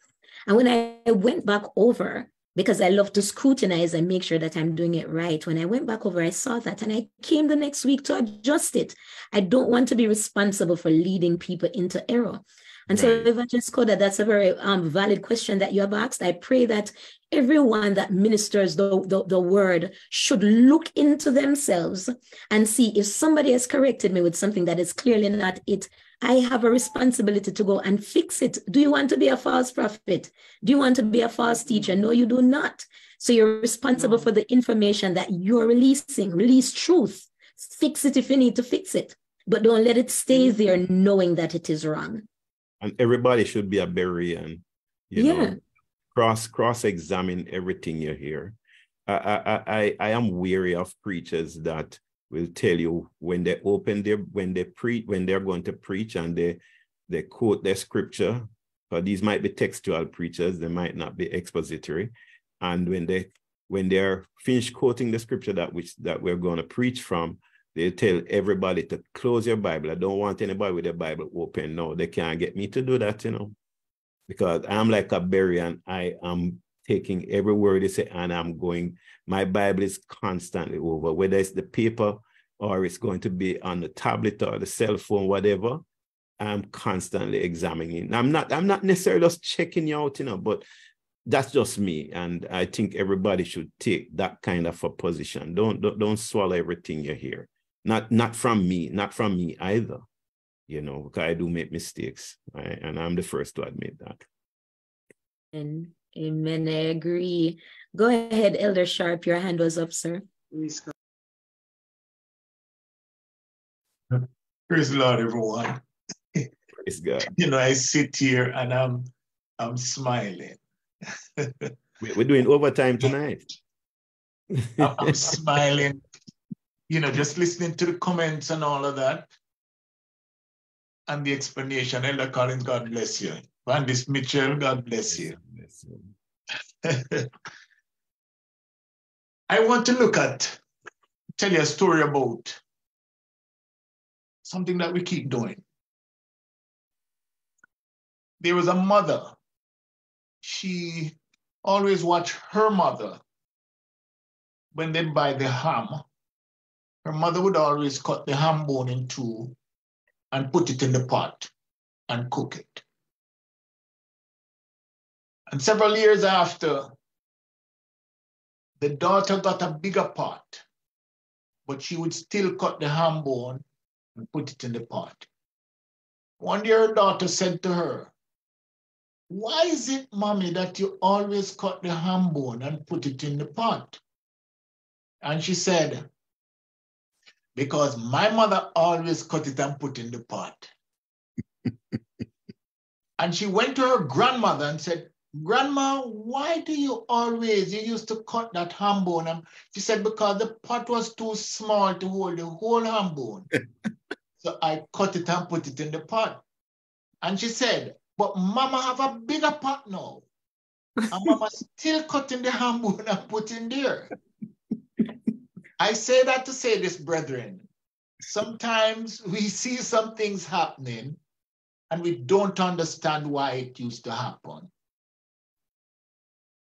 And when I went back over, because I love to scrutinize and make sure that I'm doing it right. When I went back over, I saw that and I came the next week to adjust it. I don't want to be responsible for leading people into error. And right. so, Evangelist Coda, that's a very um, valid question that you have asked. I pray that everyone that ministers the, the, the, word should look into themselves and see if somebody has corrected me with something that is clearly not it. I have a responsibility to go and fix it. Do you want to be a false prophet? Do you want to be a false teacher? No, you do not. So you're responsible for the information that you're releasing. Release truth. Fix it if you need to fix it, but don't let it stay there knowing that it is wrong and everybody should be a Berean. You yeah. know, cross cross examine everything you hear. I, I I I am weary of preachers that will tell you when they open their when they preach when they're going to preach and they they quote their scripture. But these might be textual preachers, they might not be expository. And when they when they're finished quoting the scripture that which that we're going to preach from, they tell everybody to close your Bible. I don't want anybody with their Bible open. No, they can't get me to do that, you know, because I'm like a Berean. I am taking every word they say and I'm going, my Bible is constantly over, whether it's the paper or it's going to be on the tablet or the cell phone, whatever. I'm constantly examining. I'm not, I'm not necessarily just checking you out, you know, but that's just me. And I think everybody should take that kind of a position. Don't, don't, don't swallow everything you hear. Not not from me, not from me either. You know, because I do make mistakes, right? and I'm the first to admit that. And amen. I agree. Go ahead, Elder Sharp. Your hand was up, sir. Praise the Lord, everyone. Praise God. You know, I sit here and I'm I'm smiling. We're doing overtime tonight. I'm smiling you know, just listening to the comments and all of that and the explanation. Elder Collins, God bless you. Vandis Mitchell, God bless you. I want to look at, tell you a story about something that we keep doing. There was a mother. She always watched her mother when they buy the ham her mother would always cut the ham bone in two and put it in the pot and cook it. And several years after, the daughter got a bigger pot, but she would still cut the ham bone and put it in the pot. One day her daughter said to her, Why is it, mommy, that you always cut the ham bone and put it in the pot? And she said, because my mother always cut it and put in the pot. and she went to her grandmother and said, Grandma, why do you always, you used to cut that ham bone? And she said, because the pot was too small to hold the whole ham bone. so I cut it and put it in the pot. And she said, but mama have a bigger pot now. And mama still cutting the ham bone and putting there. I say that to say this, brethren. sometimes we see some things happening and we don't understand why it used to happen.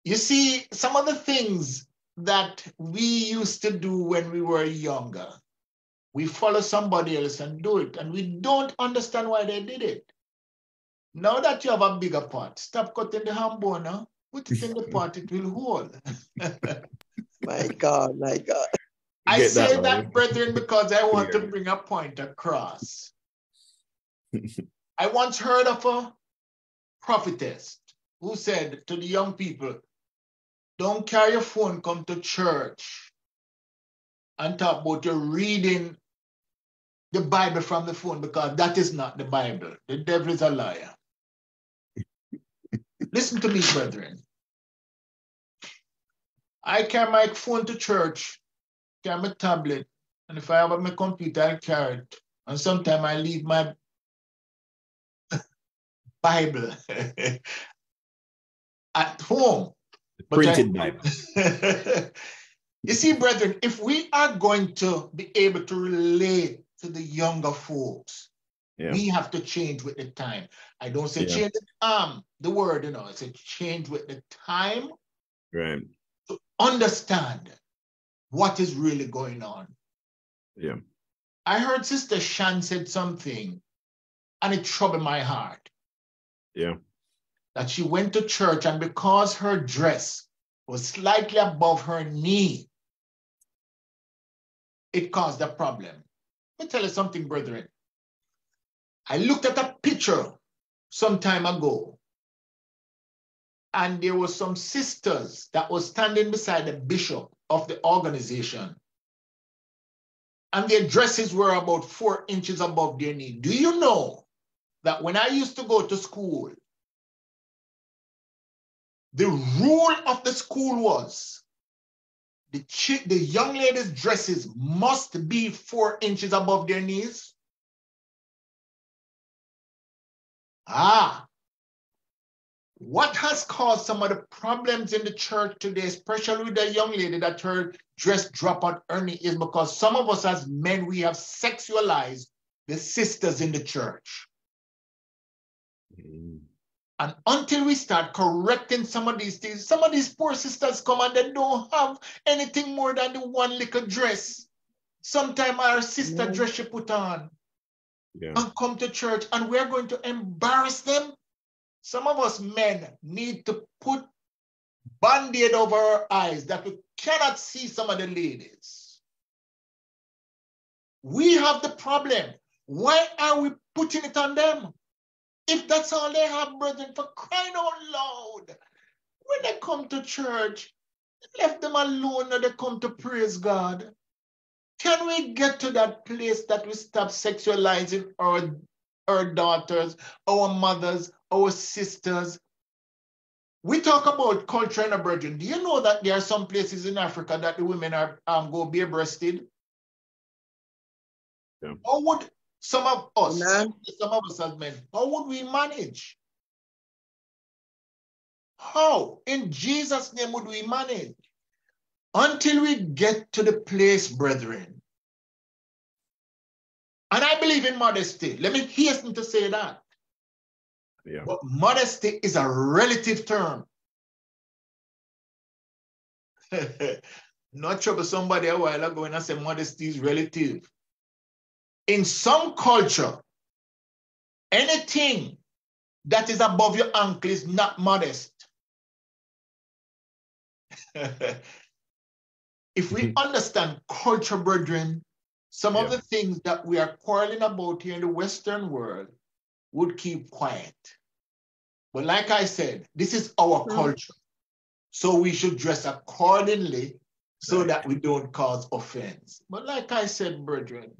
You see, some of the things that we used to do when we were younger, we follow somebody else and do it, and we don't understand why they did it. Now that you have a bigger pot, stop cutting the ham bone, huh? put it in the pot, it will hold. my God, my God. I say that, that brethren, because I want yeah. to bring a point across. I once heard of a prophetess who said to the young people, don't carry your phone, come to church and talk about your reading the Bible from the phone because that is not the Bible. The devil is a liar. Listen to me, brethren. I carry my phone to church, carry my tablet, and if I have my computer, I carry it. And sometimes I leave my Bible at home. The Printed I, Bible. you see, brethren, if we are going to be able to relate to the younger folks, yeah. we have to change with the time. I don't say yeah. change the, um, the word, you know, I say change with the time. Right. To understand what is really going on. Yeah. I heard Sister Shan said something and it troubled my heart. Yeah. That she went to church and because her dress was slightly above her knee, it caused a problem. Let me tell you something, brethren. I looked at a picture some time ago, and there were some sisters that were standing beside the bishop of the organization. And their dresses were about four inches above their knee. Do you know that when I used to go to school, the rule of the school was the, the young ladies' dresses must be four inches above their knees. Ah, what has caused some of the problems in the church today, especially with the young lady that her dress drop on her knee, is because some of us as men, we have sexualized the sisters in the church. Mm. And until we start correcting some of these things, some of these poor sisters come and they don't have anything more than the one little dress. Sometimes our sister yeah. dress she put on yeah. and come to church and we're going to embarrass them. Some of us men need to put band-aid over our eyes that we cannot see some of the ladies. We have the problem. Why are we putting it on them? If that's all they have, brethren, for crying out loud, when they come to church, left them alone when they come to praise God. Can we get to that place that we stop sexualizing our, our daughters, our mothers, our sisters? We talk about culture and brethren. Do you know that there are some places in Africa that the women are um, go bare breasted? Yeah. How would some of us, Amen. some of us as men, how would we manage? How, in Jesus' name, would we manage? Until we get to the place, brethren. And I believe in modesty. Let me hasten to say that. Yeah. But modesty is a relative term. Not trouble somebody a while ago when I said modesty is relative in some culture, anything that is above your ankle is not modest. if we hmm. understand culture, brethren, some yeah. of the things that we are quarreling about here in the Western world would keep quiet. But like I said, this is our mm. culture. So we should dress accordingly so right. that we don't cause offense. But like I said, brethren,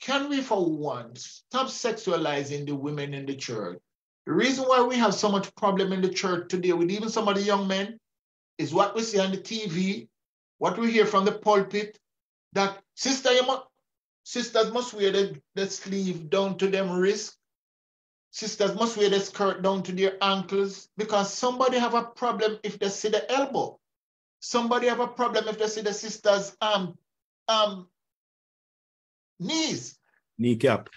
can we, for once, stop sexualizing the women in the church? The reason why we have so much problem in the church today with even some of the young men is what we see on the TV, what we hear from the pulpit, that sister, you must, sisters must wear the, the sleeve down to them wrist. Sisters must wear the skirt down to their ankles because somebody have a problem if they see the elbow. Somebody have a problem if they see the sister's arm, um, knees. Kneecap.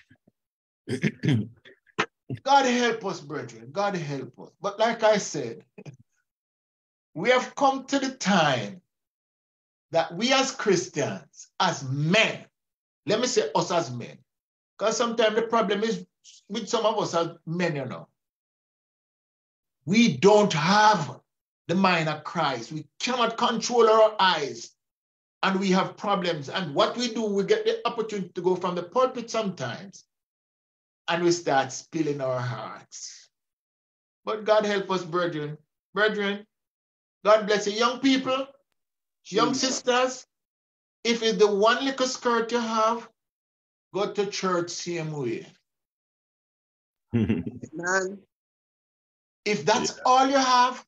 God help us, brethren. God help us. But like I said, we have come to the time that we as Christians, as men, let me say us as men, because sometimes the problem is with some of us as many you know. We don't have the mind of Christ. We cannot control our eyes and we have problems. And what we do, we get the opportunity to go from the pulpit sometimes and we start spilling our hearts. But God help us, brethren. Brethren, God bless you. Young people, young sisters, if it's the one little skirt you have, go to church same way. Amen. If that's all you have,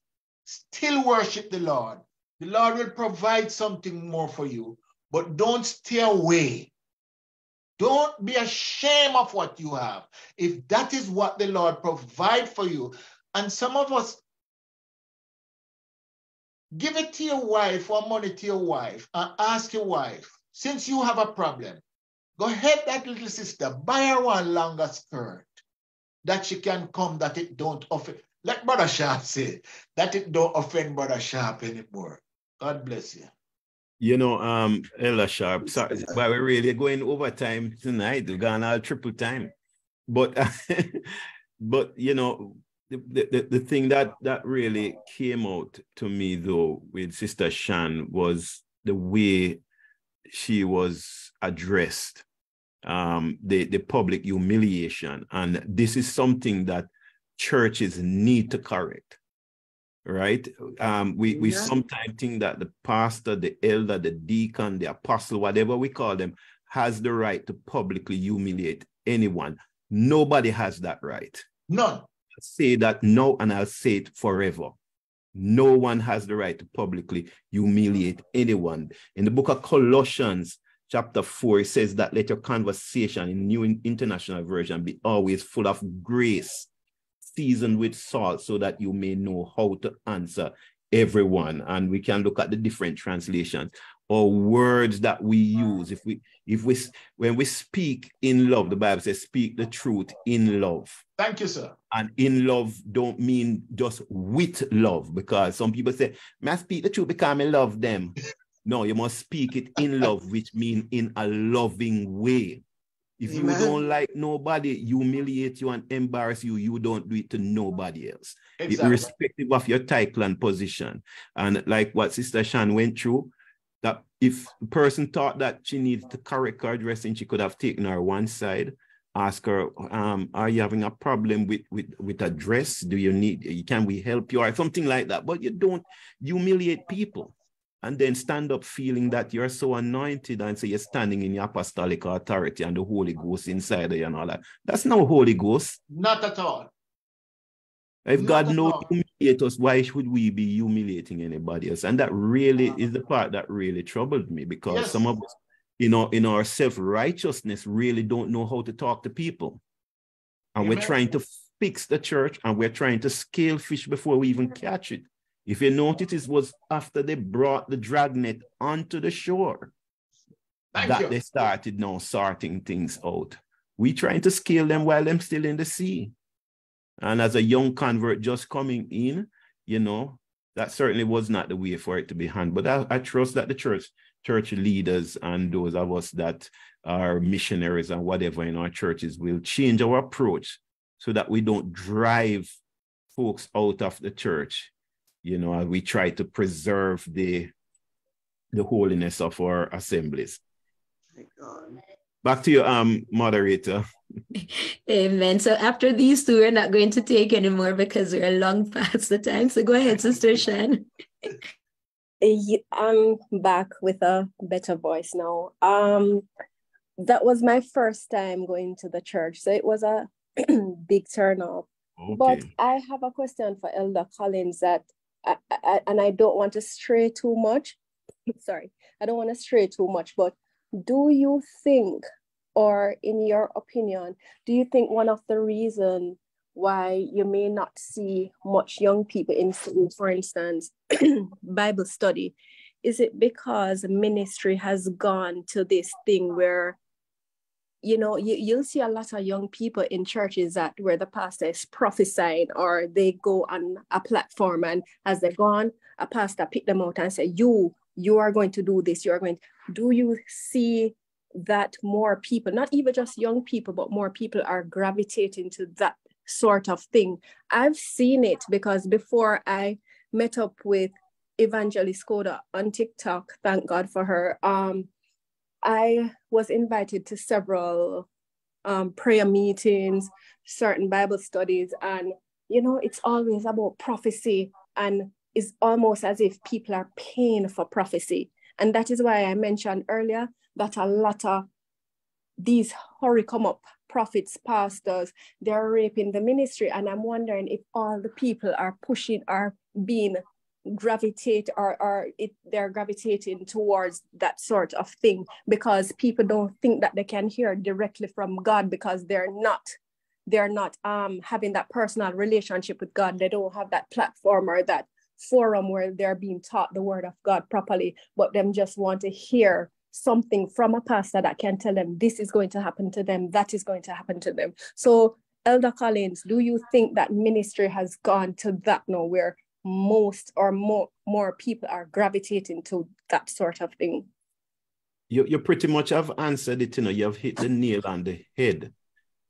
still worship the Lord. The Lord will provide something more for you, but don't stay away. Don't be ashamed of what you have. If that is what the Lord provide for you, and some of us give it to your wife or money to your wife and ask your wife, since you have a problem, go ahead, that little sister, buy her one longer skirt that she can come, that it don't offend. Let Brother Sharp say that it don't offend Brother Sharp anymore. God bless you. You know, um, Elder Sharp, sorry, but we're really going overtime tonight. We've gone all triple time. But but you know, the, the, the thing that that really came out to me though with Sister Shan was the way she was addressed, um, the, the public humiliation. And this is something that churches need to correct right? Um, we we yeah. sometimes think that the pastor, the elder, the deacon, the apostle, whatever we call them, has the right to publicly humiliate anyone. Nobody has that right. None. I'll say that now, and I'll say it forever. No one has the right to publicly humiliate anyone. In the book of Colossians, chapter 4, it says that let your conversation in New International Version be always full of grace seasoned with salt so that you may know how to answer everyone. And we can look at the different translations or words that we use. If we if we when we speak in love the bible says speak the truth in love. Thank you sir. And in love don't mean just with love because some people say must speak the truth because i love them no you must speak it in love which mean in a loving way if Amen. you don't like nobody, humiliate you and embarrass you, you don't do it to nobody else. Exactly. Irrespective of your title and position. And like what Sister Shan went through, that if the person thought that she needed to correct her dressing, she could have taken her one side, ask her, um, are you having a problem with, with, with a dress? Do you need, can we help you? Or something like that. But you don't humiliate people and then stand up feeling that you're so anointed and say you're standing in your apostolic authority and the Holy Ghost inside of you and all that. That's no Holy Ghost. Not at all. If Not God knows humiliate us, why should we be humiliating anybody else? And that really is the part that really troubled me because yes. some of us, you know, in our self-righteousness, really don't know how to talk to people. And Amen. we're trying to fix the church and we're trying to scale fish before we even catch it. If you notice, it was after they brought the dragnet onto the shore Thank that you. they started now sorting things out. We trying to scale them while them still in the sea. And as a young convert just coming in, you know, that certainly was not the way for it to be handled. But I, I trust that the church, church leaders and those of us that are missionaries and whatever in our churches will change our approach so that we don't drive folks out of the church you know, we try to preserve the the holiness of our assemblies. Back to you, um, moderator. Amen. So after these two, we're not going to take anymore because we're long past the time. So go ahead, Sister Shan. I'm back with a better voice now. Um, that was my first time going to the church, so it was a big turn up. Okay. But I have a question for Elder Collins that I, and I don't want to stray too much. Sorry, I don't want to stray too much, but do you think, or in your opinion, do you think one of the reasons why you may not see much young people in school, for instance, Bible study, is it because ministry has gone to this thing where you know, you, you'll see a lot of young people in churches that where the pastor is prophesying or they go on a platform and as they go on, a pastor pick them out and say, you, you are going to do this, you are going, to. do you see that more people, not even just young people, but more people are gravitating to that sort of thing. I've seen it because before I met up with Evangelist Coda on TikTok, thank God for her. Um, I was invited to several um, prayer meetings, certain Bible studies, and you know, it's always about prophecy, and it's almost as if people are paying for prophecy. And that is why I mentioned earlier that a lot of these hurry come up prophets, pastors, they're raping the ministry. And I'm wondering if all the people are pushing, are being gravitate or, or it, they're gravitating towards that sort of thing because people don't think that they can hear directly from God because they're not they're not um, having that personal relationship with God. They don't have that platform or that forum where they're being taught the word of God properly, but them just want to hear something from a pastor that can tell them this is going to happen to them, that is going to happen to them. So Elder Collins, do you think that ministry has gone to that now where most or more more people are gravitating to that sort of thing. You, you pretty much have answered it you know you have hit the nail on the head.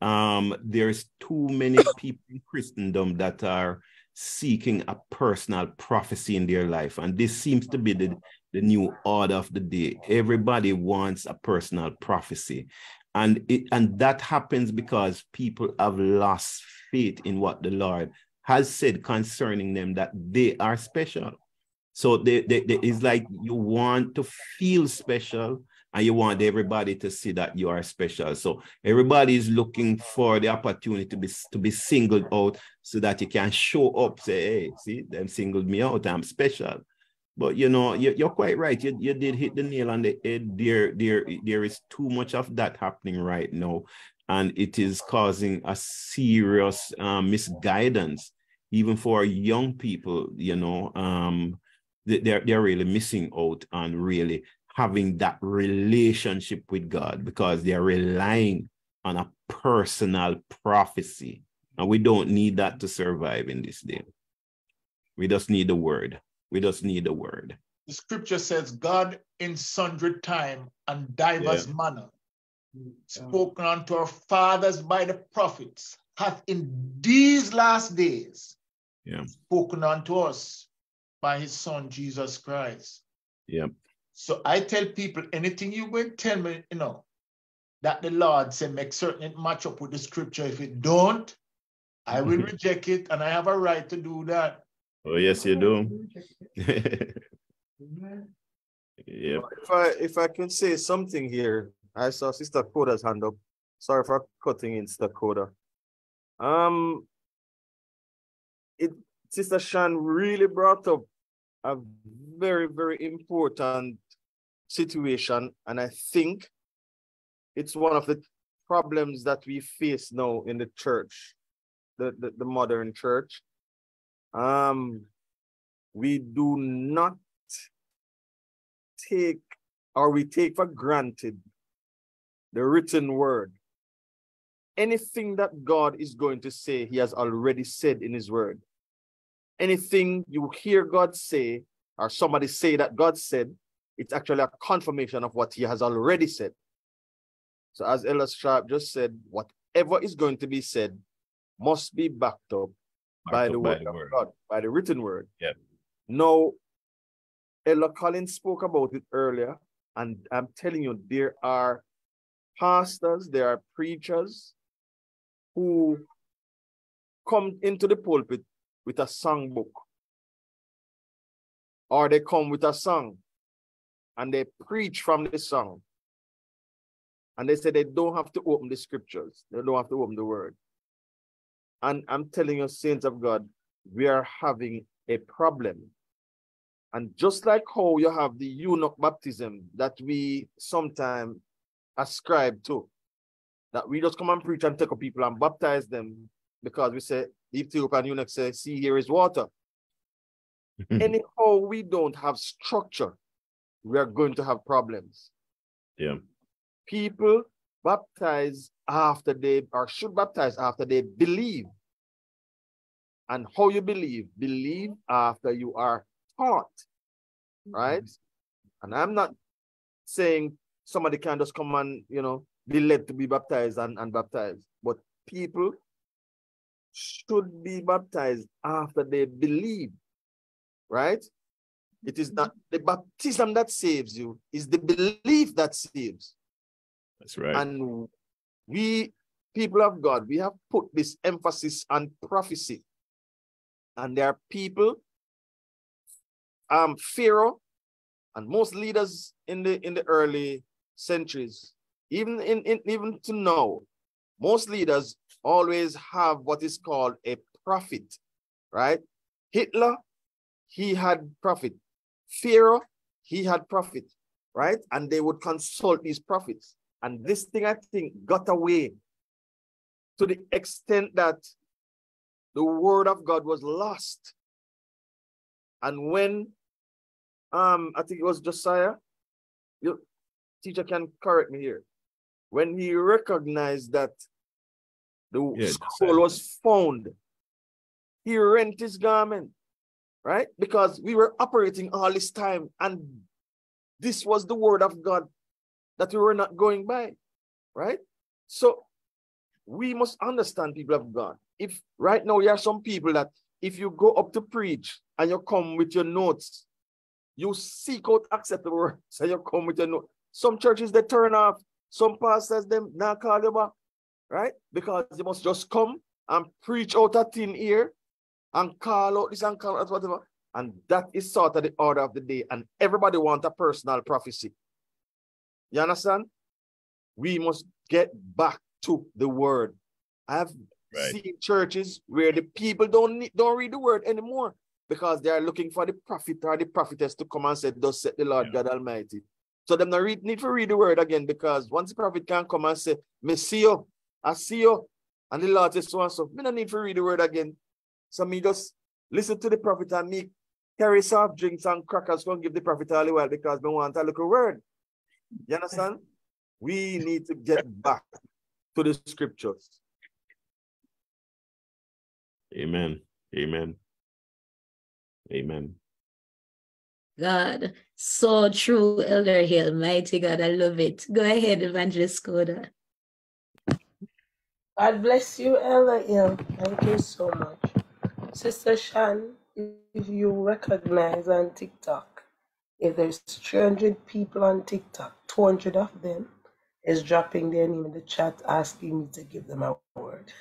Um there's too many people in christendom that are seeking a personal prophecy in their life and this seems to be the the new order of the day. Everybody wants a personal prophecy. And it and that happens because people have lost faith in what the lord has said concerning them that they are special. So they, they, they, it's like you want to feel special and you want everybody to see that you are special. So everybody is looking for the opportunity to be to be singled out so that you can show up, say, hey, see, them singled me out, I'm special. But you know, you, are quite right. You, you did hit the nail on the head. There, there, there is too much of that happening right now, and it is causing a serious um, misguidance even for young people, you know, um, they're, they're really missing out on really having that relationship with God because they're relying on a personal prophecy. And we don't need that to survive in this day. We just need the word. We just need the word. The scripture says, God in sundry time and diverse yeah. manner spoken unto our fathers by the prophets hath in these last days yeah. spoken unto us by his son Jesus Christ. Yeah. So I tell people anything you going to tell me, you know, that the Lord said make certain it match up with the scripture. If it don't, I will reject it, and I have a right to do that. Oh yes, you do. yeah. If I if I can say something here, I saw Sister Coda's hand up. Sorry for cutting in Sister Coda. Um, it Sister Shan really brought up a very, very important situation. And I think it's one of the problems that we face now in the church, the, the, the modern church. Um, we do not take or we take for granted the written word. Anything that God is going to say, He has already said in His word anything you hear God say, or somebody say that God said, it's actually a confirmation of what he has already said. So as Elder Sharp just said, whatever is going to be said must be backed up backed by, up the, by word the word of God, by the written word. Yeah. Now, Elder Collins spoke about it earlier, and I'm telling you, there are pastors, there are preachers who come into the pulpit with a songbook. Or they come with a song and they preach from the song. And they say they don't have to open the scriptures, they don't have to open the word. And I'm telling you, saints of God, we are having a problem. And just like how you have the eunuch baptism that we sometimes ascribe to, that we just come and preach and take up people and baptize them because we say the Ethiopian eunuch says, see, here is water. Mm-hmm. Anyhow, oh, we don't have structure, we are going to have problems. Yeah. People baptize after they or should baptize after they believe. And how you believe? Believe after you are taught, right? Mm-hmm. And I'm not saying somebody can just come and, you know, be led to be baptized and, and baptized, but people should be baptized after they believe, right? It is not the baptism that saves you, is the belief that saves. That's right. And we, people of God, we have put this emphasis on prophecy. And there are people, um, Pharaoh, and most leaders in the in the early centuries, even in, in even to now, most leaders always have what is called a prophet, right? Hitler, he had prophet. Pharaoh, he had prophet, right? And they would consult these prophets. And this thing, I think, got away to the extent that the word of God was lost. And when, um, I think it was Josiah, your teacher can correct me here, when he recognized that the Yeah, was found, he rent his garment, right? Because we were operating all this time and this was the word of God that we were not going by, right? So we must understand, people of God. If right now there are some people that if you go up to preach and you come with your notes, you seek out acceptable words and you come with your notes. Some churches they turn off, some pastors them not call you back, right? Because you must just come and preach out a thin ear and call out this and call out whatever. And that is sort of the order of the day. And everybody want a personal prophecy. You understand? We must get back to the word. I have Right. seen churches where the people don't need, don't read the word anymore because they are looking for the prophet or the prophetess to come and say, Thus said the Lord God Almighty. So them not read, need to read the word again because once the prophet can come and say, Me see you, I see you, and the Lord says so and so, me no need to read the word again. So me just listen to the prophet and me carry soft drinks and crackers go and give the prophet all the while because me want a little word. You understand? We need to get back to the scriptures. Amen. Amen. Amen. God, so true, Elder Hill. Mighty God, I love it. Go ahead, Evangelist Coda. God bless you, Ella. Thank you so much. Sister Shan, if you recognize on TikTok, if there's 300 people on TikTok, 200 of them is dropping their name in the chat asking me to give them a word.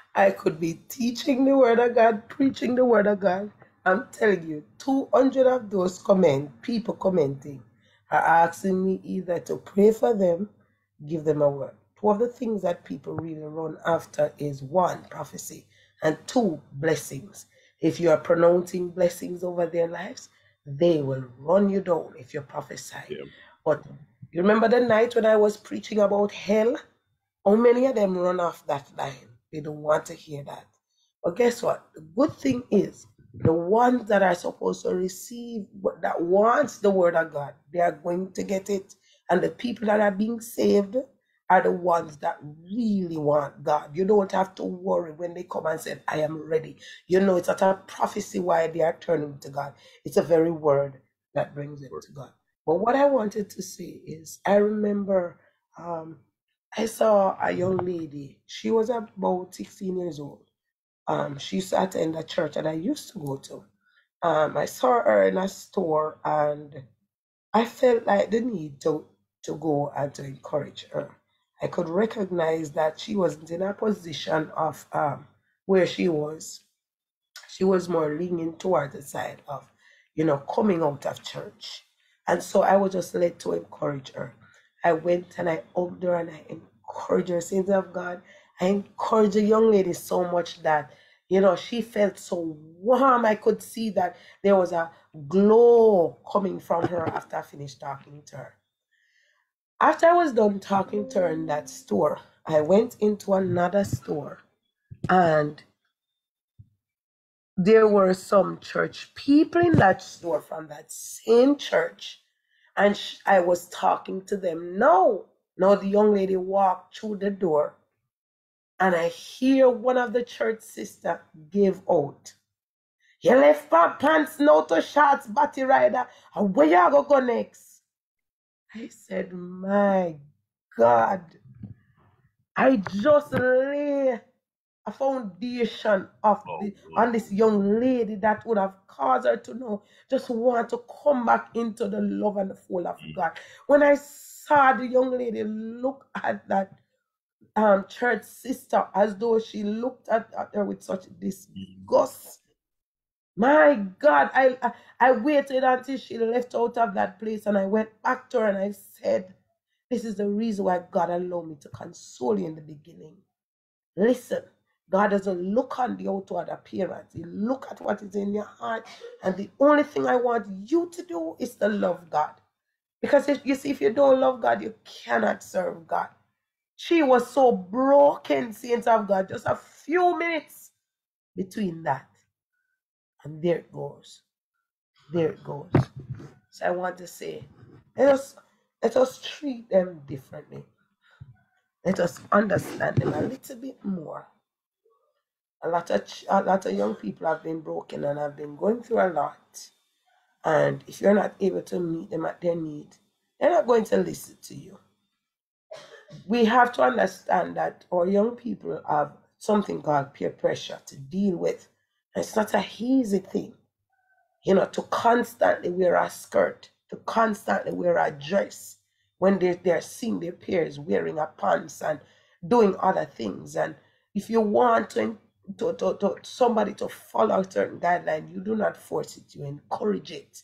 I could be teaching the word of God, preaching the word of God. I'm telling you, 200 of those comment, people commenting, are asking me either to pray for them, give them a word. Two of the things that people really run after is one, prophecy, and two, blessings. If you are pronouncing blessings over their lives, they will run you down if you prophesy. But you remember the night when I was preaching about hell? How many of them run off that line? They don't want to hear that. But guess what? The good thing is the ones that are supposed to receive that wants the word of God, they are going to get it. And the people that are being saved are the ones that really want God. You don't have to worry when they come and say, I am ready. You know, it's not a prophecy why they are turning to God. It's a very word that brings them to God. But what I wanted to say is, I remember um, I saw a young lady. She was about 16 years old. Um, she used to attend a church that I used to go to. Um, I saw her in a store and I felt like the need to, to go and to encourage her. I could recognize that she wasn't in a position of um, where she was. She was more leaning toward the side of, you know, coming out of church. And so I was just led to encourage her. I went and I hugged her and I encouraged her, saints of God. I encouraged the young lady so much that, you know, she felt so warm. I could see that there was a glow coming from her after I finished talking to her. After I was done talking to her in that store, I went into another store and there were some church people in that store from that same church. And sh- I was talking to them. No, no, the young lady walked through the door and I hear one of the church sister give out. You left my pants now to shots, Batty Rider. And where you go next? I said, my God. I just lay a foundation of the, on this young lady that would have caused her to know, just want to come back into the love and the fold of God. When I saw the young lady look at that um, church sister as though she looked at, at her with such disgust. My God, I, I waited until she left out of that place and I went back to her and I said, This is the reason why God allowed me to console you in the beginning. Listen, God doesn't look on the outward appearance. He look at what is in your heart. And the only thing I want you to do is to love God. Because if you see, if you don't love God, you cannot serve God. She was so broken, saints of God, just a few minutes between that. And there it goes. There it goes. So I want to say, let us let us treat them differently. Let us understand them a little bit more. A lot of a lot of young people have been broken and have been going through a lot. And if you're not able to meet them at their need, they're not going to listen to you. We have to understand that our young people have something called peer pressure to deal with. It's not a easy thing, you know, to constantly wear a skirt, to constantly wear a dress when they're, they're seeing their peers wearing a pants and doing other things. And if you want to, to, to, to somebody to follow a certain guideline, you do not force it, you encourage it.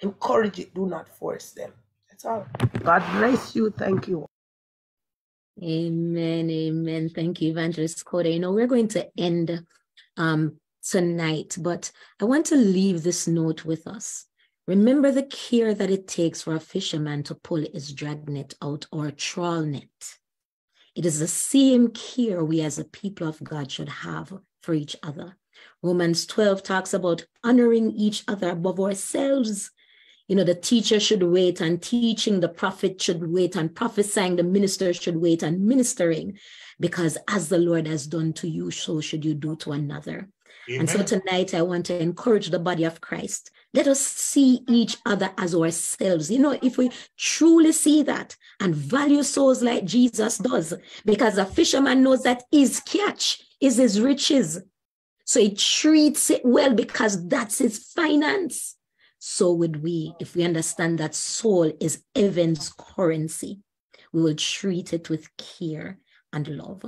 Encourage it, do not force them. That's all. God bless you. Thank you. Amen. Amen. Thank you, Evangelist Koda. You know, we're going to end um, tonight, but I want to leave this note with us. Remember the care that it takes for a fisherman to pull his dragnet out or a trawl net. It is the same care we as a people of God should have for each other. Romans 12 talks about honoring each other above ourselves you know, the teacher should wait and teaching, the prophet should wait and prophesying, the minister should wait and ministering, because as the Lord has done to you, so should you do to another. Amen. And so tonight, I want to encourage the body of Christ. Let us see each other as ourselves. You know, if we truly see that and value souls like Jesus does, because a fisherman knows that his catch is his riches. So he treats it well because that's his finance so would we, if we understand that soul is heaven's currency, we will treat it with care and love.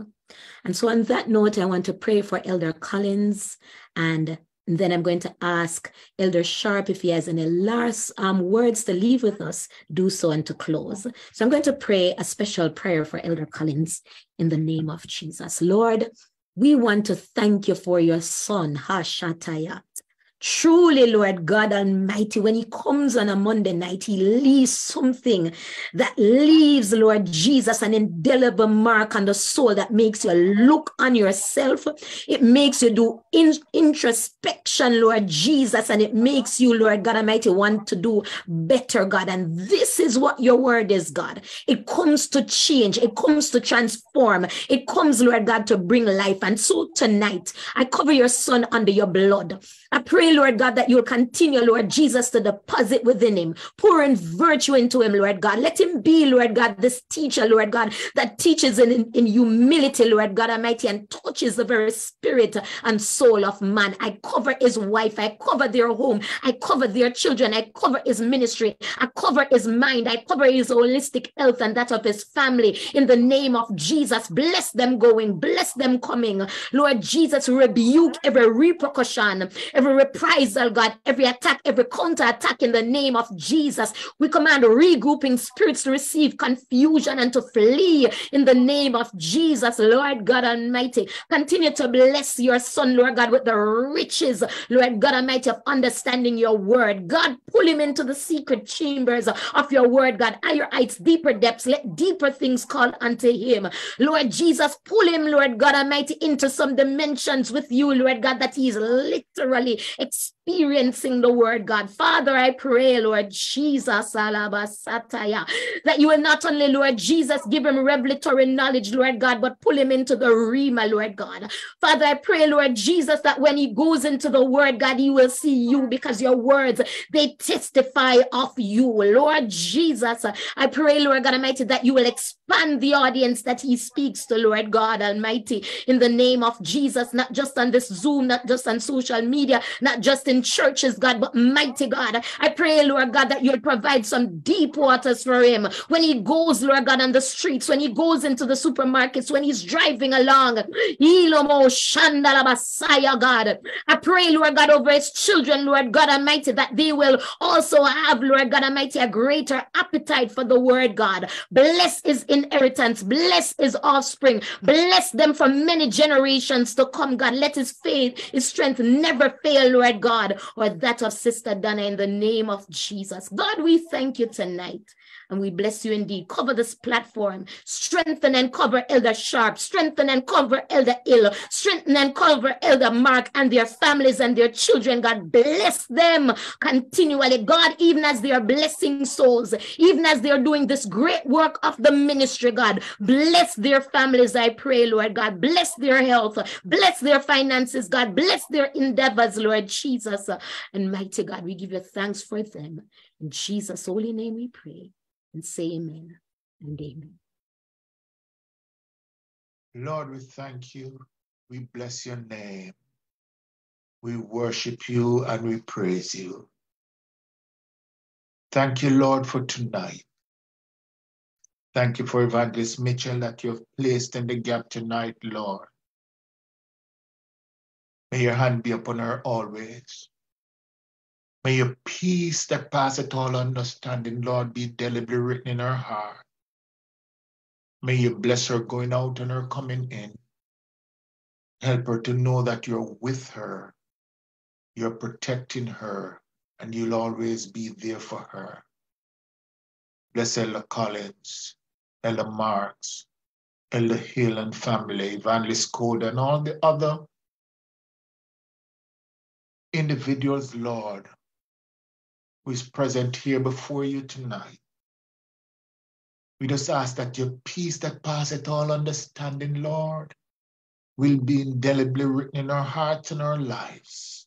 And so, on that note, I want to pray for Elder Collins, and then I'm going to ask Elder Sharp if he has any last um, words to leave with us, do so and to close. So, I'm going to pray a special prayer for Elder Collins in the name of Jesus. Lord, we want to thank you for your son, Hashatayat. Truly, Lord God Almighty, when He comes on a Monday night, He leaves something that leaves, Lord Jesus, an indelible mark on the soul that makes you look on yourself. It makes you do in- introspection, Lord Jesus, and it makes you, Lord God Almighty, want to do better, God. And this is what your word is, God. It comes to change, it comes to transform, it comes, Lord God, to bring life. And so tonight, I cover your son under your blood. I pray, Lord God, that you'll continue, Lord Jesus, to deposit within him, pouring virtue into him, Lord God. Let him be, Lord God, this teacher, Lord God, that teaches in, in, humility, Lord God Almighty, and touches the very spirit and soul of man. I cover his wife, I cover their home, I cover their children, I cover his ministry, I cover his mind, I cover his holistic health and that of his family. In the name of Jesus, bless them going, bless them coming. Lord Jesus, rebuke every repercussion, every reprisal, God, every attack, every counter attack in the name of Jesus. We command regrouping spirits to receive confusion and to flee in the name of Jesus, Lord God Almighty. Continue to bless your son, Lord God, with the riches, Lord God Almighty, of understanding your word. God, pull him into the secret chambers of your word, God, higher heights, deeper depths. Let deeper things call unto him. Lord Jesus, pull him, Lord God Almighty, into some dimensions with you, Lord God, that he is literally it's experiencing the word, God. Father, I pray, Lord Jesus, that you will not only, Lord Jesus, give him revelatory knowledge, Lord God, but pull him into the Rhema, Lord God. Father, I pray, Lord Jesus, that when he goes into the word, God, he will see you because your words, they testify of you. Lord Jesus, I pray, Lord God Almighty, that you will expand the audience that he speaks to, Lord God Almighty, in the name of Jesus, not just on this Zoom, not just on social media, not just in churches, God, but mighty God. I pray, Lord God, that you'll provide some deep waters for him when he goes, Lord God, on the streets, when he goes into the supermarkets, when he's driving along. God. I pray, Lord God, over his children, Lord God Almighty, that they will also have, Lord God Almighty, a greater appetite for the word, God. Bless his inheritance, bless his offspring, bless them for many generations to come, God. Let his faith, his strength never fail, Lord God, or that of Sister Donna in the name of Jesus. God, we thank you tonight. And we bless you indeed. Cover this platform. Strengthen and cover Elder Sharp. Strengthen and cover Elder Hill. Strengthen and cover Elder Mark and their families and their children. God bless them continually. God, even as they are blessing souls, even as they are doing this great work of the ministry, God, bless their families, I pray, Lord God. Bless their health. Bless their finances, God. Bless their endeavors, Lord Jesus. And mighty God, we give you thanks for them. In Jesus' holy name we pray and say amen and amen. Lord, we thank you. We bless your name. We worship you and we praise you. Thank you, Lord, for tonight. Thank you for Evangelist Mitchell that you have placed in the gap tonight, Lord. May your hand be upon her always. May your peace that passeth all understanding, Lord, be deliberately written in her heart. May you bless her going out and her coming in. Help her to know that you're with her, you're protecting her, and you'll always be there for her. Bless Elder Collins, Elder Marks, Elder Hill and family, Evangelist Code, and all the other individuals, Lord, who is present here before you tonight. We just ask that your peace that passeth all understanding, Lord, will be indelibly written in our hearts and our lives.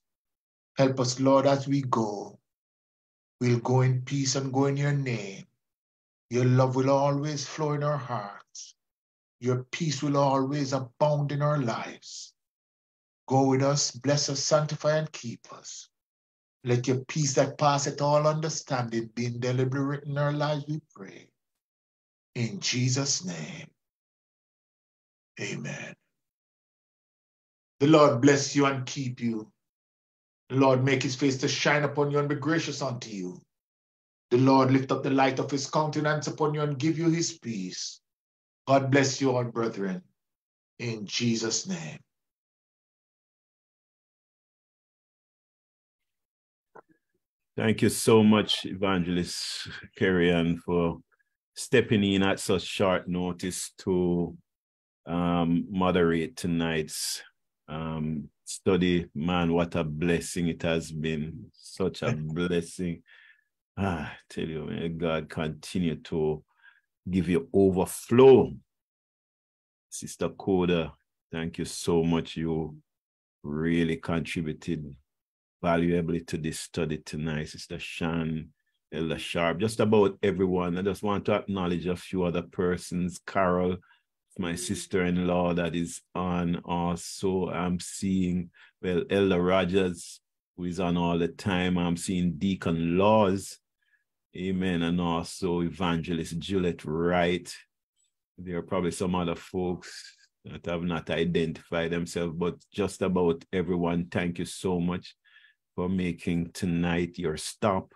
Help us, Lord, as we go. We'll go in peace and go in your name. Your love will always flow in our hearts. Your peace will always abound in our lives. Go with us, bless us, sanctify, and keep us. Let your peace that passeth all understanding be indelibly written in our lives, we pray. In Jesus' name, amen. The Lord bless you and keep you. The Lord make his face to shine upon you and be gracious unto you. The Lord lift up the light of his countenance upon you and give you his peace. God bless you all, brethren. In Jesus' name. Thank you so much, Evangelist Kerry-Ann, for stepping in at such short notice to um, moderate tonight's um, study. Man, what a blessing it has been. Such a blessing. Ah, I tell you, may God continue to give you overflow. Sister Coda, thank you so much. You really contributed valuably to this study tonight, Sister Shan, Elder Sharp, just about everyone. I just want to acknowledge a few other persons. Carol, my sister-in-law that is on also. I'm seeing, well, Elder Rogers, who is on all the time. I'm seeing Deacon Laws, amen, and also Evangelist Juliet Wright. There are probably some other folks that have not identified themselves, but just about everyone, thank you so much for making tonight your stop.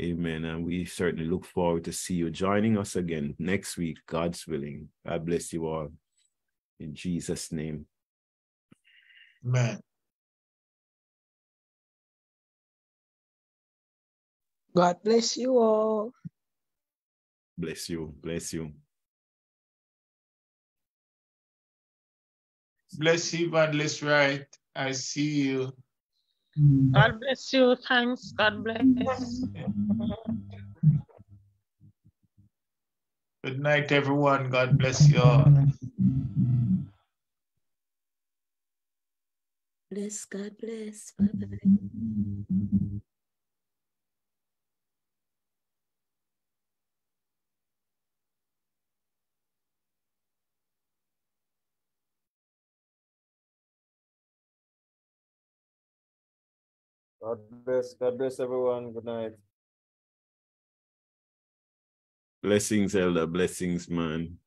Amen. And we certainly look forward to see you joining us again next week, God's willing. God bless you all. In Jesus' name. Amen. God bless you all. Bless you. Bless you. Bless you, Evangelist Wright. I see you. Mm. God bless you. Thanks. God bless. Good night, everyone. God bless you all. Bless God, bless. Bye-bye. God bless. God bless everyone. Good night. Blessings, Elder. Blessings, man.